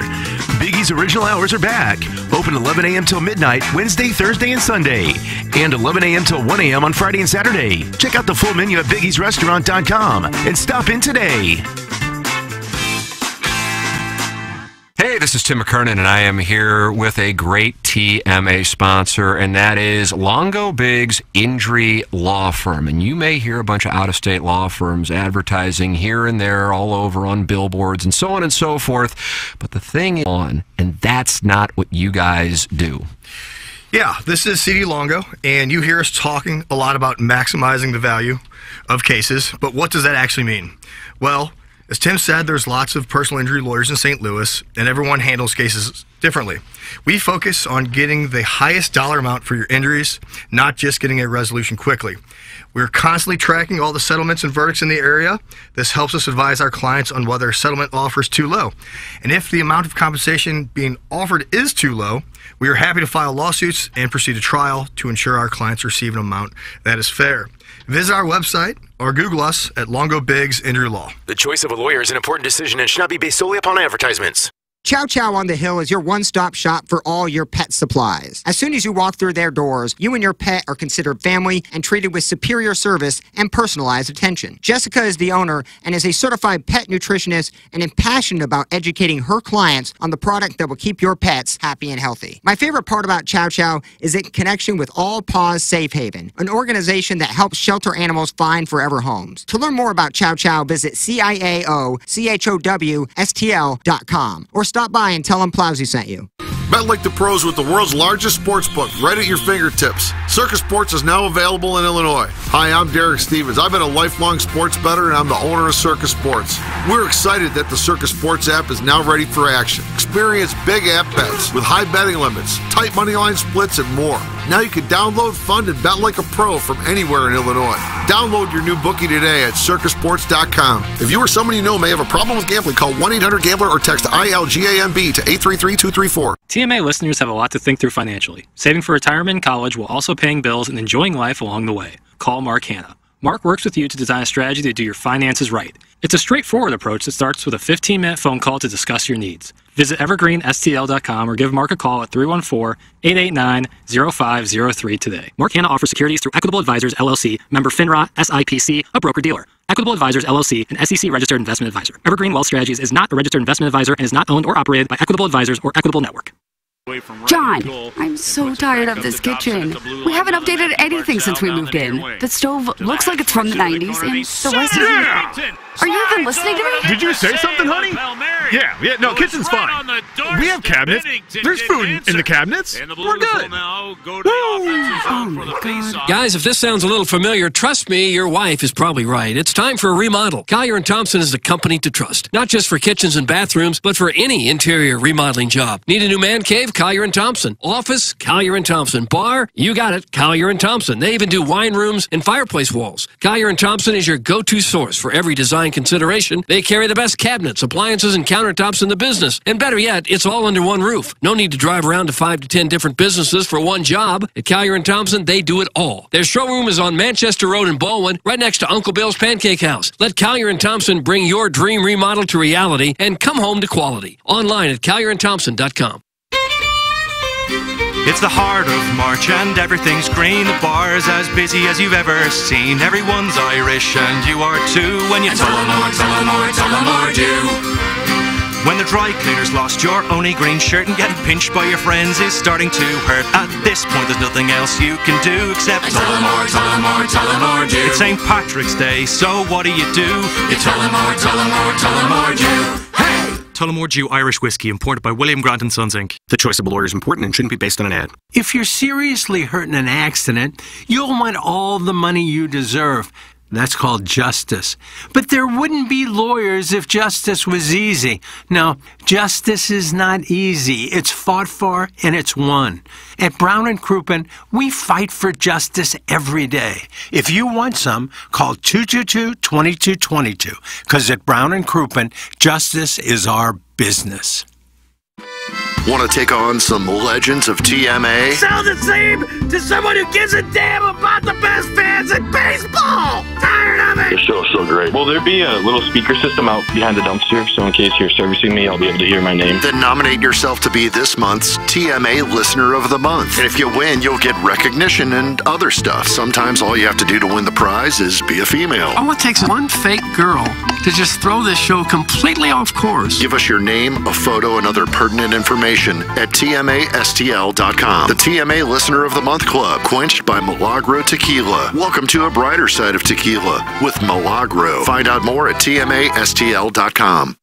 Biggie's original hours are back. Open 11 a.m. till midnight, Wednesday, Thursday, and Sunday. And 11 a.m. till 1 a.m. on Friday and Saturday. Check out the full menu at biggiesrestaurant.com and stop in today. Hey, this is Tim McKernan, and I am here with a great TMA sponsor, and that is Longo Biggs Injury Law Firm. And you may hear a bunch of out of state law firms advertising here and there, all over on billboards and so on and so forth. But the thing is on, and that's not what you guys do. Yeah, this is CD Longo, and you hear us talking a lot about maximizing the value of cases, but what does that actually mean? Well, as Tim said, there's lots of personal injury lawyers in St. Louis, and everyone handles cases differently. We focus on getting the highest dollar amount for your injuries, not just getting a resolution quickly. We're constantly tracking all the settlements and verdicts in the area. This helps us advise our clients on whether a settlement offer is too low. And if the amount of compensation being offered is too low, we are happy to file lawsuits and proceed to trial to ensure our clients receive an amount that is fair. Visit our website or Google us at Longo Biggs Injury Law. The choice of a lawyer is an important decision and should not be based solely upon advertisements. Ciao Chow on the Hill is your one stop shop for all your pet supplies. As soon as you walk through their doors, you and your pet are considered family and treated with superior service and personalized attention. Jessica is the owner and is a certified pet nutritionist and is passionate about educating her clients on the product that will keep your pets happy and healthy. My favorite part about Ciao Chow is its connection with All Paws Safe Haven, an organization that helps shelter animals find forever homes. To learn more about Ciao Chow, visit CIAO CHOW STL.com or stop by and tell them Plowsy sent you. Bet like the pros with the world's largest sports book right at your fingertips. Circus Sports is now available in Illinois. Hi, I'm Derek Stevens. I've been a lifelong sports bettor and I'm the owner of Circus Sports. We're excited that the Circus Sports app is now ready for action. Experience big app bets with high betting limits, tight money line splits, and more. Now you can download, fund, and bet like a pro from anywhere in Illinois. Download your new bookie today at circusports.com. If you or someone you know may have a problem with gambling, call 1 800 Gambler or text ILGAMB to 833 234. TMA listeners have a lot to think through financially. Saving for retirement and college while also paying bills and enjoying life along the way. Call Mark Hanna. Mark works with you to design a strategy to do your finances right. It's a straightforward approach that starts with a 15 minute phone call to discuss your needs. Visit evergreenstl.com or give Mark a call at 314 889 0503 today. Mark Hanna offers securities through Equitable Advisors LLC, member FINRA, SIPC, a broker dealer. Equitable Advisors LLC, an SEC registered investment advisor. Evergreen Wealth Strategies is not a registered investment advisor and is not owned or operated by Equitable Advisors or Equitable Network. John, I'm so tired of this kitchen. We haven't updated anything since we moved in. The stove looks like it's from the 90s, and the rest is. Are you even listening to me? Did you say something, honey? Yeah, yeah, no, kitchen's fine. We have cabinets. There's food in the cabinets. We're good. Oh Guys, if this sounds a little familiar, trust me, your wife is probably right. It's time for a remodel. Collier and Thompson is the company to trust, not just for kitchens and bathrooms, but for any interior remodeling job. Need a new man cave? Collier and Thompson. Office? Collier and Thompson. Bar? You got it. Collier and Thompson. They even do wine rooms and fireplace walls. Collier and Thompson is your go-to source for every design consideration. They carry the best cabinets, appliances, and countertops in the business. And better yet, it's all under one roof. No need to drive around to five to ten different businesses for one job. At Collier and Thompson, they do it all. Their showroom is on Manchester Road in Baldwin, right next to Uncle Bill's Pancake House. Let Collier and Thompson bring your dream remodel to reality and come home to quality. Online at collierandthompson.com. It's the heart of March and everything's green. The bar's as busy as you've ever seen. Everyone's Irish and you are too. When you Tullamore, Tullamore, Tullamore do. When the dry cleaners lost your only green shirt and getting pinched by your friends is starting to hurt. At this point, there's nothing else you can do except Tullamore, Tullamore, Tullamore do. It's St. Patrick's Day, so what do you do? You Tullamore, Tullamore, Tullamore do. Tullamore Dew Irish Whiskey, imported by William Grant and Sons Inc. The choice of a lawyer is important and shouldn't be based on an ad. If you're seriously hurt in an accident, you'll want all the money you deserve. That's called justice. But there wouldn't be lawyers if justice was easy. No, justice is not easy. It's fought for and it's won. At Brown and Crouppen, we fight for justice every day. If you want some, call 222-2222 because at Brown and Crouppen, justice is our business. Want to take on some legends of TMA? Sound the same to someone who gives a damn about the best fans in baseball. Tired of it. The show's so great. Will there be a little speaker system out behind the dumpster so in case you're servicing me, I'll be able to hear my name? Then nominate yourself to be this month's TMA Listener of the Month. And if you win, you'll get recognition and other stuff. Sometimes all you have to do to win the prize is be a female. All it takes is one fake girl to just throw this show completely off course. Give us your name, a photo, and other pertinent information at TMASTL.com. The TMA Listener of the Month Club, quenched by Milagro Tequila. Welcome to a brighter side of tequila with Milagro. Find out more at TMASTL.com.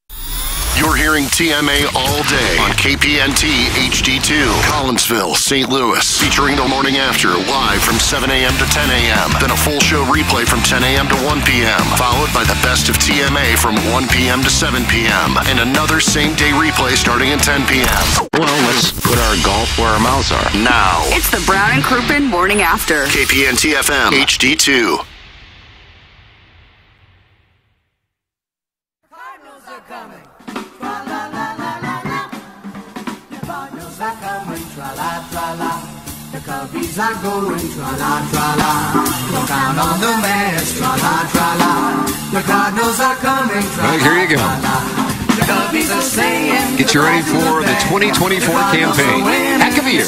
You're hearing TMA all day on KPNT HD2, Collinsville, St. Louis, featuring the morning after live from 7 a.m. to 10 a.m. Then a full show replay from 10 a.m. to 1 p.m., followed by the best of TMA from 1 p.m. to 7 p.m., and another same day replay starting at 10 p.m. Well, let's put our golf where our mouths are. Now, It's the Brown and Crouppen Morning After. KPNT FM HD2. Cubbies are going, tra-la, tra-la. Look out on the mares, tra-la, tra-la. The Cardinals are coming, tra-la, here you go. tra-la. The Cubbies are saying Get you ready for the 2024 campaign. Heck of a year.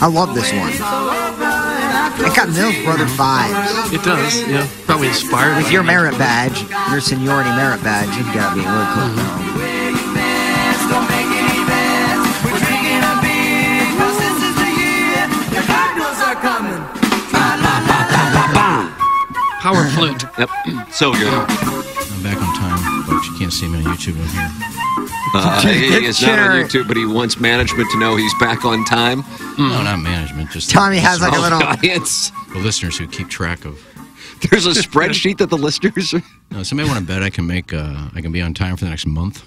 I love this one. It got Mills Brother vibes. It does, yeah. Probably inspired. With your merit badge, your seniority merit badge, you've got to be really cool. Power flute. Yep. So good. I'm back on time, but you can't see me on YouTube on here. Uh, Dude, he that is not on YouTube, but he wants management to know he's back on time. No, not management. Just Tommy has like a little. audience. the listeners who keep track of. There's a spreadsheet that the listeners. Are... No, somebody want to bet I can make. Uh, I can be on time for the next month.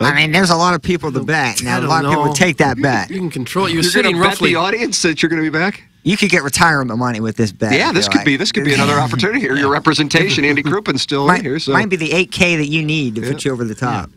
I mean, there's a lot of people to bet. Now, a don't lot of people take that bet. You can control it. You're, You're sitting going to bet roughly. the audience that you're going to be back. You could get retirement money with this bet. Yeah, this could like. be this could be another opportunity. here. your representation, Andy Crouppen's still Might, in here. So might be the 8K that you need to put you over the top.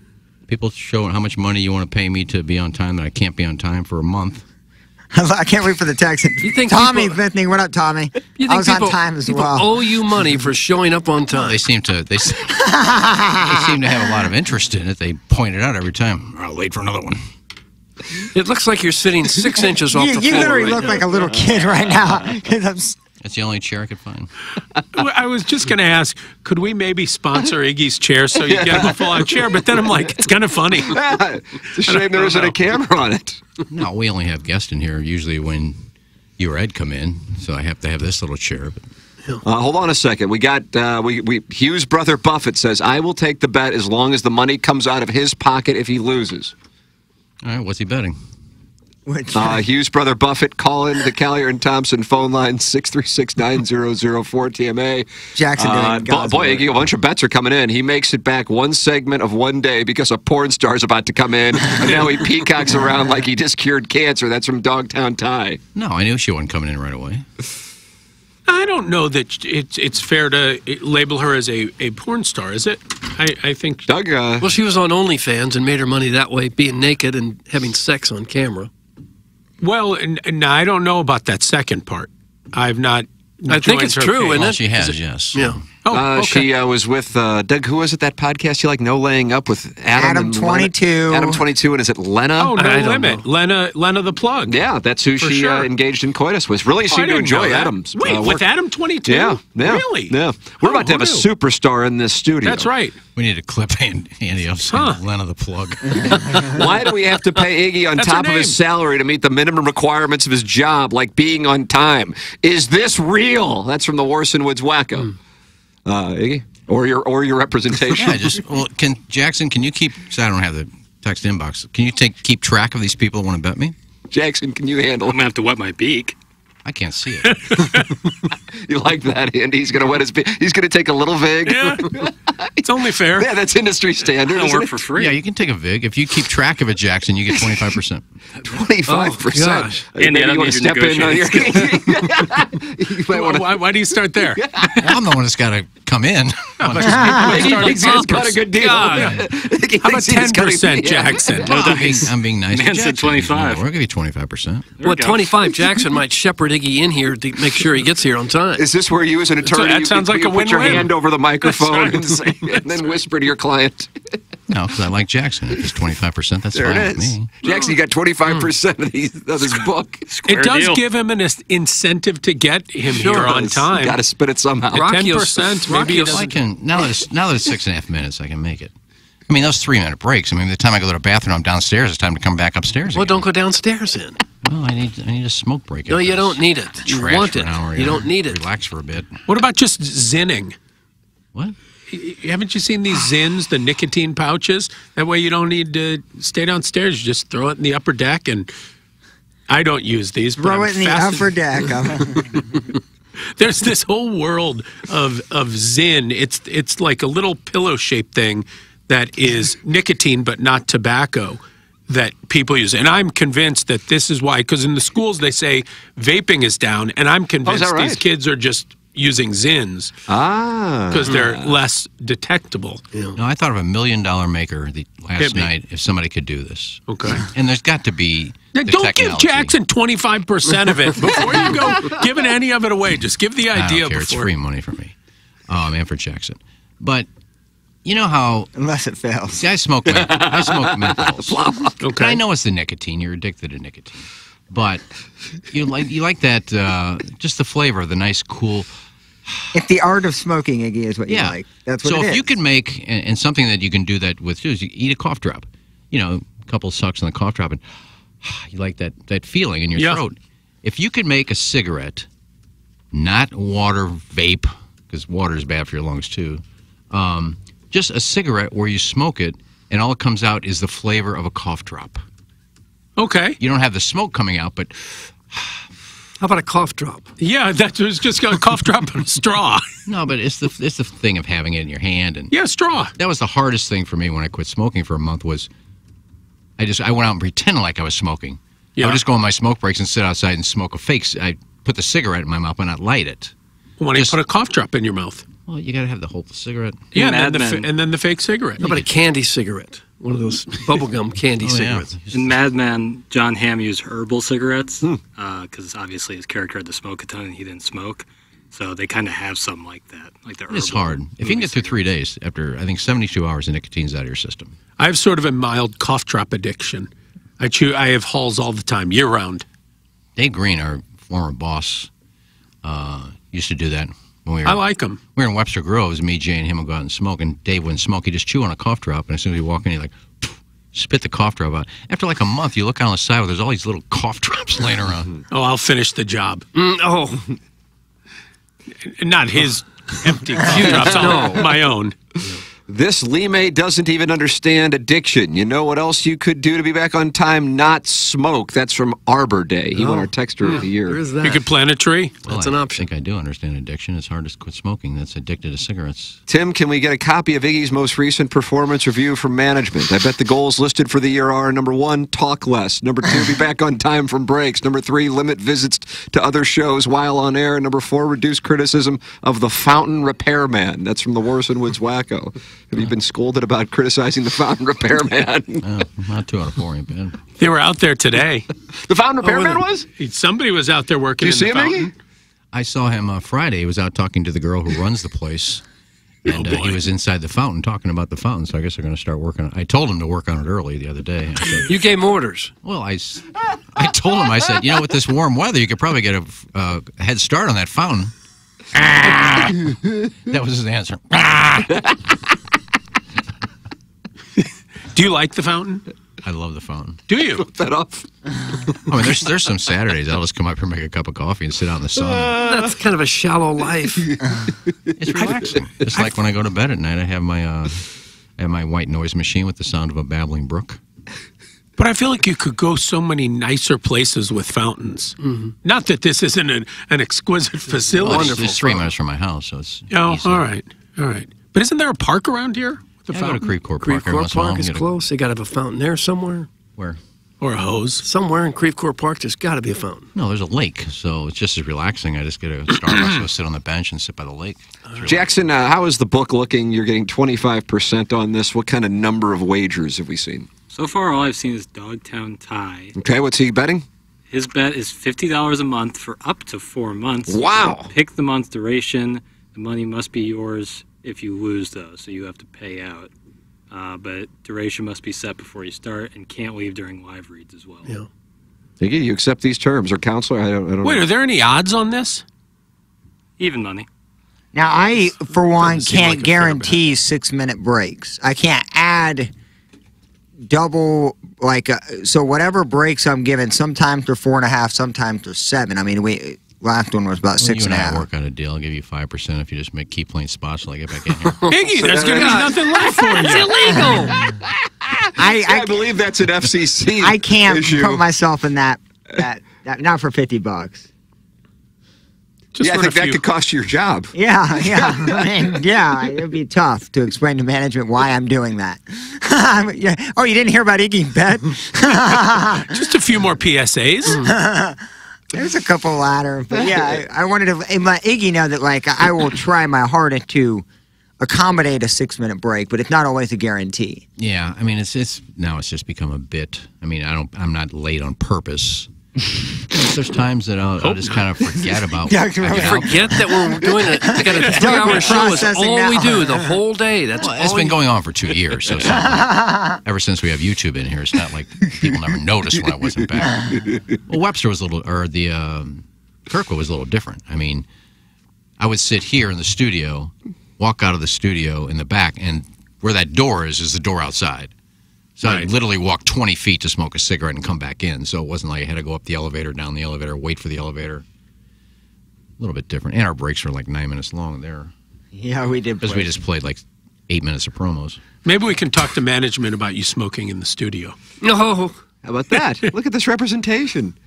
People show how much money you want to pay me to be on time that I can't be on time for a month. I can't wait for the text. You think Tommy people- Bithney, what up, Tommy? You think I was people, on time as people well. owe you money for showing up on time. They seem to they, they seem to have a lot of interest in it. They point it out every time. I'll wait for another one. It looks like you're sitting six inches off you, the you floor. literally right look now. like a little kid right now. I'm That's the only chair I could find. I was just going to ask, could we maybe sponsor Iggy's chair so you get him a full-on chair? But then I'm like, it's kind of funny. it's a shame there isn't a camera on it. No, we only have guests in here usually when you or Ed come in, so I have to have this little chair. But Uh, hold on a second. We got uh, we, we Hughes' brother Buffett says I will take the bet as long as the money comes out of his pocket if he loses. All right, what's he betting? Uh, Hughes' brother Buffett call in the Collier and Thompson phone line 636-9004 TMA. Jackson Uh, bo- boy, a bunch of bets are coming in. He makes it back one segment of one day because a porn star is about to come in, and now he peacocks around like he just cured cancer. That's from Dogtown Ty. No, I knew she wasn't coming in right away. I don't know that it's it's fair to label her as a, a porn star, is it? I, I think Doug. Uh, Well, she was on OnlyFans and made her money that way, being naked and having sex on camera. Well, and, and I don't know about that second part. I've not. I think it's true, page. isn't Well, she has, Is it- yes. Yeah. Oh, Uh, okay. She uh, was with uh, Doug. Who was it? That podcast you like? No laying up with Adam. Adam 22. Adam twenty two, and is it Lena? Oh, no I don't limit. Lena, Lena the plug. Yeah, that's who For she uh, sure. engaged in coitus with. Really Oh, seemed to enjoy. Adam's. Wait, uh, with. Adam 22? Yeah, yeah, Really? Yeah, we're Oh, about to have a superstar in this studio. That's right. We need to clip Andy, Andy up saying Huh. Lena the plug. Why do we have to pay Iggy on That's top of his salary to meet the minimum requirements of his job, like being on time? Is this real? That's from the Warson Woods Wacko. Uh, Iggy, or your or your representation. yeah, just well, can Jackson? Can you keep? 'cause I don't have the text inbox. Can you take keep track of these people that want to bet me? Jackson, can you handle? I'm gonna have to wet my beak. I can't see it. You like that, Andy? He's gonna wet his. beak. He's gonna take a little vig. Yeah. it's only fair. Yeah, that's industry standard. I don't work it? for free. yeah, you can take a vig if you keep track of it, Jackson. You get twenty five percent. Twenty-five percent. Oh, gosh. Andy, you want need to to step in on your. negotiate. you might want to. Why, why do you start there? I'm the one that's got to come in. Iggy he's got a good deal. God. How about thinks he's got a- 10%, yeah. Jackson? I'm, being, I'm being nice. to Man said Jackson. 25. We'll give you twenty five percent. Well, 25 Jackson might shepherd Iggy in here to make sure he gets here on time. Is this where you, as an attorney, that sounds you, like you a put your hand over the microphone right. and, say, and then whisper to your client? No, because I like Jackson. If it's twenty five percent, that's There fine it with me. Jackson, you got twenty-five percent of, these- of this book. It does deal. give him an incentive to get him here on time. Got to spit it somehow. Ten percent, maybe Rocky he will- Well, I can now that it's now that it's six and a half minutes, I can make it. I mean, those three minute breaks. I mean, by the time I go to the bathroom, I'm downstairs. It's time to come back upstairs. Well, again. don't go downstairs then. Well, I need I need a smoke break. No, you don't need it. You Trash want it. an hour, You don't need it. Relax for a bit. What about just Zynning? What? Haven't you seen these Zyns, the nicotine pouches? That way you don't need to stay downstairs. You just throw it in the upper deck. And I don't use these. But Throw I'm it in the upper deck. There's this whole world of of Zyn. It's it's like a little pillow shaped thing that is nicotine but not tobacco that people use. And I'm convinced that this is why because in the schools they say vaping is down and I'm convinced these right? kids are just using Zyns Ah. because they're less detectable. No, I thought of a million dollar maker the last night if somebody could do this. Okay. And there's got to be. Now, don't give. Jackson 25% of it before you go giving any of it away. Just give the I idea don't care. It's free money for me. Um, and for Jackson. But you know how Unless it fails. See, I smoke. men- I smoke menthols. Okay. I know it's the nicotine. You're addicted to nicotine, but you like you like that uh, just the flavor, the nice, cool. If the art of smoking, Iggy, is what you like, that's what so it if is. you can make and, and something that you can do that with too is you eat a cough drop. You know, a couple sucks on the cough drop, and you like that that feeling in your Yeah. throat. If you could make a cigarette, not water vape, because water is bad for your lungs too. Um, just a cigarette where you smoke it and all it comes out is the flavor of a cough drop. Okay. You don't have the smoke coming out, but How about a cough drop? Yeah, that was just got a cough drop and a straw. no, but it's the it's the thing of having it in your hand and Yeah, straw. That was the hardest thing for me when I quit smoking for a month was I just I went out and pretended like I was smoking. I Yeah. would just go on my smoke breaks and sit outside and smoke a fake. I put the cigarette in my mouth but not light it. Why don't you put a cough drop in your mouth? Well, you got to have the whole cigarette. Yeah, and then, the, and then the fake cigarette. How about a candy cigarette? One of those bubblegum candy Oh, cigarettes. In Mad Men, Jon Hamm used herbal cigarettes Hmm. because obviously his character had to smoke a ton and he didn't smoke. So they kind of have something like that, like the It's hard. If you can get through three days after I think seventy two hours, the nicotine's out of your system. I have sort of a mild cough drop addiction. I chew. I have Halls all the time, year round. Dave Green, our former boss, uh, used to do that when we were. I like him. We were in Webster Groves. Me, Jay, and him would go out and smoke, and Dave wouldn't smoke. He'd just chew on a cough drop, and as soon as he walk in, he like spit the cough drop out. After like a month, you look on the side where there's all these little cough drops laying around. Oh, I'll finish the job. Mm, oh, Not his empty cough drops. No. my own. This Lime doesn't even understand addiction. You know what else you could do to be back on time? Not smoke. That's from Arbor Day. He won oh. our Texter of the hmm. Year. You could plant a tree. Well, That's an I option. I think I do understand addiction. It's hard to quit smoking. That's addicted to cigarettes. Tim, can we get a copy of Iggy's most recent performance review from management? I bet the goals listed for the year are number one, talk less. Number two, be back on time from breaks. Number three, limit visits to other shows while on air. Number four, reduce criticism of the fountain repairman. That's from the Warson Woods Wacko. Have you been scolded about criticizing the fountain repairman? Oh, not two out of four ain't bad. They were out there today. the fountain repairman was? Somebody was out there working. Did you in see the him, fountain. I saw him uh, Friday. He was out talking to the girl who runs the place. And uh, he was inside the fountain talking about the fountain, so I guess they're going to start working. on I told him to work on it early the other day. Said, you gave him orders. Well, I, I told him, I said, you know, with this warm weather, you could probably get a uh, head start on that fountain. that was his answer. Do you like the fountain? I love the fountain. Do you? that off. I mean, there's there's some Saturdays I'll just come up here, make a cup of coffee, and sit out in the sun. That's kind of a shallow life. It's relaxing. It's like when I go to bed at night, I have my uh, I have my white noise machine with the sound of a babbling brook. But I feel like you could go so many nicer places with fountains. Not that this isn't an, an exquisite facility. Well, it's, it's three minutes from my house, so it's Oh, easy. all right, all right. But isn't there a park around here? With the Yeah, I go to fountain? Creve Coeur Creve Park every Court once in a while Park is get a- close. They got to have a fountain there somewhere. Where? Or a hose. Somewhere in Creve Coeur Park, there's got to be a fountain. No, there's a lake, so it's just as relaxing. I just get a Starbucks, go sit on the bench and sit by the lake. Jackson, uh, how is the book looking? You're getting 25% on this. What kind of number of wagers have we seen? So far, all I've seen is Dogtown Tie. Okay, what's he betting? His bet is fifty dollars a month for up to four months. Wow. Pick the month duration. The money must be yours if you lose, though, so you have to pay out. Uh, but duration must be set before you start, and can't leave during live reads as well. Yeah. Iggy, you accept these terms, or counselor? I don't, I don't Wait, know. are there any odds on this? Even money. Now, I, for one, can't like guarantee six minute breaks. I can't add double, like, uh, so whatever breaks I'm given, sometimes they're four and a half, sometimes they're seven. I mean, we last one was about Well, six you and and a I half. work on a deal. I'll give you five percent if you just make keep playing spots till I get back in here. Iggy, there's going to be nothing left for you. It's illegal. I, I, believe that's an FCC. I can't issue. put myself in that, that, that, not for 50 bucks. Just yeah, I think that could cost you your job. Yeah, yeah. I mean, yeah, it'd be tough to explain to management why I'm doing that. Yeah. Oh, you didn't hear about Iggy Bet? Just a few more PSAs. There's a couple ladder, but yeah, I, I wanted to let Iggy know that like I will try my hardest to accommodate a six minute break, but it's not always a guarantee. Yeah, I mean it's it's now it's just become a bit. I mean I don't I'm not late on purpose. There's times that I'll, I'll just kind of forget about. Yeah, I get. Forget that we're doing it. We got a three-hour show. Is Processing all we do the whole day. That's Well, it's all been you- going on for two years, so like- ever since we have YouTube in here, it's not like people never noticed when I wasn't back. Well, Webster was a little, or the um, Kirkwood was a little different. I mean, I would sit here in the studio, walk out of the studio in the back, and where that door is is the door outside. So I'd literally walked 20 feet to smoke a cigarette and come back in. So it wasn't like I had to go up the elevator, down the elevator, wait for the elevator. A little bit different. And our breaks were like nine minutes long there. Yeah, we did. Because we just played like eight minutes of promos. Maybe we can talk to management about you smoking in the studio. No. How about that? Look at this representation.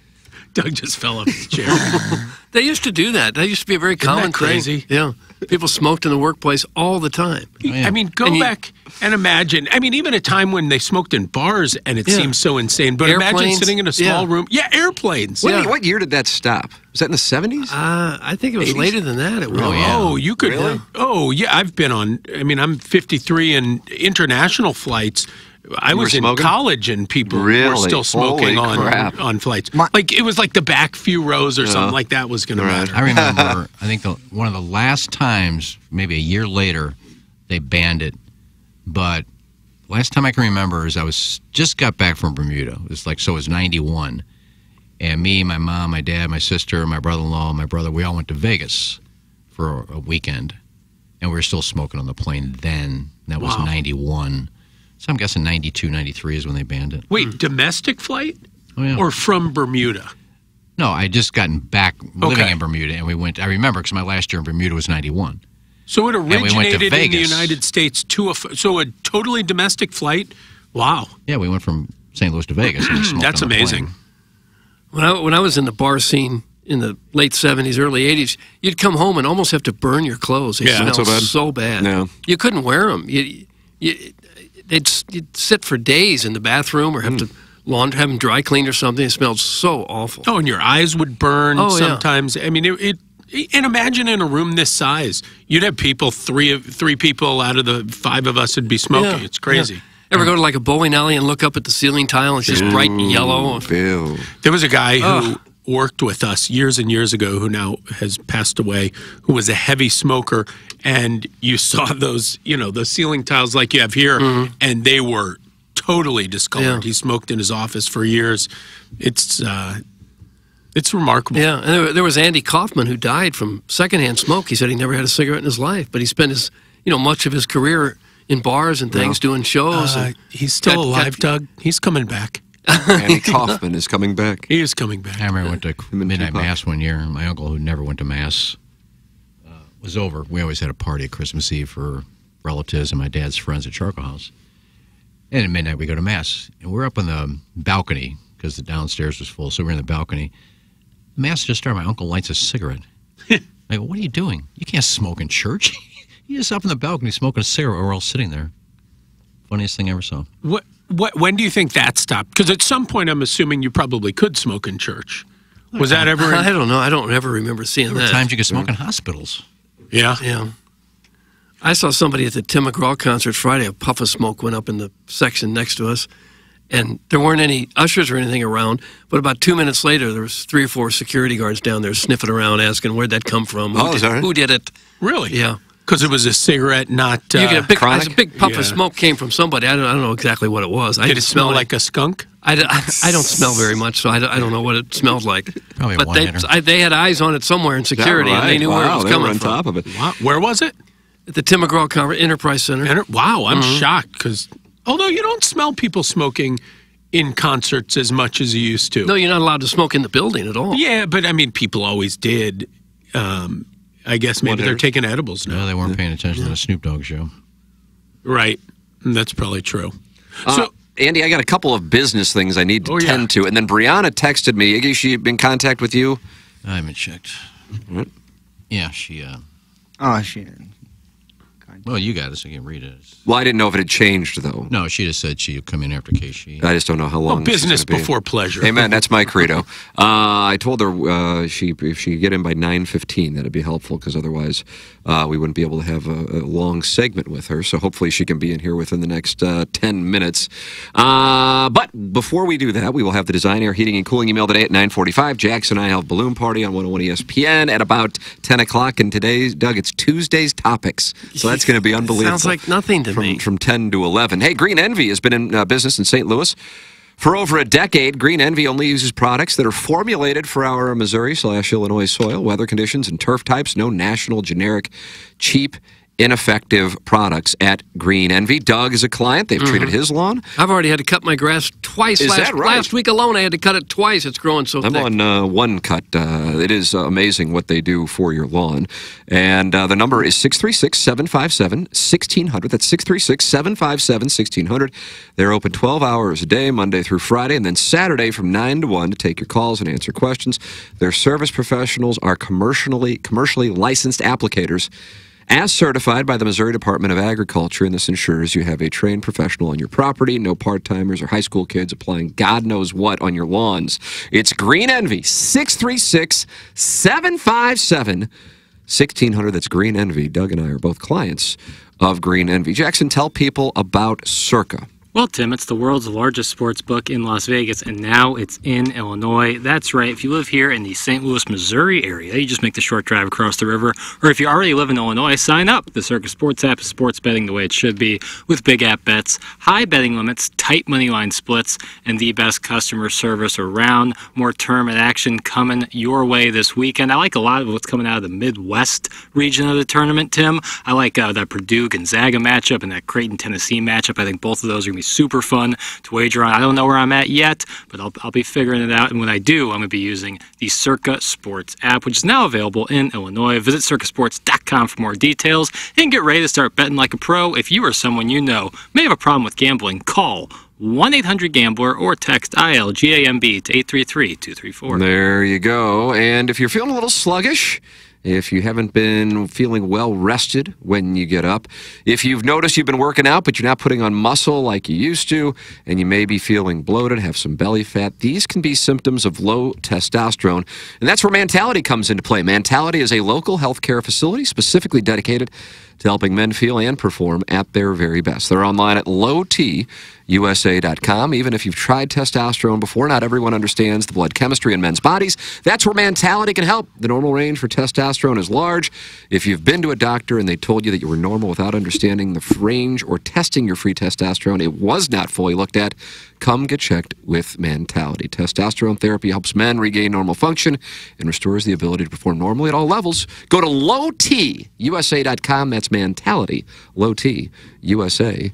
Doug just fell off his chair. They used to do that. That used to be a very that common crazy? thing. Yeah. People smoked in the workplace all the time. I mean, go And you- back and imagine. I mean, even a time when they smoked in bars and it Yeah. seems so insane. But imagine sitting in a small yeah. room. Yeah, airplanes. What, what year did that stop? Was that in the 70s? Uh, I think it was 80s? later than that. It was. Oh, you could. Really? Oh, yeah. I've been on. I mean, I'm 53 in international flights. I You were was in college and people were still smoking Holy on crap. on flights. like it was like the back few rows or something like that was going to matter. I remember, I think the, one of the last times, maybe a year later, they banned it. But last time I can remember is I was just got back from Bermuda. It was like, so it was 91. And me, my mom, my dad, my sister, my brother in law, my brother, we all went to Vegas for a, a weekend. And we were still smoking on the plane then. That was Wow. 91. So I'm guessing 92, 93 is when they banned it. Wait, hmm. domestic flight Oh, yeah. or from Bermuda? No, I just gotten back living Okay. in Bermuda, and we went. I remember because my last year in Bermuda was '91. So it we went to originated in the United States to a so a totally domestic flight. Wow, Yeah, we went from St. Louis to Vegas. And that's on the plane. amazing. When I, when I was in the bar scene in the late 70s, early 80s, you'd come home and almost have to burn your clothes. They Yeah, smelled so bad. so bad. No. You couldn't wear them. You, you, they'd you'd sit for days in the bathroom or have Hmm. to launder, have them dry cleaned or something. It smelled so awful. Oh, and your eyes would burn Oh, yeah. sometimes. I mean, it, it. And imagine in a room this size, you'd have people three of three people out of the five of us would be smoking. Yeah, It's crazy. yeah. Ever go to like a bowling alley and look up at the ceiling tile and it's just bright yellow? Bill. There was a guy who Ugh. Worked with us years and years ago who now has passed away, who was a heavy smoker. And you saw those, you know, those ceiling tiles like you have here, and they were totally discolored. Mm-hmm. Yeah. He smoked in his office for years. It's uh, it's remarkable. Yeah, and there, was Andy Kaufman who died from secondhand smoke. He said he never had a cigarette in his life, but he spent his, you know, much of his career in bars and things, doing shows. Uh, he's still got- got- alive, Doug. He's coming back. Andy Kaufman is coming back. He is coming back. I remember I went to and midnight Tupac. mass one year. and My uncle, who never went to mass, uh, was over. We always had a party at Christmas Eve for relatives and my dad's friends at Charcoal House. And at midnight we go to mass, and we're up on the balcony because the downstairs was full. So we're in the balcony. Mass just started. My uncle lights a cigarette. I go, "What are you doing? You can't smoke in church." He's just up in the balcony smoking a cigarette. We're all sitting there. Funniest thing I ever saw. What what when do you think that stopped? Because at some point, I'm assuming you probably could smoke in church. Was that ever? I don't know. I don't ever remember seeing There were that. times you could smoke in hospitals. Yeah. Yeah. I saw somebody at the Tim McGraw concert Friday. A puff of smoke went up in the section next to us, and there weren't any ushers or anything around. But about two minutes later, there was three or four security guards down there sniffing around, asking where'd that come from? Who, Oh, is did, that right? who did it? Really? Yeah. Because it was a cigarette, not uh, you get a big, chronic? a big puff Yeah. of smoke came from somebody. I don't, I don't know exactly what it was. I Did it just smell smelled like a skunk? I, I, I don't smell very much, so I don't, I don't know what it smelled like. Probably a but they. I, they had eyes on it somewhere in security, and they right? knew where it was they were coming on from. top of it. Wow. Where was it? At the Tim McGraw Conver- Enterprise Center. Enter- wow, I'm Mhm. shocked because although you don't smell people smoking in concerts as much as you used to. No, you're not allowed to smoke in the building at all. Yeah, but I mean, people always did. Um, I guess maybe they're taking edibles now. No, they weren't paying attention to the Snoop Dogg show. Right. That's probably true. Uh, So, Andy, I got a couple of business things I need to Oh, yeah. tend to. And then Brianna texted me. Iggy, she been in contact with you? I haven't checked. What? Yeah, she. Uh, Oh shit. Well, you got it, so you can read it. Well, I didn't know if it had changed, though. No, she just said she'd come in after Casey. I just don't know how long. well, business be. before pleasure. Amen. That's my credo. Uh, I told her uh, she if she could get in by nine fifteen, that'd be helpful because otherwise uh, we wouldn't be able to have a, a long segment with her. So hopefully she can be in here within the next uh, ten minutes. Uh, but before we do that, we will have the Design Air Heating and Cooling email today at nine forty-five. Jackson and I have balloon party on 101 ESPN at about ten o'clock. And today's Doug, it's Tuesday's topics, so that's going to be unbelievable. Sounds like nothing to from, me. From 10 to 11. Hey, Green Envy has been in uh, business in St. Louis for over a decade. Green Envy only uses products that are formulated for our Missouri slash Illinois soil, weather conditions, and turf types. No national, generic, cheap ineffective products at Green Envy. Doug is a client. They've treated his lawn. I've already had to cut my grass twice. Is last, that right? last week alone, I had to cut it twice. It's growing so fast. I'm thick. on uh, one cut. Uh, it is uh, amazing what they do for your lawn. And uh, the number is 636 757 1600. That's 636 757 1600. They're open 12 hours a day, Monday through Friday, and then Saturday from 9 to 1 to take your calls and answer questions. Their service professionals are commercially, commercially licensed applicators. As certified by the Missouri Department of Agriculture, and this ensures you have a trained professional on your property, no part timers or high school kids applying God knows what on your lawns. It's Green Envy, 636 757 1600. That's Green Envy. Doug and I are both clients of Green Envy. Jackson, tell people about Circa. Well, Tim, it's the world's largest sports book in Las Vegas, and now it's in Illinois. That's right. If you live here in the St. Louis, Missouri area, you just make the short drive across the river. Or if you already live in Illinois, sign up. The Circa Sports app is sports betting the way it should be, with big app bets, high betting limits, tight money line splits, and the best customer service around. More tournament action coming your way this weekend. I like a lot of what's coming out of the Midwest region of the tournament, Tim. I like uh, that Purdue Gonzaga matchup and that Creighton Tennessee matchup. I think both of those are going to be super fun to wager on. I don't know where I'm at yet, but I'll, I'll be figuring it out. And when I do, I'm going to be using the Circa Sports app, which is now available in Illinois. Visit circasports.com for more details and get ready to start betting like a pro. If you or someone you know may have a problem with gambling, call 1 800 Gambler or text ILGAMB to 833 234. There you go. And if you're feeling a little sluggish, if you haven't been feeling well rested when you get up, if you've noticed you've been working out but you're not putting on muscle like you used to, and you may be feeling bloated, have some belly fat, these can be symptoms of low testosterone. And that's where Mantality comes into play. Mantality is a local healthcare facility specifically dedicated to helping men feel and perform at their very best. They're online at lowtusa.com. Even if you've tried testosterone before, not everyone understands the blood chemistry in men's bodies. That's where Mantality can help. The normal range for testosterone is large. If you've been to a doctor and they told you that you were normal without understanding the range or testing your free testosterone, it was not fully looked at. Come get checked with Mantality. Testosterone therapy helps men regain normal function and restores the ability to perform normally at all levels. Go to lowtusa.com. That's Mantality. lowtusa.com.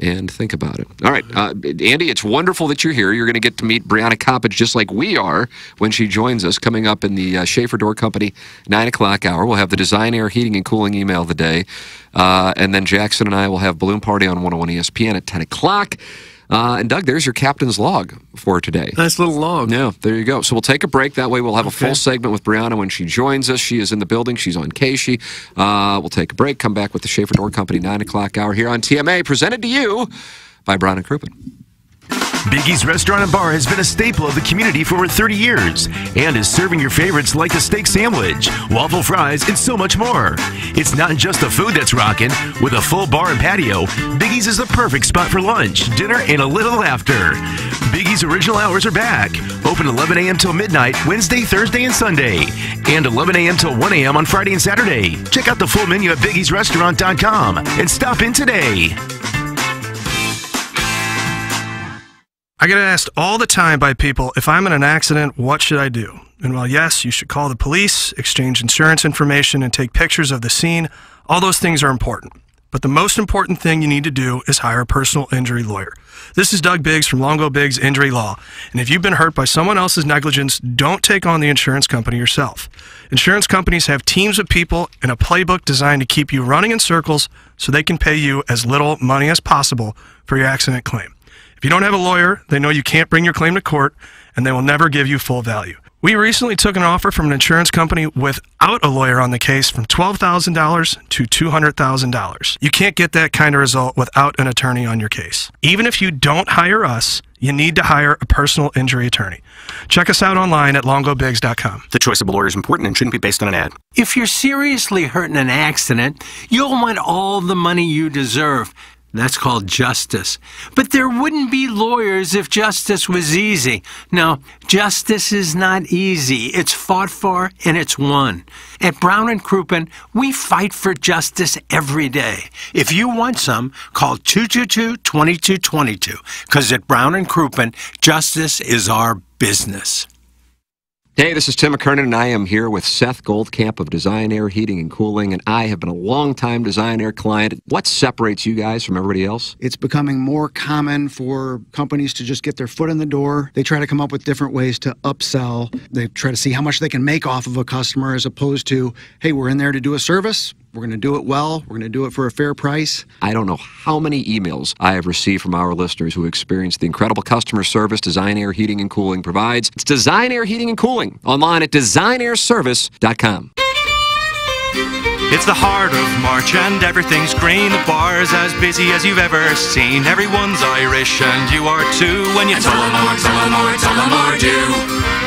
And think about it. All right, uh, Andy, it's wonderful that you're here. You're going to get to meet Brianna Coppage just like we are when she joins us coming up in the uh, Schaefer Door Company 9 o'clock hour. We'll have the Design Air Heating and Cooling email of the day. Uh, and then Jackson and I will have Balloon Party on 101 ESPN at 10 o'clock. Uh, and Doug, there's your captain's log for today. Nice little log. Yeah, there you go. So we'll take a break. That way we'll have a full segment with Brianna when she joins us. She is in the building. She's on Casey. Uh, we'll take a break, come back with the Schaefer Door Company 9 o'clock hour here on TMA, presented to you by Brown and Crouppen. Biggie's Restaurant and Bar has been a staple of the community for over 30 years and is serving your favorites like the steak sandwich, waffle fries, and so much more. It's not just the food that's rocking. With a full bar and patio, Biggie's is the perfect spot for lunch, dinner, and a little laughter. Biggie's original hours are back. Open 11 a.m. till midnight, Wednesday, Thursday, and Sunday. And 11 a.m. till 1 a.m. on Friday and Saturday. Check out the full menu at biggiesrestaurant.com and stop in today. I get asked all the time by people if I'm in an accident, what should I do? And while yes, you should call the police, exchange insurance information, and take pictures of the scene, all those things are important. But the most important thing you need to do is hire a personal injury lawyer. This is Doug Biggs from Longo Biggs Injury Law. And if you've been hurt by someone else's negligence, don't take on the insurance company yourself. Insurance companies have teams of people and a playbook designed to keep you running in circles so they can pay you as little money as possible for your accident claim. If you don't have a lawyer, they know you can't bring your claim to court and they will never give you full value. We recently took an offer from an insurance company without a lawyer on the case from $12,000 to $200,000. You can't get that kind of result without an attorney on your case. Even if you don't hire us, you need to hire a personal injury attorney. Check us out online at longobigs.com. The choice of a lawyer is important and shouldn't be based on an ad. If you're seriously hurt in an accident, you'll want all the money you deserve. That's called justice. But there wouldn't be lawyers if justice was easy. No, justice is not easy. It's fought for and it's won. At Brown and Crouppen, we fight for justice every day. If you want some, call 222-2222 because at Brown and Crouppen, justice is our business. Hey, this is Tim McKernan, and I am here with Seth Goldcamp of Design Air Heating and Cooling, and I have been a long-time Design Air client. What separates you guys from everybody else? It's becoming more common for companies to just get their foot in the door. They try to come up with different ways to upsell. They try to see how much they can make off of a customer as opposed to, hey, we're in there to do a service. We're going to do it well. We're going to do it for a fair price. I don't know how many emails I have received from our listeners who experience the incredible customer service Design Air Heating and Cooling provides. It's Design Air Heating and Cooling online at designairservice.com. It's the heart of March and everything's green. The bar's as busy as you've ever seen. Everyone's Irish and you are too. When you Tullamore, Tullamore, Tullamore Dew.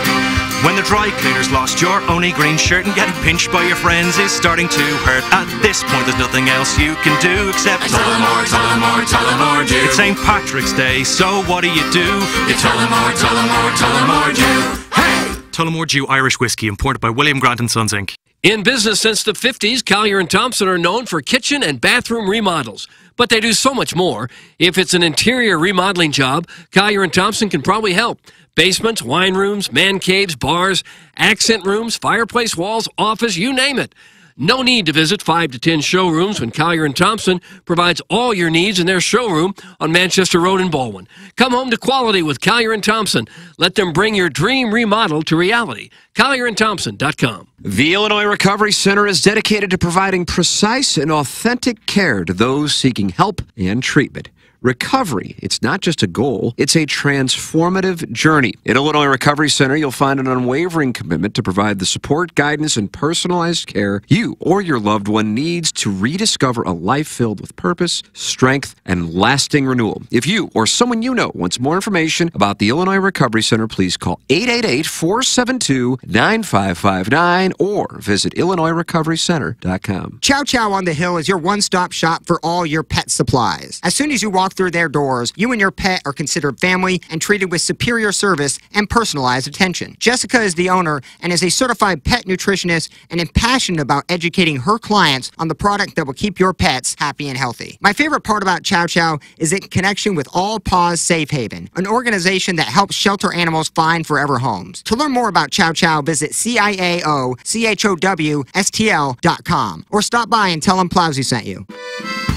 When the dry cleaners lost your only green shirt and getting pinched by your friends is starting to hurt. At this point, there's nothing else you can do except tell them more tell them Tullamore, Tullamore, Tullamore Dew. It's St. Patrick's Day, so what do you do? You Tullamore, Tullamore, Tullamore Dew. Hey! Tullamore Dew Irish Whiskey, imported by William Grant and Sons Inc. In business since the 50s, Collier and Thompson are known for kitchen and bathroom remodels, but they do so much more. If it's an interior remodeling job, Collier and Thompson can probably help. Basements, wine rooms, man caves, bars, accent rooms, fireplace walls, office, you name it. No need to visit 5 to 10 showrooms when Collier and Thompson provides all your needs in their showroom on Manchester Road in Baldwin. Come home to quality with Collier and Thompson. Let them bring your dream remodel to reality. CollierandThompson.com. The Illinois Recovery Center is dedicated to providing precise and authentic care to those seeking help and treatment. Recovery, it's not just a goal, it's a transformative journey. At Illinois Recovery Center, you'll find an unwavering commitment to provide the support, guidance, and personalized care you or your loved one needs to rediscover a life filled with purpose, strength, and lasting renewal. If you or someone you know wants more information about the Illinois Recovery Center, please call 888 472 9559 or visit IllinoisRecoveryCenter.com. Ciao Chow on the Hill is your one stop shop for all your pet supplies. As soon as you walk through their doors, you and your pet are considered family and treated with superior service and personalized attention. Jessica is the owner and is a certified pet nutritionist and is passionate about educating her clients on the product that will keep your pets happy and healthy. My favorite part about Ciao Chow is its connection with All Paws Safe Haven, an organization that helps shelter animals find forever homes. To learn more about Ciao Chow, visit CIAO-CHOW-STL.com or stop by and tell them Plowsy sent you.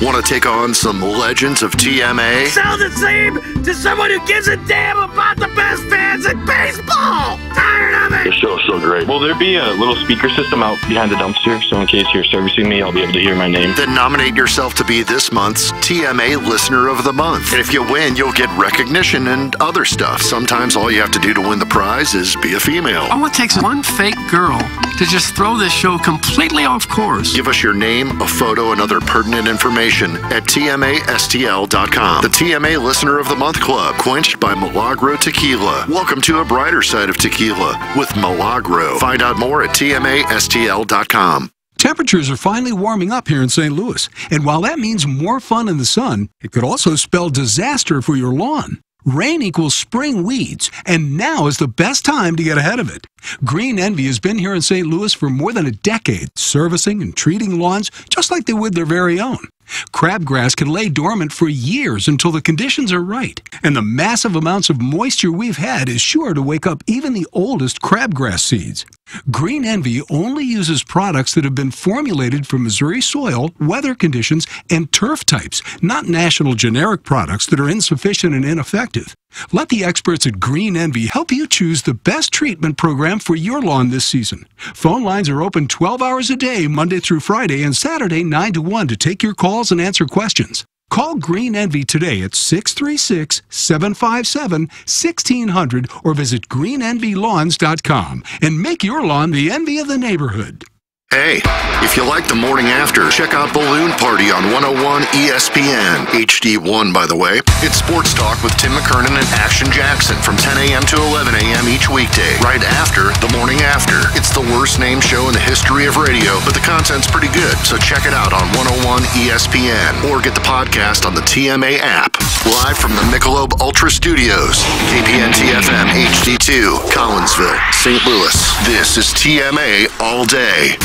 Want to take on some legends of TMA? Sound the same to someone who gives a damn about the best fans in baseball! Tired of it! The show's so great. Will there be a little speaker system out behind the dumpster so in case you're servicing me, I'll be able to hear my name? Then nominate yourself to be this month's TMA Listener of the Month. And if you win, you'll get recognition and other stuff. Sometimes all you have to do to win the prize is be a female. All it takes is one fake girl to just throw this show completely off course. Give us your name, a photo, and other pertinent information at TMASTL.com. The TMA Listener of the Month Club, quenched by Milagro Tequila. Welcome to a brighter side of tequila with Milagro. Find out more at TMASTL.com. Temperatures are finally warming up here in St. Louis, and while that means more fun in the sun, it could also spell disaster for your lawn. Rain equals spring weeds, and now is the best time to get ahead of it. Green Envy has been here in St. Louis for more than a decade, servicing and treating lawns just like they would their very own. Crabgrass can lay dormant for years until the conditions are right, and the massive amounts of moisture we've had is sure to wake up even the oldest crabgrass seeds. Green Envy only uses products that have been formulated for Missouri soil, weather conditions, and turf types, not national generic products that are insufficient and ineffective. Let the experts at Green Envy help you choose the best treatment program for your lawn this season. Phone lines are open 12 hours a day, Monday through Friday, and Saturday 9 to 1 to take your calls and answer questions. Call Green Envy today at 636 757 1600 or visit greenenvylawns.com and make your lawn the envy of the neighborhood. Hey, if you like the morning after, check out Balloon Party on 101 ESPN. HD1, by the way. It's Sports Talk with Tim McKernan and Action Jackson from 10 a.m. to 11 a.m. each weekday, right after the morning after. It's the worst named show in the history of radio, but the content's pretty good, so check it out on 101 ESPN or get the podcast on the TMA app. Live from the Michelob Ultra Studios, KPNT FM HD2, Collinsville, St. Louis. This is TMA all day.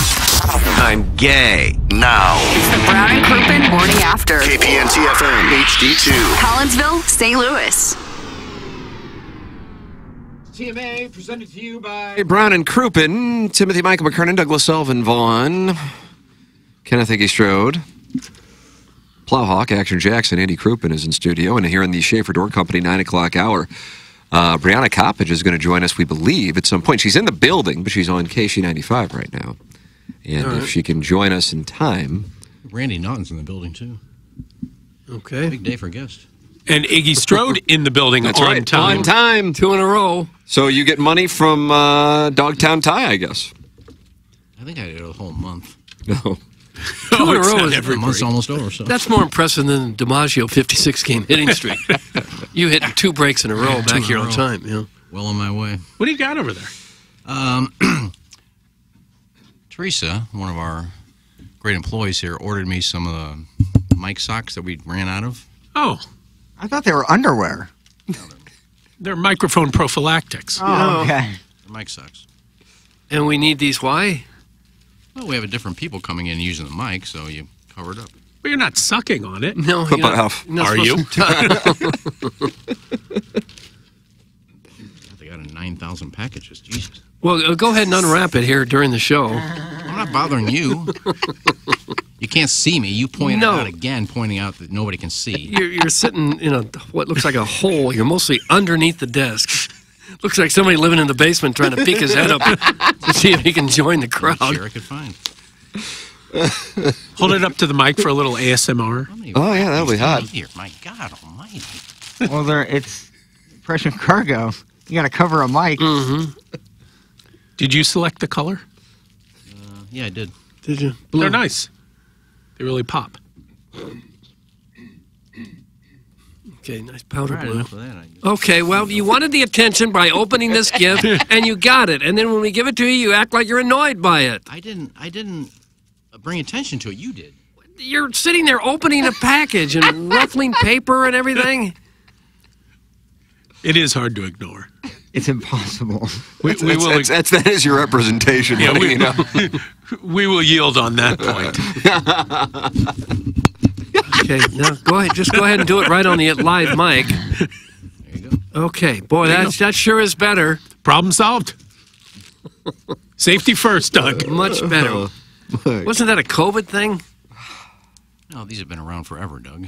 I'm gay. Now. It's the Brown and Crouppen Morning After. KPNT FM HD2. Collinsville, St. Louis. TMA presented to you by. Brown and Crouppen, Timothy Michael McKernan, Douglas Elvin Vaughn, Kenneth Iggy Strode, Plowhawk, Action Jackson, Andy Crouppen is in studio, and here in the Schaefer Door Company 9 o'clock hour, uh, Brianna Coppage is going to join us, we believe, at some point. She's in the building, but she's on KSHE 95 right now. And All if she can join us in time. Randy Naughton's in the building, too. Okay. Big day for guests. And Iggy Strode in the building That's on right, time. on time. Two in a row. So you get money from uh, Dogtown Tie, I guess. I think I did a whole month. No. Two in a row is every The month's almost over, so. That's more impressive than DiMaggio 56 game hitting streak. you hit two breaks in a row Two back in here a on row. time. Yeah. well on my way. What do you got over there? Um, Teresa, one of our great employees here, ordered me some of the mic socks that we ran out of. Oh, I thought they were underwear. they're microphone prophylactics. Oh, okay. Oh. The mic socks. And we need these. Why? Well, we have a different people coming in using the mic, so you cover it up. But you're not sucking on it. No. But you're not- off. you're not Are you? supposed to- They got a 9,000 packages. Jesus. Well, uh, go ahead and unwrap it here during the show. I'm not bothering you. you can't see me. You pointed No. out again, pointing out that nobody can see. You're, you're sitting in a what looks like a hole. You're mostly underneath the desk. Looks like somebody living in the basement trying to peek his head up to see if he can join the crowd. Sure, I could find. Hold it up to the mic for a little ASMR. Oh, yeah, that'll be hot. Here, my God Almighty! well, there it's pressure cargo. You got to cover a mic. Mm-hmm. Did you select the color? Uh, yeah, I did. Did you? They're nice. They really pop. Okay, nice powder Right, blue. that, Okay, well, you wanted the attention by opening this gift, and you got it. And then when we give it to you, you act like you're annoyed by it. I didn't. I didn't bring attention to it. You did. You're sitting there opening a package and ruffling paper and everything. It is hard to ignore. It's impossible. We, we That's, will. that's, that's, that is your representation. Yeah, buddy, we- you know. we will yield on that point. Okay, now go ahead. Just go ahead and do it right on the live mic. There you go. Okay, boy, There you that's, that sure is better. Problem solved. Safety first, Doug. Much better. Wasn't that a COVID thing? No, these have been around forever, Doug.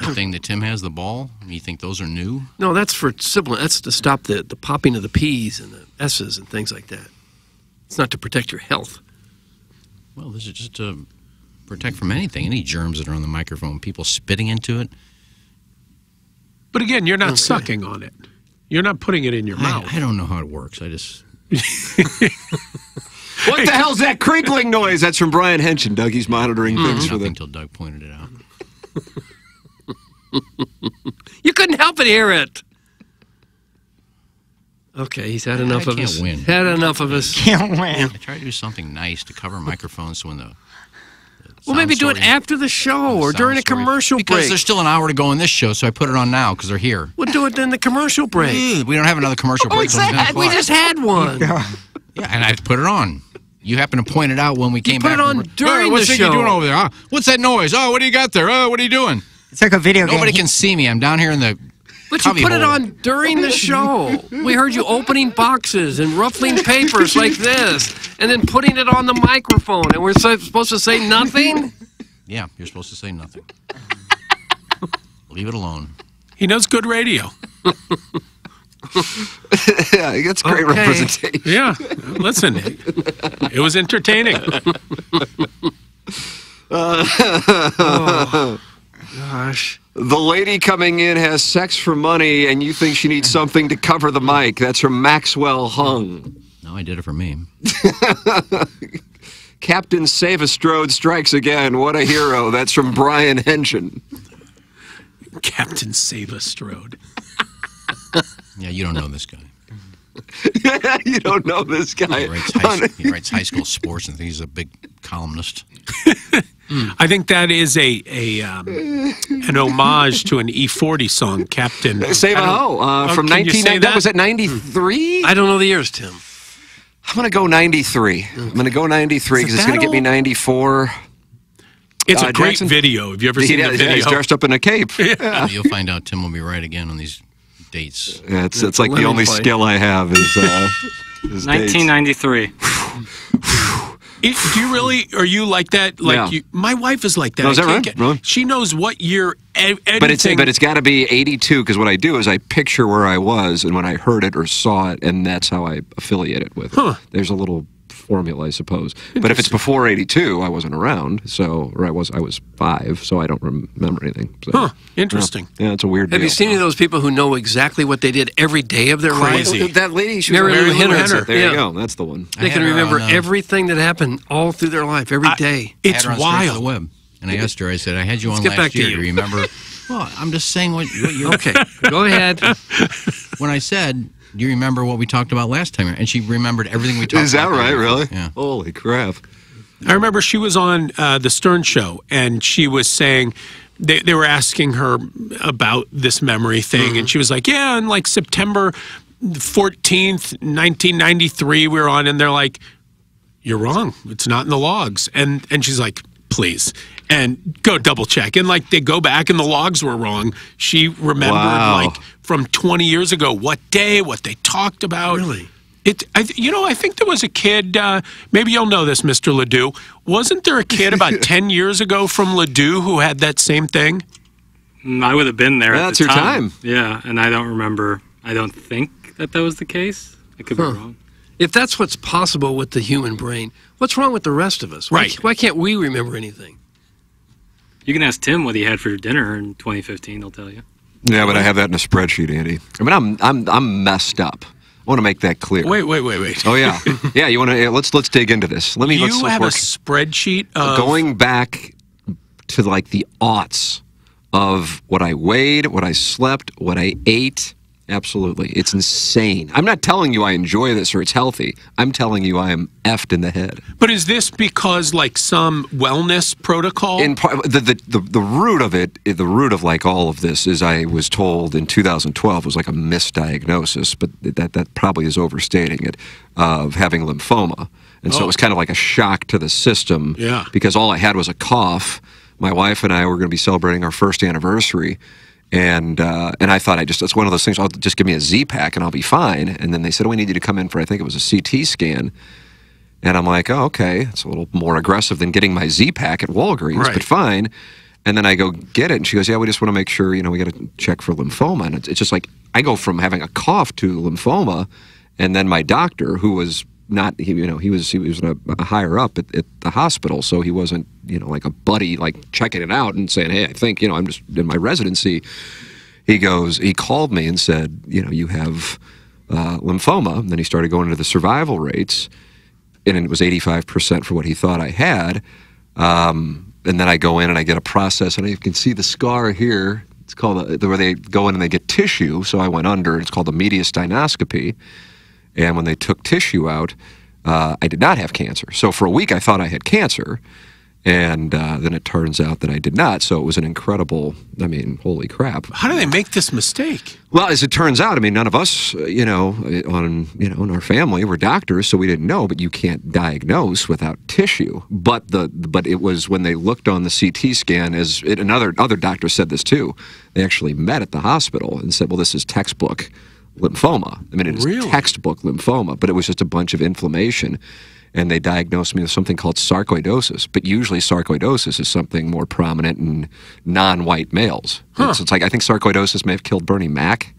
The thing that Tim has, the ball. You think those are new? No, that's for sibling. That's to stop the, the popping of the P's and the S's and things like that. It's not to protect your health. Well, this is just to protect from anything, any germs that are on the microphone, people spitting into it. But again, you're not Okay. sucking on it. You're not putting it in your mouth. I, I don't know how it works. I just What the hell's that crinkling noise? That's from Brian Henson. Dougie's monitoring mm. things for nothing the. until Doug pointed it out. You couldn't help but hear it. Okay, he's had enough I of can't us. win. Had enough of us. Can't win. I try to do something nice to cover microphones so when the Well, maybe do it after the show or sound during a commercial because break. there's still an hour to go in this show, so I put it on now because they're here. We'll do it in the commercial break. Ugh, We don't have another commercial break. till 10 we just had one. Yeah, and I put it on. You happen to point it out when we came put back. it from on break. during Hey, what's the that you show. doing over there? Huh? What's that noise? Oh, what do you got there? Oh, what are you doing? It's like a video Nobody game. Nobody can see me. I'm down here in the. But you cubby put it on during the show. We heard you opening boxes and ruffling papers like this, and then putting it on the microphone, and we're supposed to say nothing. Yeah, you're supposed to say nothing. Leave it alone. He knows good radio. yeah, that's great Okay. representation. Yeah, listen, it, it was entertaining. Oh, gosh. The lady coming in has sex for money, and you think she needs something to cover the mic. That's from Maxwell Hung. No, I did it for me. Captain Savastrode strikes again. What a hero. That's from Brian Henson. Captain Savastrode. Yeah, you don't know this guy. you don't know this guy. He writes, high, he writes high school sports and he's a big columnist. I think that is a a um, an homage to an E40 song, Captain. Save a I don't- ho uh, Oh, from can 1990. That was at 93? I don't know the years, Tim. I'm going to go 93. I'm going to go 93 because it's going to that get me 94. It's Uh, a great Jackson- video. Have you ever He- seen yeah, the video? he's dressed up in a cape. You'll find out Tim will be right again on these dates. Yeah, it's it's like the only skill I have is. Uh, is dates. 1993. It- do you really? Are you like that? Like Yeah. you, my wife is like that. No, is that right? get- Really? She knows what year. e- But it's anything- but it's got to be 82 because what I do is I picture where I was and when I heard it or saw it, and that's how I affiliate it with. it. There's a little formula, I suppose. But if it's before 82, I wasn't around, so or I was I was five, so I don't remember anything. So, Huh, interesting. Yeah, it's a weird. Have deal. you seen any of those people who know exactly what they did every day of their Crazy. life? That lady, she was Mary Mary Lou Lou Henner. Henner. There you go. That's the one. They can remember on, uh, everything that happened all through their life, every day. I had her on Straight to the web. And I asked her, I said, I had you Let's on get last back to year. you. Do you remember? well, I'm just saying what, what you Okay, go ahead. When I said, do you remember what we talked about last time? And she remembered everything we talked about. Is that about. right? Really? Yeah. Holy crap! I remember she was on uh, the Stern Show, and she was saying they, they were asking her about this memory thing, and she was like, "Yeah, on like September fourteenth, nineteen ninety three, we were on," and they're like, "You're wrong. It's not in the logs," and and she's like. Please and go double check and like they go back and the logs were wrong. She remembered Wow. like from 20 years ago what day, what they talked about. Really? It, I, you know, I think there was a kid. Uh, maybe you'll know this, Mr. Ledoux. Wasn't there a kid about ten years ago from Ledoux who had that same thing? Mm, I would have been there. Yeah, at that's the your time. time. Yeah, and I don't remember. I don't think that that was the case. I could Huh. be wrong. If that's what's possible with the human brain, what's wrong with the rest of us? Why, Right. Why can't we remember anything? You can ask Tim what he had for dinner in 2015. He'll tell you. Yeah, but I have that in a spreadsheet, Andy. I mean, I'm I'm I'm messed up. I want to make that clear. Wait, wait, wait, wait. Oh yeah, yeah. You want to? Let's let's dig into this. Let me. you let's, let's have a spreadsheet of going back to like the aughts of what I weighed, what I slept, what I ate. Absolutely. It's insane. I'm not telling you I enjoy this or it's healthy. I'm telling you I am effed in the head. But is this because like some wellness protocol? In part, the, the, the, the root of it, the root of like all of this is I was told in 2012 was like a misdiagnosis, but that, that probably is overstating it, of having lymphoma. And so Oh. it was kind of like a shock to the system Yeah. because all I had was a cough. My wife and I were going to be celebrating our first anniversary. And uh, and I thought I just it's one of those things. I'll just give me a Z pack and I'll be fine. And then they said, "Oh, we need you to come in for I think it was a CT scan." And I'm like, "Oh, okay, it's a little more aggressive than getting my Z pack at Walgreens, Right. but fine." And then I go get it, and she goes, "Yeah, we just want to make sure you know we got to check for lymphoma." And it's, it's just like I go from having a cough to lymphoma, and then my doctor, who was not he you know he was he was a, a higher up at, at the hospital, so he wasn't you know like a buddy like checking it out and saying, "Hey, I think you know I'm just in my residency." He goes, he called me and said, "You know, you have uh, lymphoma." And then he started going into the survival rates, and it was 85% for what he thought I had. Um, and then I go in and I get a process, and you can see the scar here. It's called a, where they go in and they get tissue. So I went under. It's called a mediastinoscopy. And when they took tissue out, uh, I did not have cancer. So for a week, I thought I had cancer. And uh, then it turns out that I did not. So it was an incredible, I mean, holy crap. How do they make this mistake? Well, as it turns out, I mean, none of us, uh, you know, uh, on you know, in our family were doctors, so we didn't know. But you can't diagnose without tissue. But the but it was when they looked on the CT scan, as it, another other doctor said this too. They actually met at the hospital and said, "Well, this is textbook lymphoma. I mean, it is Really? textbook lymphoma, but it was just a bunch of inflammation." And they diagnosed me with something called sarcoidosis. But usually, sarcoidosis is something more prominent in non-white males. It's, it's like I think sarcoidosis may have killed Bernie Mac.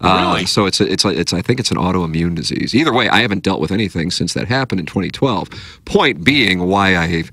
Uh, Really? so it's a, it's a, it's I think it's an autoimmune disease. Either way, I haven't dealt with anything since that happened in 2012. Point being, why I,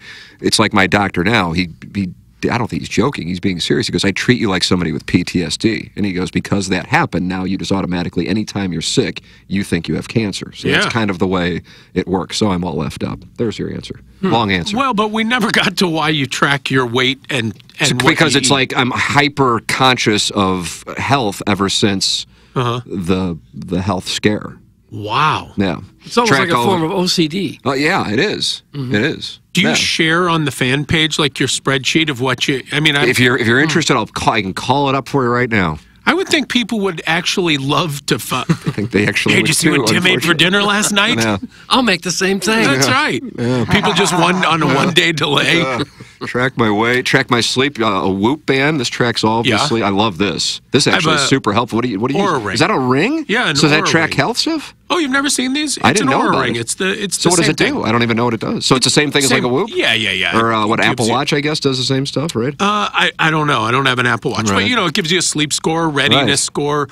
it's like my doctor now. He he. I don't think he's joking. He's being serious. He goes, I treat you like somebody with PTSD. And he goes, because that happened, now you just automatically, anytime you're sick, you think you have cancer. So Yeah. that's kind of the way it works. So I'm all left up. There's your answer. Long answer. Well, but we never got to why you track your weight and and because it's eat. like I'm hyper conscious of health ever since Uh-huh. the the health scare. Wow. Yeah. It's almost Track like a form the- of OCD. Oh yeah, it is. Mm-hmm. It is. Do you Yeah. share on the fan page like your spreadsheet of what you? I mean, I, if you're if you're hmm. interested, I'll call. I can call it up for you right now. I would think people would actually love to. Fu- I think they actually. did you see too, what Tim ate for dinner last night? Yeah. I'll make the same thing. That's right. People just one on a one day delay. Track my weight, track my sleep. Uh, a Whoop band. This tracks all of Yeah. I love this. This actually is super helpful. What do you? What do you? Ring. Is that a ring? Yeah, So does that track ring. health stuff? Oh, you've never seen these? I didn't an know Oura about ring. it. It's the it's So the what does same it do? thing. I don't even know what it does. So it's the same thing as like a Whoop. Yeah, yeah, yeah. Or uh, what Apple you- Watch? I guess does the same stuff, right? Uh, I, I don't know. I don't have an Apple Watch, but you know, it gives you a sleep score, readiness Right. score,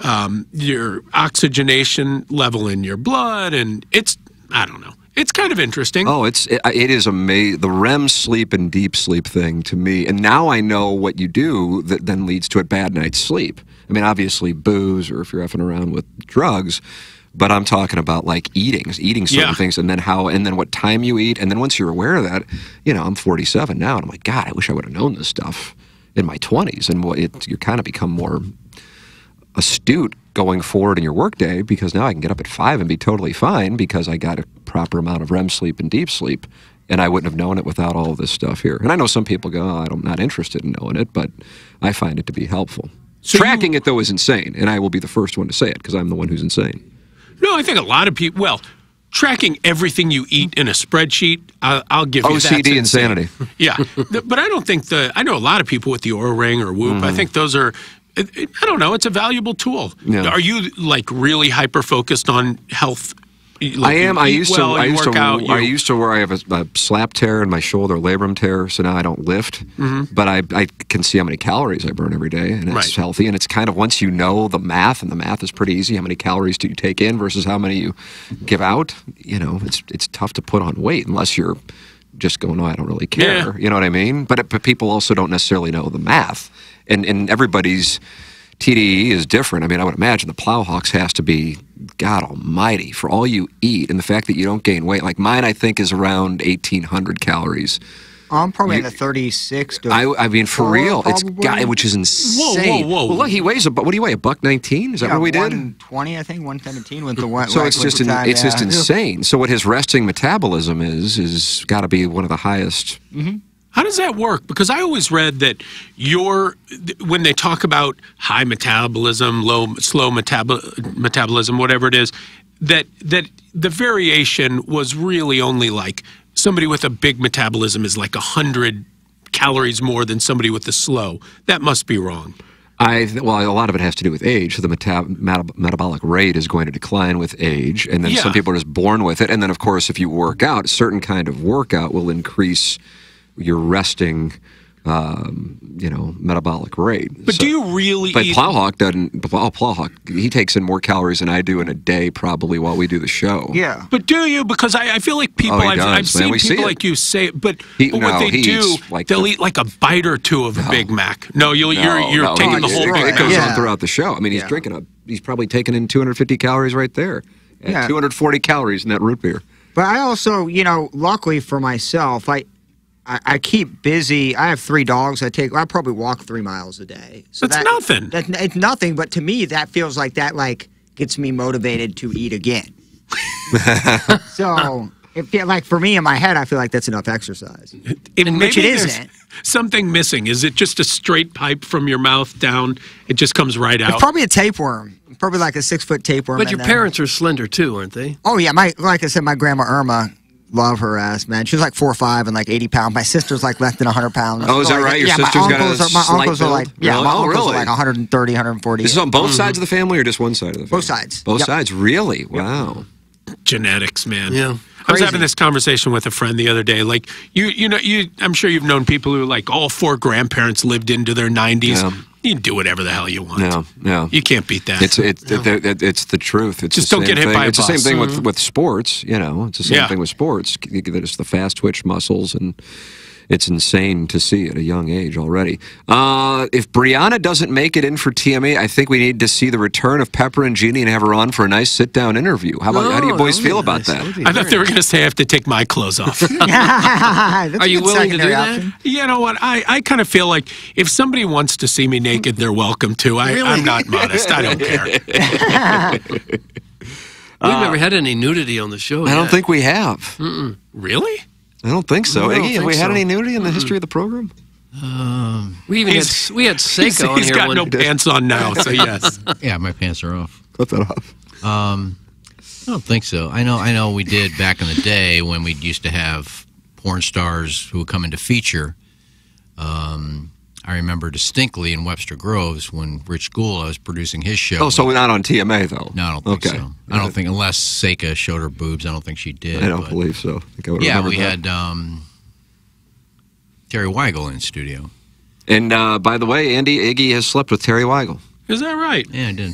um, your oxygenation level in your blood, and it's I don't know. It's kind of interesting. Oh, it's it, it is amazing. The REM sleep and deep sleep thing to me, and now I know what you do that then leads to a bad night's sleep. I mean, obviously booze or if you're effing around with drugs, but I'm talking about like eating, eating certain Yeah. things, and then how, and then what time you eat, and then once you're aware of that, you know, I'm 47 now, and I'm like, God, I wish I would have known this stuff in my 20s, and what it, you kind of become more astute going forward in your workday because now I can get up at five and be totally fine because I got a proper amount of REM sleep and deep sleep. And I wouldn't have known it without all of this stuff here. And I know some people go, oh, I'm not interested in knowing it, but I find it to be helpful. Tracking it, though, is insane. And I will be the first one to say it because I'm the one who's insane. No, I think a lot of people. Well, tracking everything you eat in a spreadsheet, I'll, I'll give you OCD insane. insanity. Yeah, but I don't think the. I know a lot of people with the Oura Ring or Whoop. I Mhm. think those are. It- it- I don't know. It's a valuable tool. Yeah. Are you like really hyper focused on health? Like, I am. I used well, to. I used to. out. I used to where I have a, a slap tear in my shoulder, labrum tear. So now I don't lift. Mhm. But I, I can see how many calories I burn every day, and it's Right. healthy. And it's kind of once you know the math, and the math is pretty easy. How many calories do you take in versus how many you give out? You know, it's it's tough to put on weight unless you're just going, "No, I don't really care." Yeah. You know what I mean? But it, but people also don't necessarily know the math, and and everybody's. TDE is different. I mean, I would imagine the Plowhawks has to be God Almighty for all you eat, and the fact that you don't gain weight. Like mine, I think is around eighteen hundred calories. I'm probably You- in the 36 to. I, I mean, for four, real, it's probably. got, which is insane. whoa. Well, look, he weighs a. bu- What do you weigh? A buck nineteen? Is that yeah, what we did? 120, I think, 117 with the one. So like, it's just the in, time, it's just insane. So what his resting metabolism is is got to be one of the highest. Mm-hmm. How does that work? Because I always read that your when they talk about high metabolism, low slow metab- metabolism, whatever it is, that that the variation was really only like somebody with a big metabolism is like a hundred calories more than somebody with the slow. That must be wrong. I well, a lot of it has to do with age. So the metab- metab- metabolic rate is going to decline with age, and then Yeah. some people are just born with it. And then, of course, if you work out, a certain kind of workout will increase your resting, um, you know, metabolic rate. But So- do you really But eat? Plowhawk doesn't. Plow, Plowhawk, he takes in more calories than I do in a day, probably while we do the show. Yeah. But do you? Because I, I feel like people, Oh, I've, does, I've seen We see people like you say, but, He- but what no, they do, like they'll the- eat like a bite or two of a Big Mac. No, you'll, you're you're no, taking the whole it, Big it Mac. goes Yeah. on throughout the show. I mean, he's Yeah. drinking a. He's probably taking in 250 calories right there. And Yeah. 240 calories in that root beer. But I also, you know, luckily for myself, I, I, I keep busy. I have three dogs. I take. I probably walk three miles a day. So That's that, nothing. That, it's nothing. But to me, that feels like that. Like gets me motivated to eat again. so it feel like for me in my head, I feel like that's enough exercise. It, which maybe it there's isn't. Something missing. Is it just a straight pipe from your mouth down? It just comes right It's out. probably a tapeworm. Probably like a six foot tapeworm. But your parents are slender too, aren't they? Oh yeah, my like I said, my grandma Irma. Love her ass, man. She was like four or five and like eighty pounds. My sister's like less than hundred pounds. Oh, is that like, right? Your yeah, sister's my got a uncles are, my slight uncles are like yeah, Really? my Oh, uncles really? are like 130, 140. This is on both mm-hmm. sides of the family or just one side of the family? Both sides. Both Yep. sides, really? Wow. genetics, man. Yeah. I was having this conversation with a friend the other day. Like you, you know, you. I'm sure you've known people who like all four grandparents lived into their 90s. Yeah. You can do whatever the hell you want. No, no. You can't beat that. It's it's it, it, it's the truth. It's Just the don't same get hit thing. by a It's the same bus. thing Mhm. with with sports. You know, it's the same Yeah. thing with sports. It's the fast twitch muscles, and it's insane to see at a young age already. Uh, if Brianna doesn't make it in for TMA, I think we need to see the return of Pepper and Jeannie and have her on for a nice sit down interview. How about how do you boys feel be about that? That would be I thought they were going to say I have to take my clothes off. Are you willing to do secondary that? you know what? I, I kind of feel like if somebody wants to see me naked, they're welcome to. I, I'm not modest. I don't care. We've never had any nudity on the show. I don't think we have. Mm-mm. Really? I don't think so. I Iggy, have think we had so. any nudity in the history of the program? We even had we had He's, Seiko on he's here got one no pants on now, so yes. Yeah, my pants are off. Clip that off. Um, I don't think so. I know. I know. We did back in the day when we used to have porn stars who would come into feature. Um, I remember distinctly in Webster Groves when Rich Gould, I was producing his show. Oh, so we're not on TMA though. No, I don't think Okay. so. I don't think unless Seika showed her boobs. I don't think she did. I don't but- believe so. I think I would yeah, we that. had um, Teri Weigel in studio. And uh, by the way, Andy Iggy has slept with Teri Weigel. Is that right? Yeah, I did.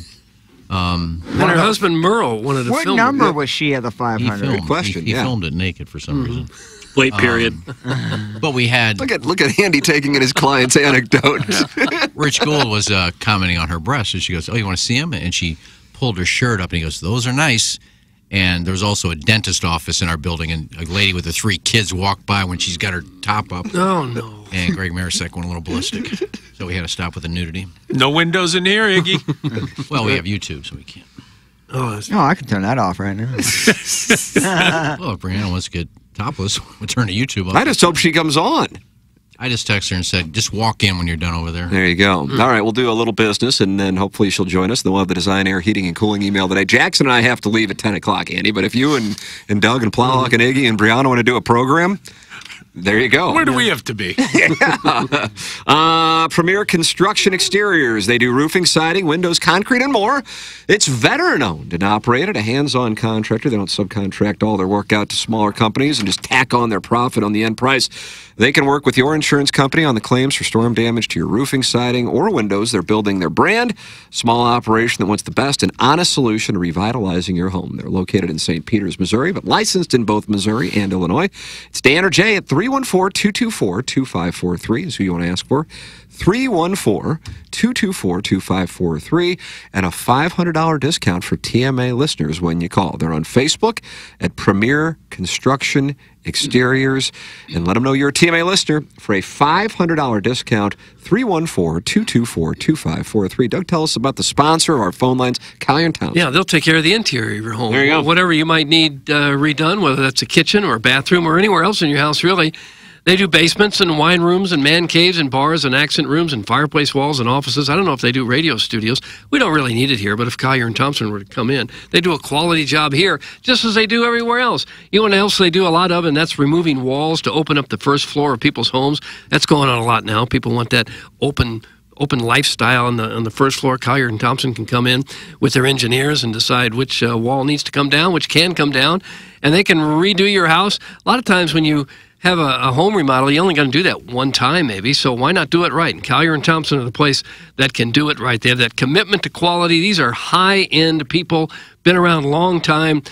Um, And her husband Merle wanted to What film What number it. was she at the he 500? filmed, he, he filmed it naked for some reason. Late period. Um, but we had Look at look at Andy taking in his client's anecdotes. Rich Gould was uh, commenting on her breasts, and she goes, "Oh, you want to see him?" And she pulled her shirt up, and he goes, "Those are nice." And there was also a dentist office in our building, and a lady with the three kids walked by when she's got her top up. Oh no! And Greg Marasek went a little ballistic, so we had to stop with the nudity. No windows in here, Iggy. Well, we have YouTube, so we can't. Oh, Oh, I can turn that off right now. well, Brianna wants to get topless, we'll turn to YouTube. I just hope she comes on. I just texted her and said, "Just walk in when you're done over there." There you go. Mm. All right, we'll do a little business, and then hopefully she'll join us. Then we'll have the design, air, heating, and cooling email today. Jackson and I have to leave at 10 o'clock, Andy, but if you and, and Doug and Plowhawk and Iggy and Brianna want to do a program, there you go. Where do we have to be? uh, Premier Construction Exteriors. They do roofing, siding, windows, concrete, and more. It's veteran owned and operated, a hands on contractor. They don't subcontract all their work out to smaller companies and just tack on their profit on the end price. They can work with your insurance company on the claims for storm damage to your roofing, siding, or windows. They're building their brand. Small operation that wants the best and honest solution to revitalizing your home. They're located in St. Peters, Missouri, but licensed in both Missouri and Illinois. It's Dan or Jay at 314 224 2543 is who you want to ask for. 314 224 2543 and a $500 discount for TMA listeners when you call. They're on Facebook at Premier Construction Exteriors and let them know you're a TMA listener for a $500 discount 314 224 2543. Doug, tell us about the sponsor of our phone lines, Collier and Townsend. Yeah, they'll take care of the interior of your home. There you go. Whatever you might need uh, redone, whether that's a kitchen or a bathroom or anywhere else in your house, really. They do basements and wine rooms and man caves and bars and accent rooms and fireplace walls and offices. I don't know if they do radio studios. We don't really need it here, but if Collier and Thompson were to come in, they do a quality job here, just as they do everywhere else. You know what else they do a lot of, and that's removing walls to open up the first floor of people's homes. That's going on a lot now. People want that open open lifestyle on the on the first floor. Collier and Thompson can come in with their engineers and decide which uh, wall needs to come down, which can come down, and they can redo your house. A lot of times when you have a, a home remodel, you're only going to do that one time, maybe. So why not do it right? And Collier and Thompson are the place that can do it right. They have that commitment to quality. These are high end people, been around a long time.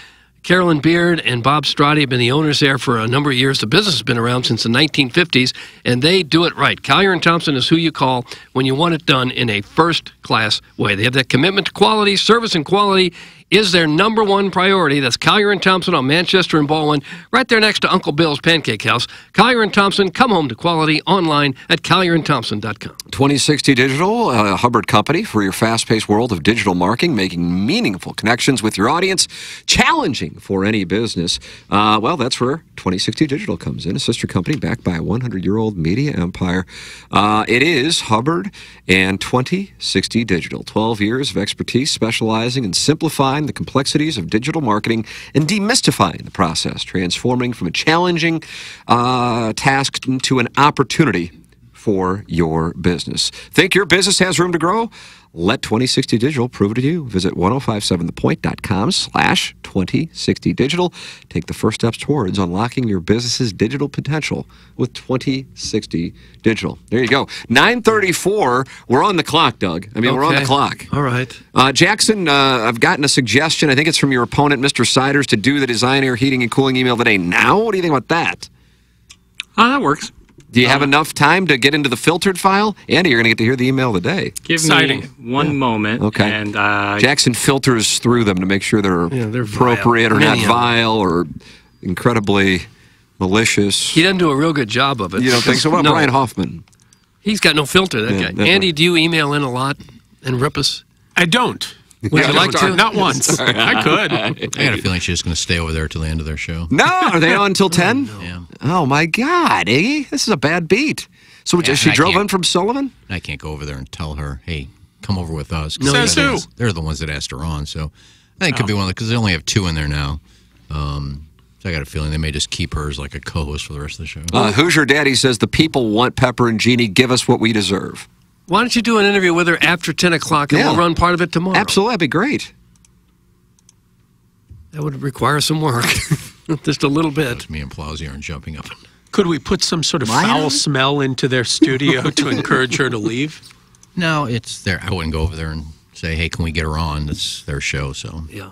Carolyn Beard and Bob Strati have been the owners there for a number of years. The business has been around since the 1950s, and they do it right. Collier and Thompson is who you call when you want it done in a first class way. They have that commitment to quality, service, and quality is their number one priority. That's Collier and Thompson on Manchester and Baldwin, right there next to Uncle Bill's Pancake House. Collier and Thompson, come home to quality online at collierandthompson.com. 2060 Digital, a Hubbard company for your fast paced world of digital marketing, making meaningful connections with your audience, challenging for any business. Uh, well, that's where 2060 Digital comes in, a sister company backed by a 100 year old media empire. Uh, it is Hubbard and 2060 Digital, 12 years of expertise specializing in simplifying the complexities of digital marketing and demystifying the process, transforming from a challenging uh, task into an opportunity for your business. Think your business has room to grow? Let 2060 Digital prove it to you. Visit 1057thepoint.com slash 2060 Digital. Take the first steps towards unlocking your business's digital potential with 2060 Digital. There you go. 934. We're on the clock, Doug. I mean, we're on the clock. All right. Uh, Jackson, uh, I've gotten a suggestion. I think it's from your opponent, Mr. Siders, to do the design, air, heating, and cooling email today. Now, what do you think about that? Oh, that works. Do you have enough time to get into the filtered file? Andy, you're going to get to hear the email today. Give Exciting. me one moment. Okay. And uh, Jackson filters through them to make sure they're, Yeah, they're vile. appropriate or not Many of them. vile or incredibly malicious. He doesn't do a real good job of it. You don't think so? Well, No. Brian Hoffman. He's got no filter, that Yeah, guy. definitely. Andy, do you email in a lot and rip us? I don't. Would you like to? Not once. I could. I got a feeling she's just going to stay over there till the end of their show. No, are they on until 10? Yeah. Oh, my God, Iggy. This is a bad beat. So Yeah, she drove in from Sullivan? I can't go over there and tell her, hey, come over with us. No, they're Says the who? ones- They're the ones that asked her on. So I think it could be one of the, because they only have two in there now. Um, So I got a feeling they may just keep her as like a co-host for the rest of the show. Uh, Hoosier Daddy says the people want Pepper and Jeannie. Give us what we deserve. Why don't you do an interview with her after 10 o'clock and Yeah. we'll run part of it tomorrow? Absolutely, that'd be great. That would require some work. Just a little bit. Me and Plowsy aren't jumping up. Could we put some sort of Mine? foul smell into their studio to encourage her to leave? No, it's there. I wouldn't go over there and say, "Hey, can we get her on?" It's their show, so yeah.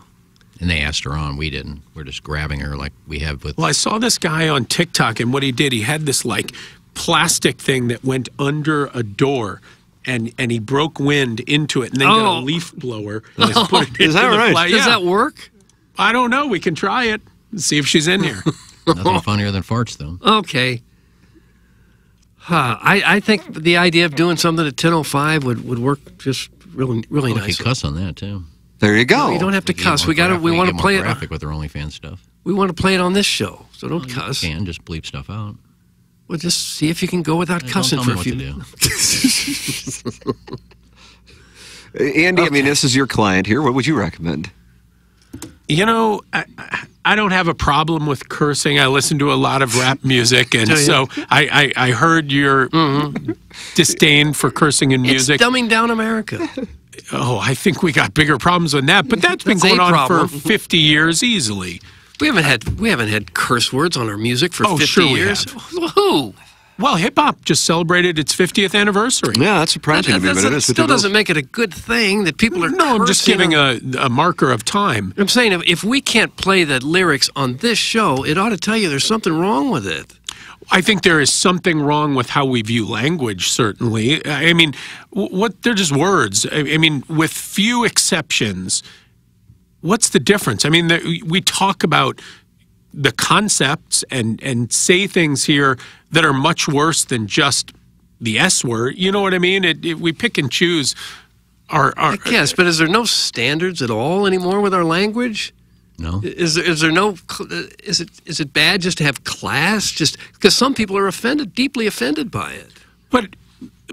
And they asked her on. We didn't. We're just grabbing her like we have with. Well, I saw this guy on TikTok, and what he did, he had this like plastic thing that went under a door. And, and he broke wind into it and then got Oh. a leaf blower and just put it Is into that the right? fly- Does Yeah. that work? I don't know. We can try it and see if she's in here. Nothing funnier than farts, though. Okay. Huh. I, I think the idea of doing something at 10.05 would, would work just really, really Well, we nice. could cuss on that too. There you go. No, you don't have to get cuss. We got to. graphic- We want to more play it. graphic with their OnlyFans stuff. We want to play it on this show, so don't cuss. You can just bleep stuff out. Well, just see if you can go without Hey, don't cussing tell for me a what few. to Andy, I mean, this is your client here. What would you recommend? You know, I, I- I don't have a problem with cursing. I listen to a lot of rap music, and so I, I, I heard your mm-hmm. disdain for cursing in music. It's music. dumbing down America. Oh, I think we got bigger problems than that. But that's been That's going on problem. for 50 years easily. We haven't had we haven't had curse words on our music for Oh, 50 sure we years. Who? Well, hip hop just celebrated its 50th anniversary. Yeah, that's surprising That, that's- that still doesn't make it a good thing that people are. No, I'm just giving a, a marker of time. I'm saying if, if we can't play the lyrics on this show, it ought to tell you there's something wrong with it. I think there is something wrong with how we view language, certainly. I mean, what they're just words. I I mean, with few exceptions, what's the difference? I mean, the, we talk about the concepts and, and say things here that are much worse than just the S word. You know what I mean? It, it, we pick and choose our. our Yes, but is there no standards at all anymore with our language? No. Is there, is there no uh, is it is it bad just to have class just because some people are offended deeply offended by it. But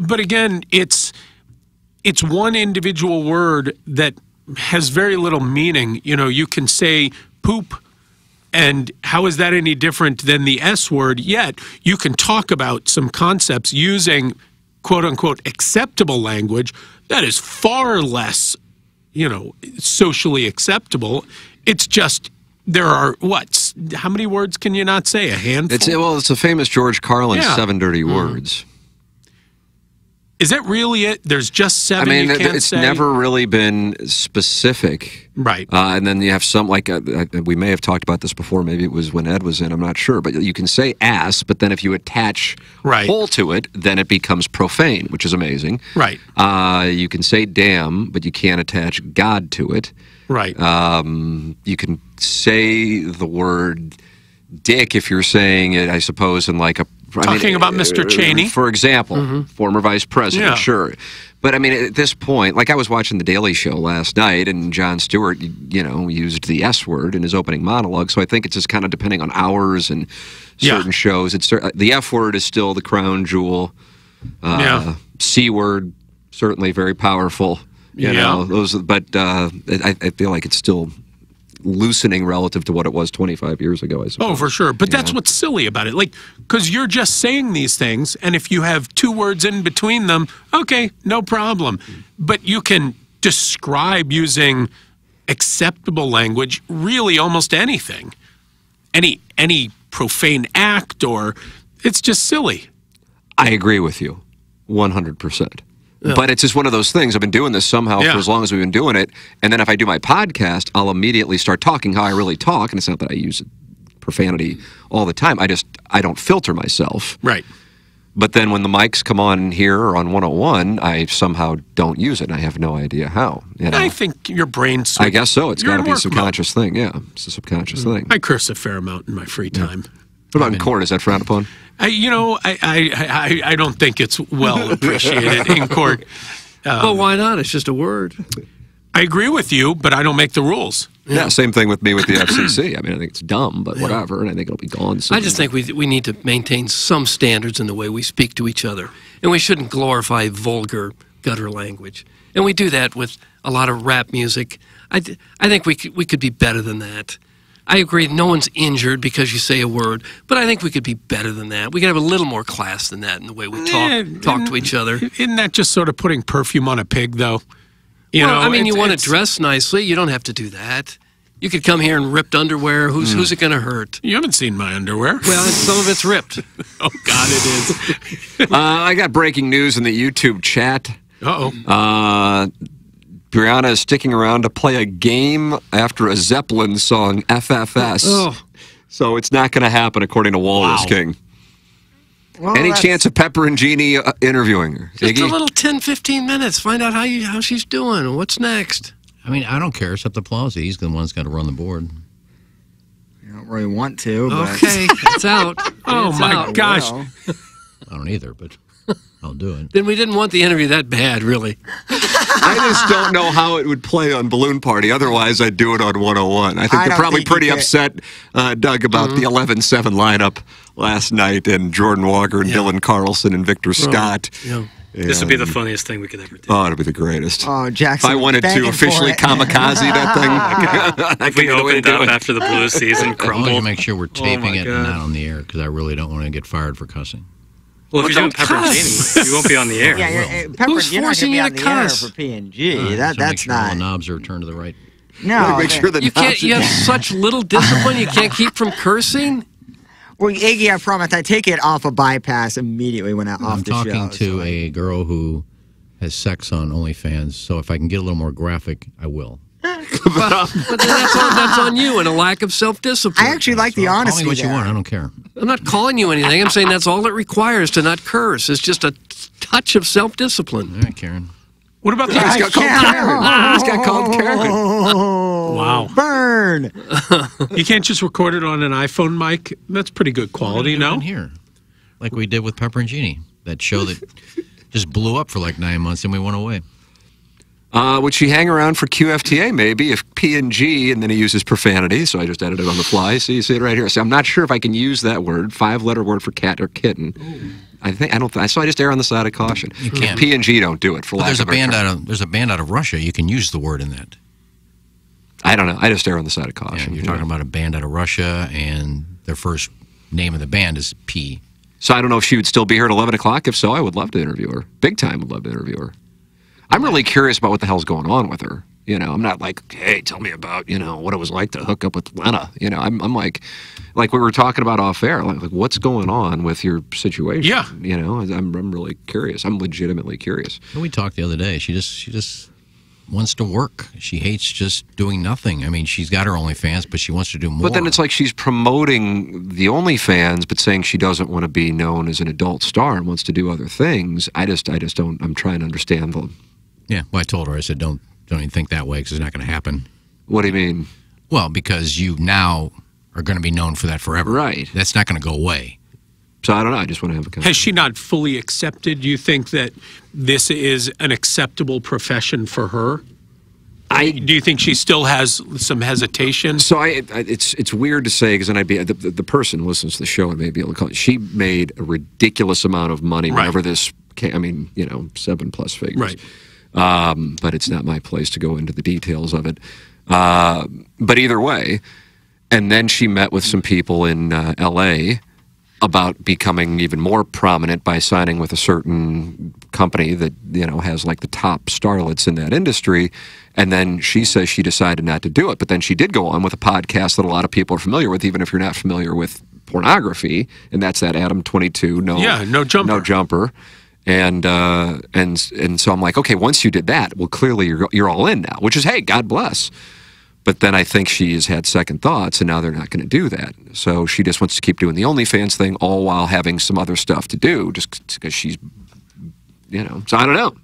but again, it's it's one individual word that has very little meaning. You know, you can say poop and how is that any different than the S word? Yet you can talk about some concepts using quote unquote acceptable language that is far less, you know, socially acceptable. It's just there are what? How many words can you not say? A handful. It's well, it's a famous George Carlin Yeah. seven dirty Mm-hmm. words. Is that really it? There's just seven I mean, it's say. never really been specific, Right. Uh, and then you have some like uh, uh, we may have talked about this before. Maybe it was when Ed was in. I'm not sure, but you can say ass, but then if you attach Right. whole to it, then it becomes profane, which is amazing. Right. Uh, you can say damn, but you can't attach God to it. Right. Um, you can say the word dick if you're saying it, I suppose, in like a. I mean, Talking about Mr. uh, Cheney? For example, former vice president, Yeah. sure. But I mean, at this point, like I was watching The Daily Show last night, and Jon Stewart, you know, used the S word in his opening monologue. So I think it's just kind of depending on hours and Yeah. certain shows. It's the F word is still the crown jewel. Uh, Yeah. C word certainly very powerful. You Yeah. know those, but uh, I, I feel like it's still loosening relative to what it was 25 years ago. I suppose. Oh, for sure. But that's what's silly about it. Like, because you're just saying these things, and if you have two words in between them, okay, no problem. But you can describe using acceptable language really almost anything. Any any profane act or it's just silly. I agree with you, 100. But it's just one of those things. I've been doing this somehow Yeah. for as long as we've been doing it, and then if I do my podcast, I'll immediately start talking how I really talk, and it's not that I use profanity all the time. I just I don't filter myself. Right. But then when the mics come on here or on 101, I somehow don't use it. and I have no idea how. You know? I think your brain's. I guess so. It's got to be a work mode. subconscious thing. Yeah, it's a subconscious mm. thing. I curse a fair amount in my free time. What about in court? Is that frowned upon? I, you know, I, I, I, I don't think it's well appreciated in court. Um, well, why not? It's just a word. I agree with you, but I don't make the rules. Yeah. same thing with me with the FCC. I mean, I think it's dumb, but whatever, and I think it'll be gone soon. I just think we we need to maintain some standards in the way we speak to each other, and we shouldn't glorify vulgar gutter language. And we do that with a lot of rap music. I, I think we could, we could be better than that. I agree. No one's injured because you say a word, but I think we could be better than that. We could have a little more class than that in the way we talk Yeah, talk to each other. Isn't that just sort of putting perfume on a pig, though? You well, know, I mean, you want to dress nicely. You don't have to do that. You could come here in ripped underwear. Who's Hmm. who's it going to hurt? You haven't seen my underwear. Well, some of it's ripped. oh God, it is. uh, I got breaking news in the YouTube chat. Uh-oh. Uh Brianna is sticking around to play a game after a Zeppelin song, FFS. Oh. So it's not going to happen, according to Walrus Wow. King. Well, Any that's- chance of Pepper and Jeannie uh, interviewing her? Just a little 10, 15 minutes. Find out how you how she's doing. What's next? I mean, I don't care except the Plowsy. He's the one that's got to run the board. I don't really want to. But Okay, it's out. Oh, It's my out. gosh. Well, I don't either, but I'll do it. Then we didn't want the interview that bad, really. I just don't know how it would play on Balloon Party. Otherwise, I'd do it on 101. I think I they're probably think pretty upset, uh, Doug, about the 11 7 lineup last night and Jordan Walker and Dylan Carlson and Victor Scott. Yeah. This would be the funniest thing we could ever do. Oh, it'd be the greatest. Oh, Jackson. If Jackson. I wanted to officially kamikaze that thing, I If we figured a way to opened up after the Blues season As long as to make sure we're Oh, taping my it and not on the air, because I really don't want to get fired for cussing. Well, if you're doing Pepper and you won't be on the air. Yeah, you're, uh, Pepper, Who's you're not forcing going to you be on to the cuss? air for P and G. That so make that's sure all not. the knobs are turned to the right. No, Make sure that You can't. You have such little discipline. You can't keep from cursing. Well, Iggy, I promise, I take it off a bypass immediately when I off I'm the talking show. to a girl who has sex on OnlyFans, so if I can get a little more graphic, I will. But, um, but then that's on, that's on you and a lack of self discipline. I actually like the honesty. Call honesty me what you want. I don't care. I'm not calling you anything. I'm saying that's all it requires to not curse. It's just a touch of self discipline. All right, Karen. What about the He just got called Karen. He just got called Karen. Wow. Burn. You can't just record it on an iPhone mic. That's pretty good quality, In no? here, like we did with Pepper and Jeannie, that show that just blew up for like nine months and we went away. Uh, would she hang around for QFTA maybe if P and G and then he uses profanity? So I just edited on the fly. So you see it right here. So I'm not sure if I can use that word, five letter word for cat or kitten. I think I don't. Th- so I just err on the side of caution. You can't. P and G don't do it for lack there's a band term. out of there's a band out of Russia. You can use the word in that. I don't know. I just err on the side of Yeah, caution. you're talking know. about a band out of Russia, and their first name of the band is P. So I don't know if she would still be here at 11 o'clock. If so, I would love to interview her. Big time would love to interview her. I'm really curious about what the hell's going on with her. You know, I'm not like, hey, tell me about, you know, what it was like to hook up with Lena. You know, I'm, I'm like, like we were talking about off air, like, like what's going on with your situation? Yeah. You know, I'm, I'm really curious. I'm legitimately curious. Well, we talked the other day. She just she just wants to work. She hates just doing nothing. I mean, she's got her OnlyFans, but she wants to do more. But then it's like she's promoting the OnlyFans, but saying she doesn't want to be known as an adult star and wants to do other things. I just, I just don't. I'm trying to understand the. Yeah. Well, I told her. I said, don't don't even think that way because it's not going to happen. What do you mean? Well, because you now are going to be known for that forever. Right. That's not going to go away. So I don't know. I just want to have a conversation. Has she not fully accepted? Do you think that this is an acceptable profession for her? I do you think she still has some hesitation? So I, I it's it's weird to say because then I'd be the, the, the person who listens to the show and may be able to call. It. She made a ridiculous amount of money Right. whenever this came. I mean, you know, seven plus figures. Right. Um, but it's not my place to go into the details of it. Uh, but either way, and then she met with some people in uh, L.A. about becoming even more prominent by signing with a certain company that you know has like the top starlets in that industry. And then she says she decided not to do it. But then she did go on with a podcast that a lot of people are familiar with, even if you're not familiar with pornography, and that's that Adam Twenty Two. No, Yeah, no jumper. no jumper. And uh, and and so I'm like, okay, once you did that, well, clearly you're you're all in now, which is hey, God bless. But then I think she has had second thoughts, and now they're not going to do that. So she just wants to keep doing the OnlyFans thing, all while having some other stuff to do, just because she's, you know. So I don't know.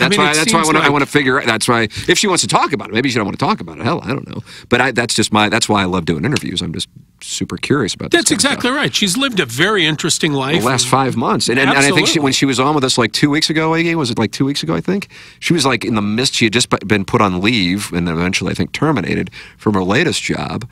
That's mean, why. That's why I want to. I like- want to figure. out That's why. If she wants to talk about it, maybe she don't want to talk about it. Hell, I don't know. But I, that's just my. That's why I love doing interviews. I'm just super curious about. That's this kind of stuff exactly right. She's lived a very interesting life. the last five months. And, and, and I think she, when she was on with us like two weeks ago, was it like two weeks ago, I think? She was like in the midst, she had just been put on leave and eventually, I think, terminated from her latest job.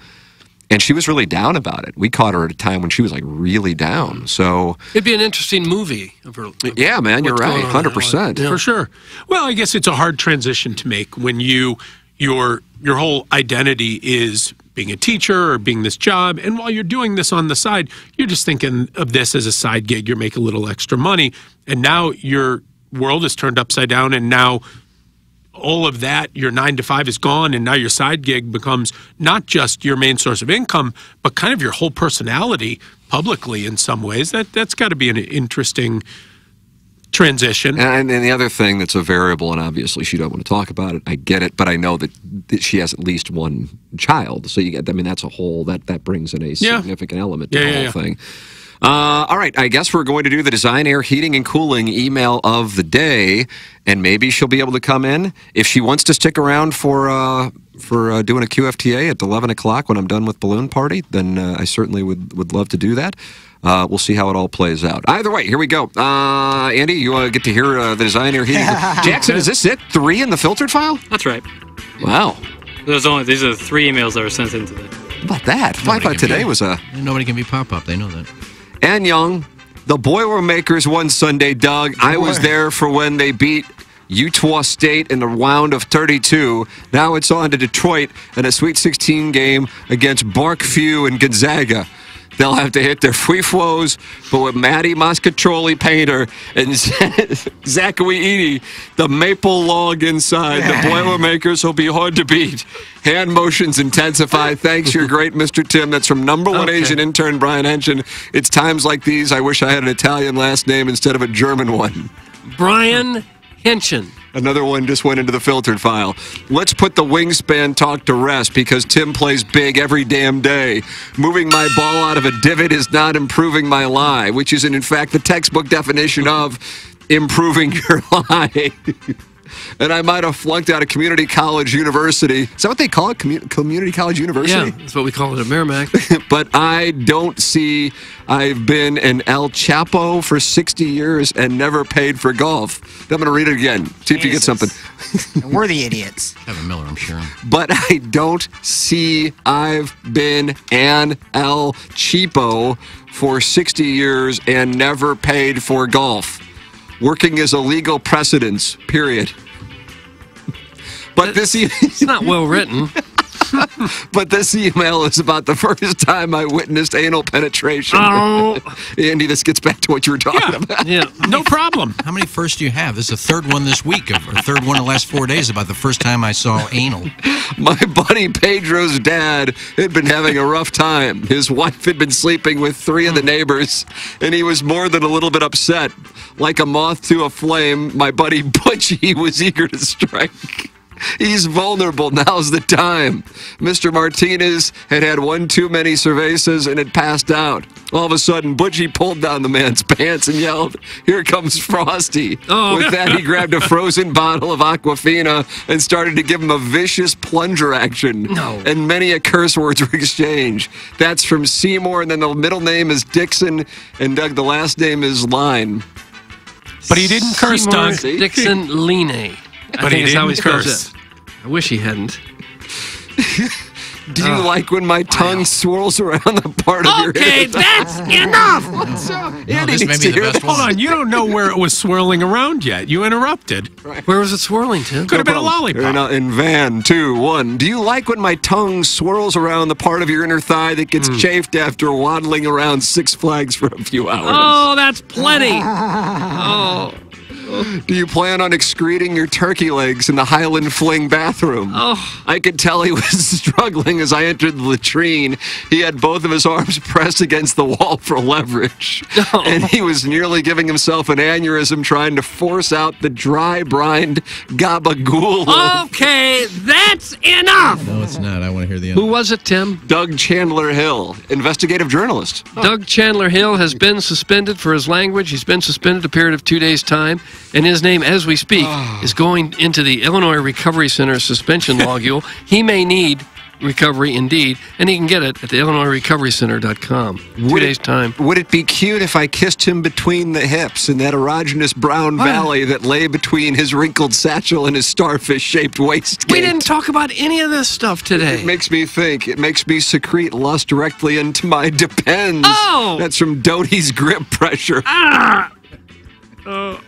And she was really down about it. We caught her at a time when she was like really down. So, It'd be an interesting movie. Of her, of yeah, man, you're right. on in her 100%. life. for sure. Well, I guess it's a hard transition to make when you your your whole identity is being a teacher or being this job. And while you're doing this on the side, you're just thinking of this as a side gig. You're making a little extra money. And now your world is turned upside down. And now all of that, your nine to five is gone. And now your side gig becomes not just your main source of income, but kind of your whole personality publicly in some ways. That, that's got to be an interesting transition. And, and the other thing that's a variable, and obviously she don't want to talk about it. I get it, but I know that, that she has at least one child. So you get, I mean, that's a whole that that brings in a Yeah. significant element to Yeah, the whole yeah. thing. Uh, all right, I guess we're going to do the Design Air Heating and Cooling email of the day, and maybe she'll be able to come in if she wants to stick around for uh, for uh, doing a QFTA at 11 o'clock when I'm done with Balloon Party. Then uh, I certainly would would love to do that. Uh, we'll see how it all plays out. Either way, here we go. Uh, Andy, you uh, get to hear uh, the Design Air Heating. Jackson, is this it? Three in the filtered file? That's right. Wow. There's only these are the three emails that were sent into the. How about that? I Nobody thought can today be- was a. Nobody can be pop up. They know that. And Young, the Boilermakers won Sunday, Doug. I was there for when they beat Utah State in the round of 32. Now it's on to Detroit in a Sweet 16 game against Mark Few and Gonzaga. They'll have to hit their free flows, but with Matty Moscatroli Painter and Zachary Edey, the maple log inside, the Boilermakers will be hard to beat. Hand motions intensify. Thanks, you're great, Mr. Tim. That's from number one Okay. Asian intern Brian Henson. It's times like these I wish I had an Italian last name instead of a German one. Brian Henson. Another one just went into the filtered file. Let's put the wingspan talk to rest because Tim plays big every damn day. Moving my ball out of a divot is not improving my lie, which is in fact the textbook definition of improving your lie. And I might have flunked out of community college university. Is that what they call it? Commu- community college university? Yeah, that's what we call it at Meramec. but I don't see. I've been an El Chapo for 60 years and never paid for golf. I'm going to read it again. See if you get something. We're the idiots. Kevin Miller, I'm sure. But I don't see. I've been an El Cheapo for 60 years and never paid for golf. Working as a legal precedence, period. But this e- It's not well written. but this email is about the first time I witnessed anal penetration. Oh. Andy, this gets back to what you were talking about. Yeah. No problem. How many firsts do you have? This is the third one this week, or third one in the last four days about the first time I saw anal. My buddy Pedro's dad had been having a rough time. His wife had been sleeping with three of the hmm. neighbors, and he was more than a little bit upset. Like a moth to a flame, my buddy Butchie was eager to strike. He's vulnerable. Now's the time. Mr. Martinez had had one too many cervezas and had passed out. All of a sudden, Butchie pulled down the man's pants and yelled, Here comes Frosty. Oh. With that, he grabbed a frozen bottle of Aquafina and started to give him a vicious plunger action. No. And many a curse words were exchanged. That's from Seymour, and then the middle name is Dixon, and Doug, the last name is Line. But he didn't curse, Seymour Doug. Dixon Line. I But think he is how he didn't spells curse. it. I wish he hadn't. Do you like when my tongue swirls around the part of your Okay, head? that's enough. Andy this may be the best this. Hold on, you don't know where it was swirling around yet. You interrupted. Where was it swirling, to? Could have been a In, lollipop. uh, in van, two, one. Do you like when my tongue swirls around the part of your inner thigh that gets chafed after waddling around Six Flags for a few hours? Oh, that's plenty. Oh, Do you plan on excreting your turkey legs in the Highland Fling bathroom? oh. I could tell he was struggling as I entered the latrine. He had both of his arms pressed against the wall for leverage. Oh. And he was nearly giving himself an aneurysm trying to force out the dry brined gabagool. Okay, that's enough. No, it's not. I want to hear the end. Who was it, Tim? Doug Chandler Hill, investigative journalist. Doug Chandler Hill has been suspended for his language. He's been suspended a period of two days' time, and his name, as we speak, is going into the Illinois Recovery Center suspension logule. He may need recovery indeed, and he can get it at the IllinoisRecoveryCenter.com. Two Would it- days' time. Would it be cute if I kissed him between the hips in that erogenous brown valley that lay between his wrinkled satchel and his starfish shaped waistcoat? We didn't talk about any of this stuff today. It makes me think. It makes me secrete lust directly into my depends. Oh! That's from Doty's grip pressure. Ah! Oh.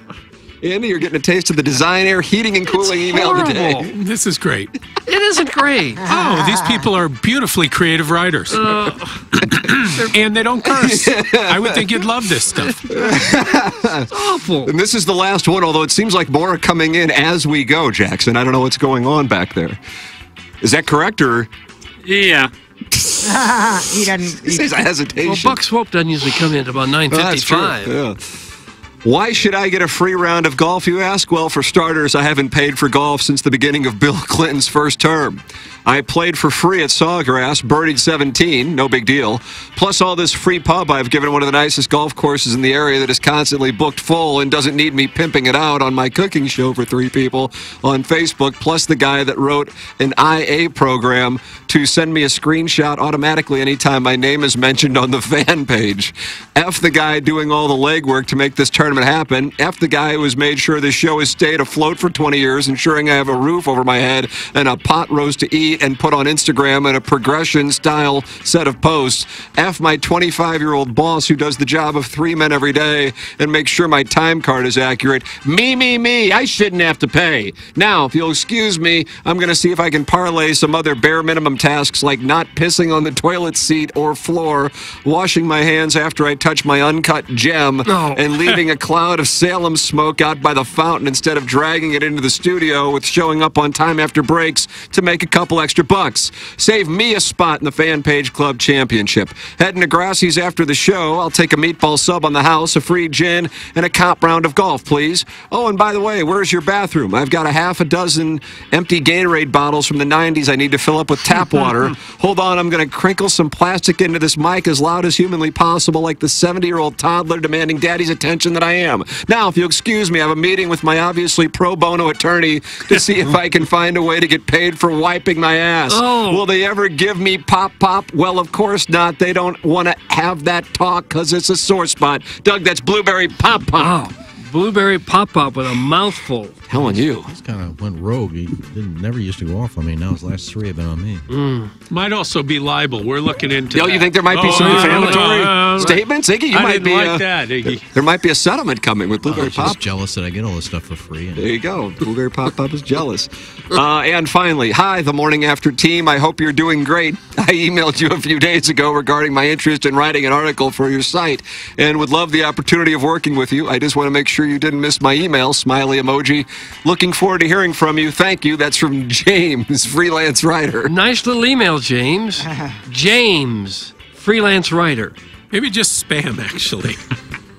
Andy, you're getting a taste of the Design Air heating and cooling email today. This is great. It isn't great. Oh, these people are beautifully creative writers. and they don't curse. I would think you'd love this stuff. awful. And this is the last one, although it seems like more are coming in as we go, Jackson. I don't know what's going on back there. Is that correct or? Yeah. he doesn't. He says a hesitation. Well, Buck Swope doesn't usually come in at about Oh, that's true. Yeah. Why should I get a free round of golf, you ask? Well, for starters, I haven't paid for golf since the beginning of Bill Clinton's first term. I played for free at Sawgrass, birdied 17, no big deal. Plus, all this free pub I've given one of the nicest golf courses in the area that is constantly booked full and doesn't need me pimping it out on my cooking show for three people on Facebook. Plus, the guy that wrote an IA program to send me a screenshot automatically anytime my name is mentioned on the fan page. F the guy doing all the legwork to make this tournament happen. F the guy who has made sure this show has stayed afloat for 20 years, ensuring I have a roof over my head and a pot roast to eat and put on Instagram and a progression style set of posts. F my 25 year old boss who does the job of three men every day and makes sure my time card is accurate. Me, me, me. I shouldn't have to pay. Now, if you'll excuse me, I'm going to see if I can parlay some other bare minimum tasks like not pissing on the toilet seat or floor, washing my hands after I touch my uncut gem, and leaving a cloud of Salem smoke out by the fountain instead of dragging it into the studio with showing up on time after breaks to make a couple extra bucks. Save me a spot in the Fan Page Club Championship. Heading to Grassi's after the show. I'll take a meatball sub on the house, a free gin, and a cop round of golf, please. Oh, and by the way, where's your bathroom? I've got a half a dozen empty Gatorade bottles from the 90s I need to fill up with tap water. Hold on, I'm going to crinkle some plastic into this mic as loud as humanly possible, like the 70 year old toddler demanding daddy's attention that I am. Now, if you'll excuse me, I have a meeting with my obviously pro bono attorney to see if I can find a way to get paid for wiping my ass. Oh. Will they ever give me pop pop? Well, of course not. They don't want to have that talk because it's a sore spot. Doug, that's blueberry pop pop. Oh. Blueberry pop pop with a mouthful. Telling you. He's kind of went rogue. He didn't never used to go off on me. Now his last three have been on me. Might also be libel. We're looking into Oh, that. you think there might be Oh, some defamatory uh, uh, statements, Iggy? You I might didn't be like uh, that, Iggy. There might be a settlement coming with blueberry was pop. just jealous that I get all this stuff for free. There you go. Blueberry Pop Pop is jealous. Uh, and finally, hi, the morning after team. I hope you're doing great. I emailed you a few days ago regarding my interest in writing an article for your site and would love the opportunity of working with you. I just want to make sure you didn't miss my email. Smiley emoji. Looking forward to hearing from you. Thank you. That's from James, freelance writer. Nice little email, James. James, freelance writer. Maybe just spam, actually.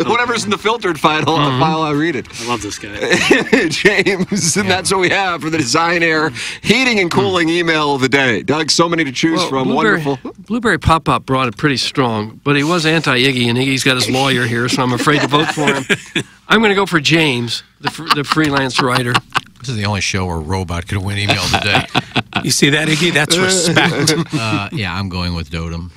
Whatever's in the filtered file, uh, mm-hmm. file I'll read it. I love this guy. James, and that's what we have for the Design Air heating and cooling mm. email of the day. Doug, so many to choose Well, from. Blueberry, Wonderful. Blueberry Pop Pop brought it pretty strong, but he was anti Iggy, and Iggy's got his lawyer here, so I'm afraid to vote for him. I'm going to go for James, the, fr- the freelance writer. This is the only show where a robot could win email today. You see that, Iggy? That's respect. uh, yeah, I'm going with Dotem.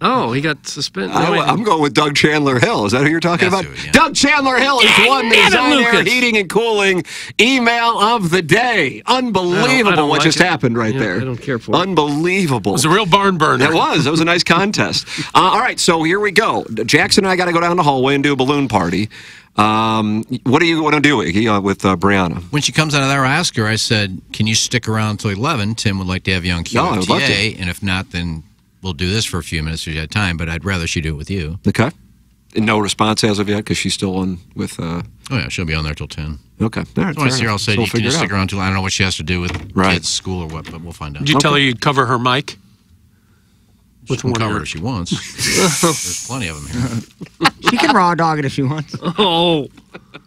Oh, he got suspended. I, am going with Doug Chandler Hill. Is that who you're talking That's about? who, yeah. Doug Chandler Hill is Yeah, one the damn it, Design Air Lucas. heating and cooling email of the day. I don't- I Unbelievable don't what like just it. happened right Yeah, there. I don't care for. Unbelievable. It was a real barn burner. It was. That was a nice contest. Uh, all right, so here we go. Jackson and I got to go down the hallway and do a balloon party. Um, what do you want to do, uh, with uh, Brianna? When she comes out of there, I asked her, I said, Can you stick around until 11? Tim would like to have you on No, I would love QFTA. and if not, then we'll do this for a few minutes if you have time, but I'd rather she do it with you. Okay. And no response as of yet because she's still on with. Uh, Oh, yeah, she'll be on there till 10. okay. All right, So I fair see her, I'll say, So we'll "Do you figure it stick out. around till I don't know what she has to do with Right. kids, school, or what, but we'll find out. Did you tell her you'd cover her mic? She With can one cover your- it if she wants. There's plenty of them here. She can raw dog it if she wants. Oh,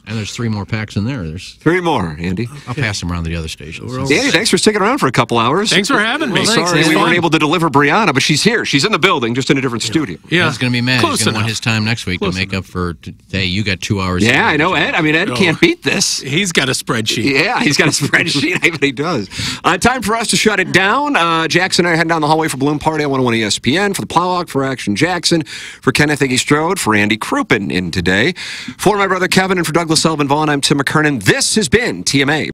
And there's three more packs in there. There's Three more, Andy. I'll pass them around to the other stations. Andy, thanks for sticking around for a couple hours. Thanks for having me. Well, thanks, Sorry we weren't able to deliver Brianna, but she's here. She's in the building, just in a different studio. Yeah. He's going to be mad. Close He's going to want his time next week Close to make up for, hey, you got two hours. Yeah, I know Ed. I mean, Ed Oh. can't beat this. He's got a spreadsheet. Yeah, he's got a spreadsheet. I bet he does. Uh, time for us to shut it down. Uh, Jackson and I are heading down the hallway for Balloon Party I want on 101 ESPN, for the Plowhawk, for Action Jackson, for Kenneth Iggy Strode, for Andy Crouppen in today. For my brother Kevin for Douglas Sullivan Vaughn, I'm Tim McKernan. This has been TMA.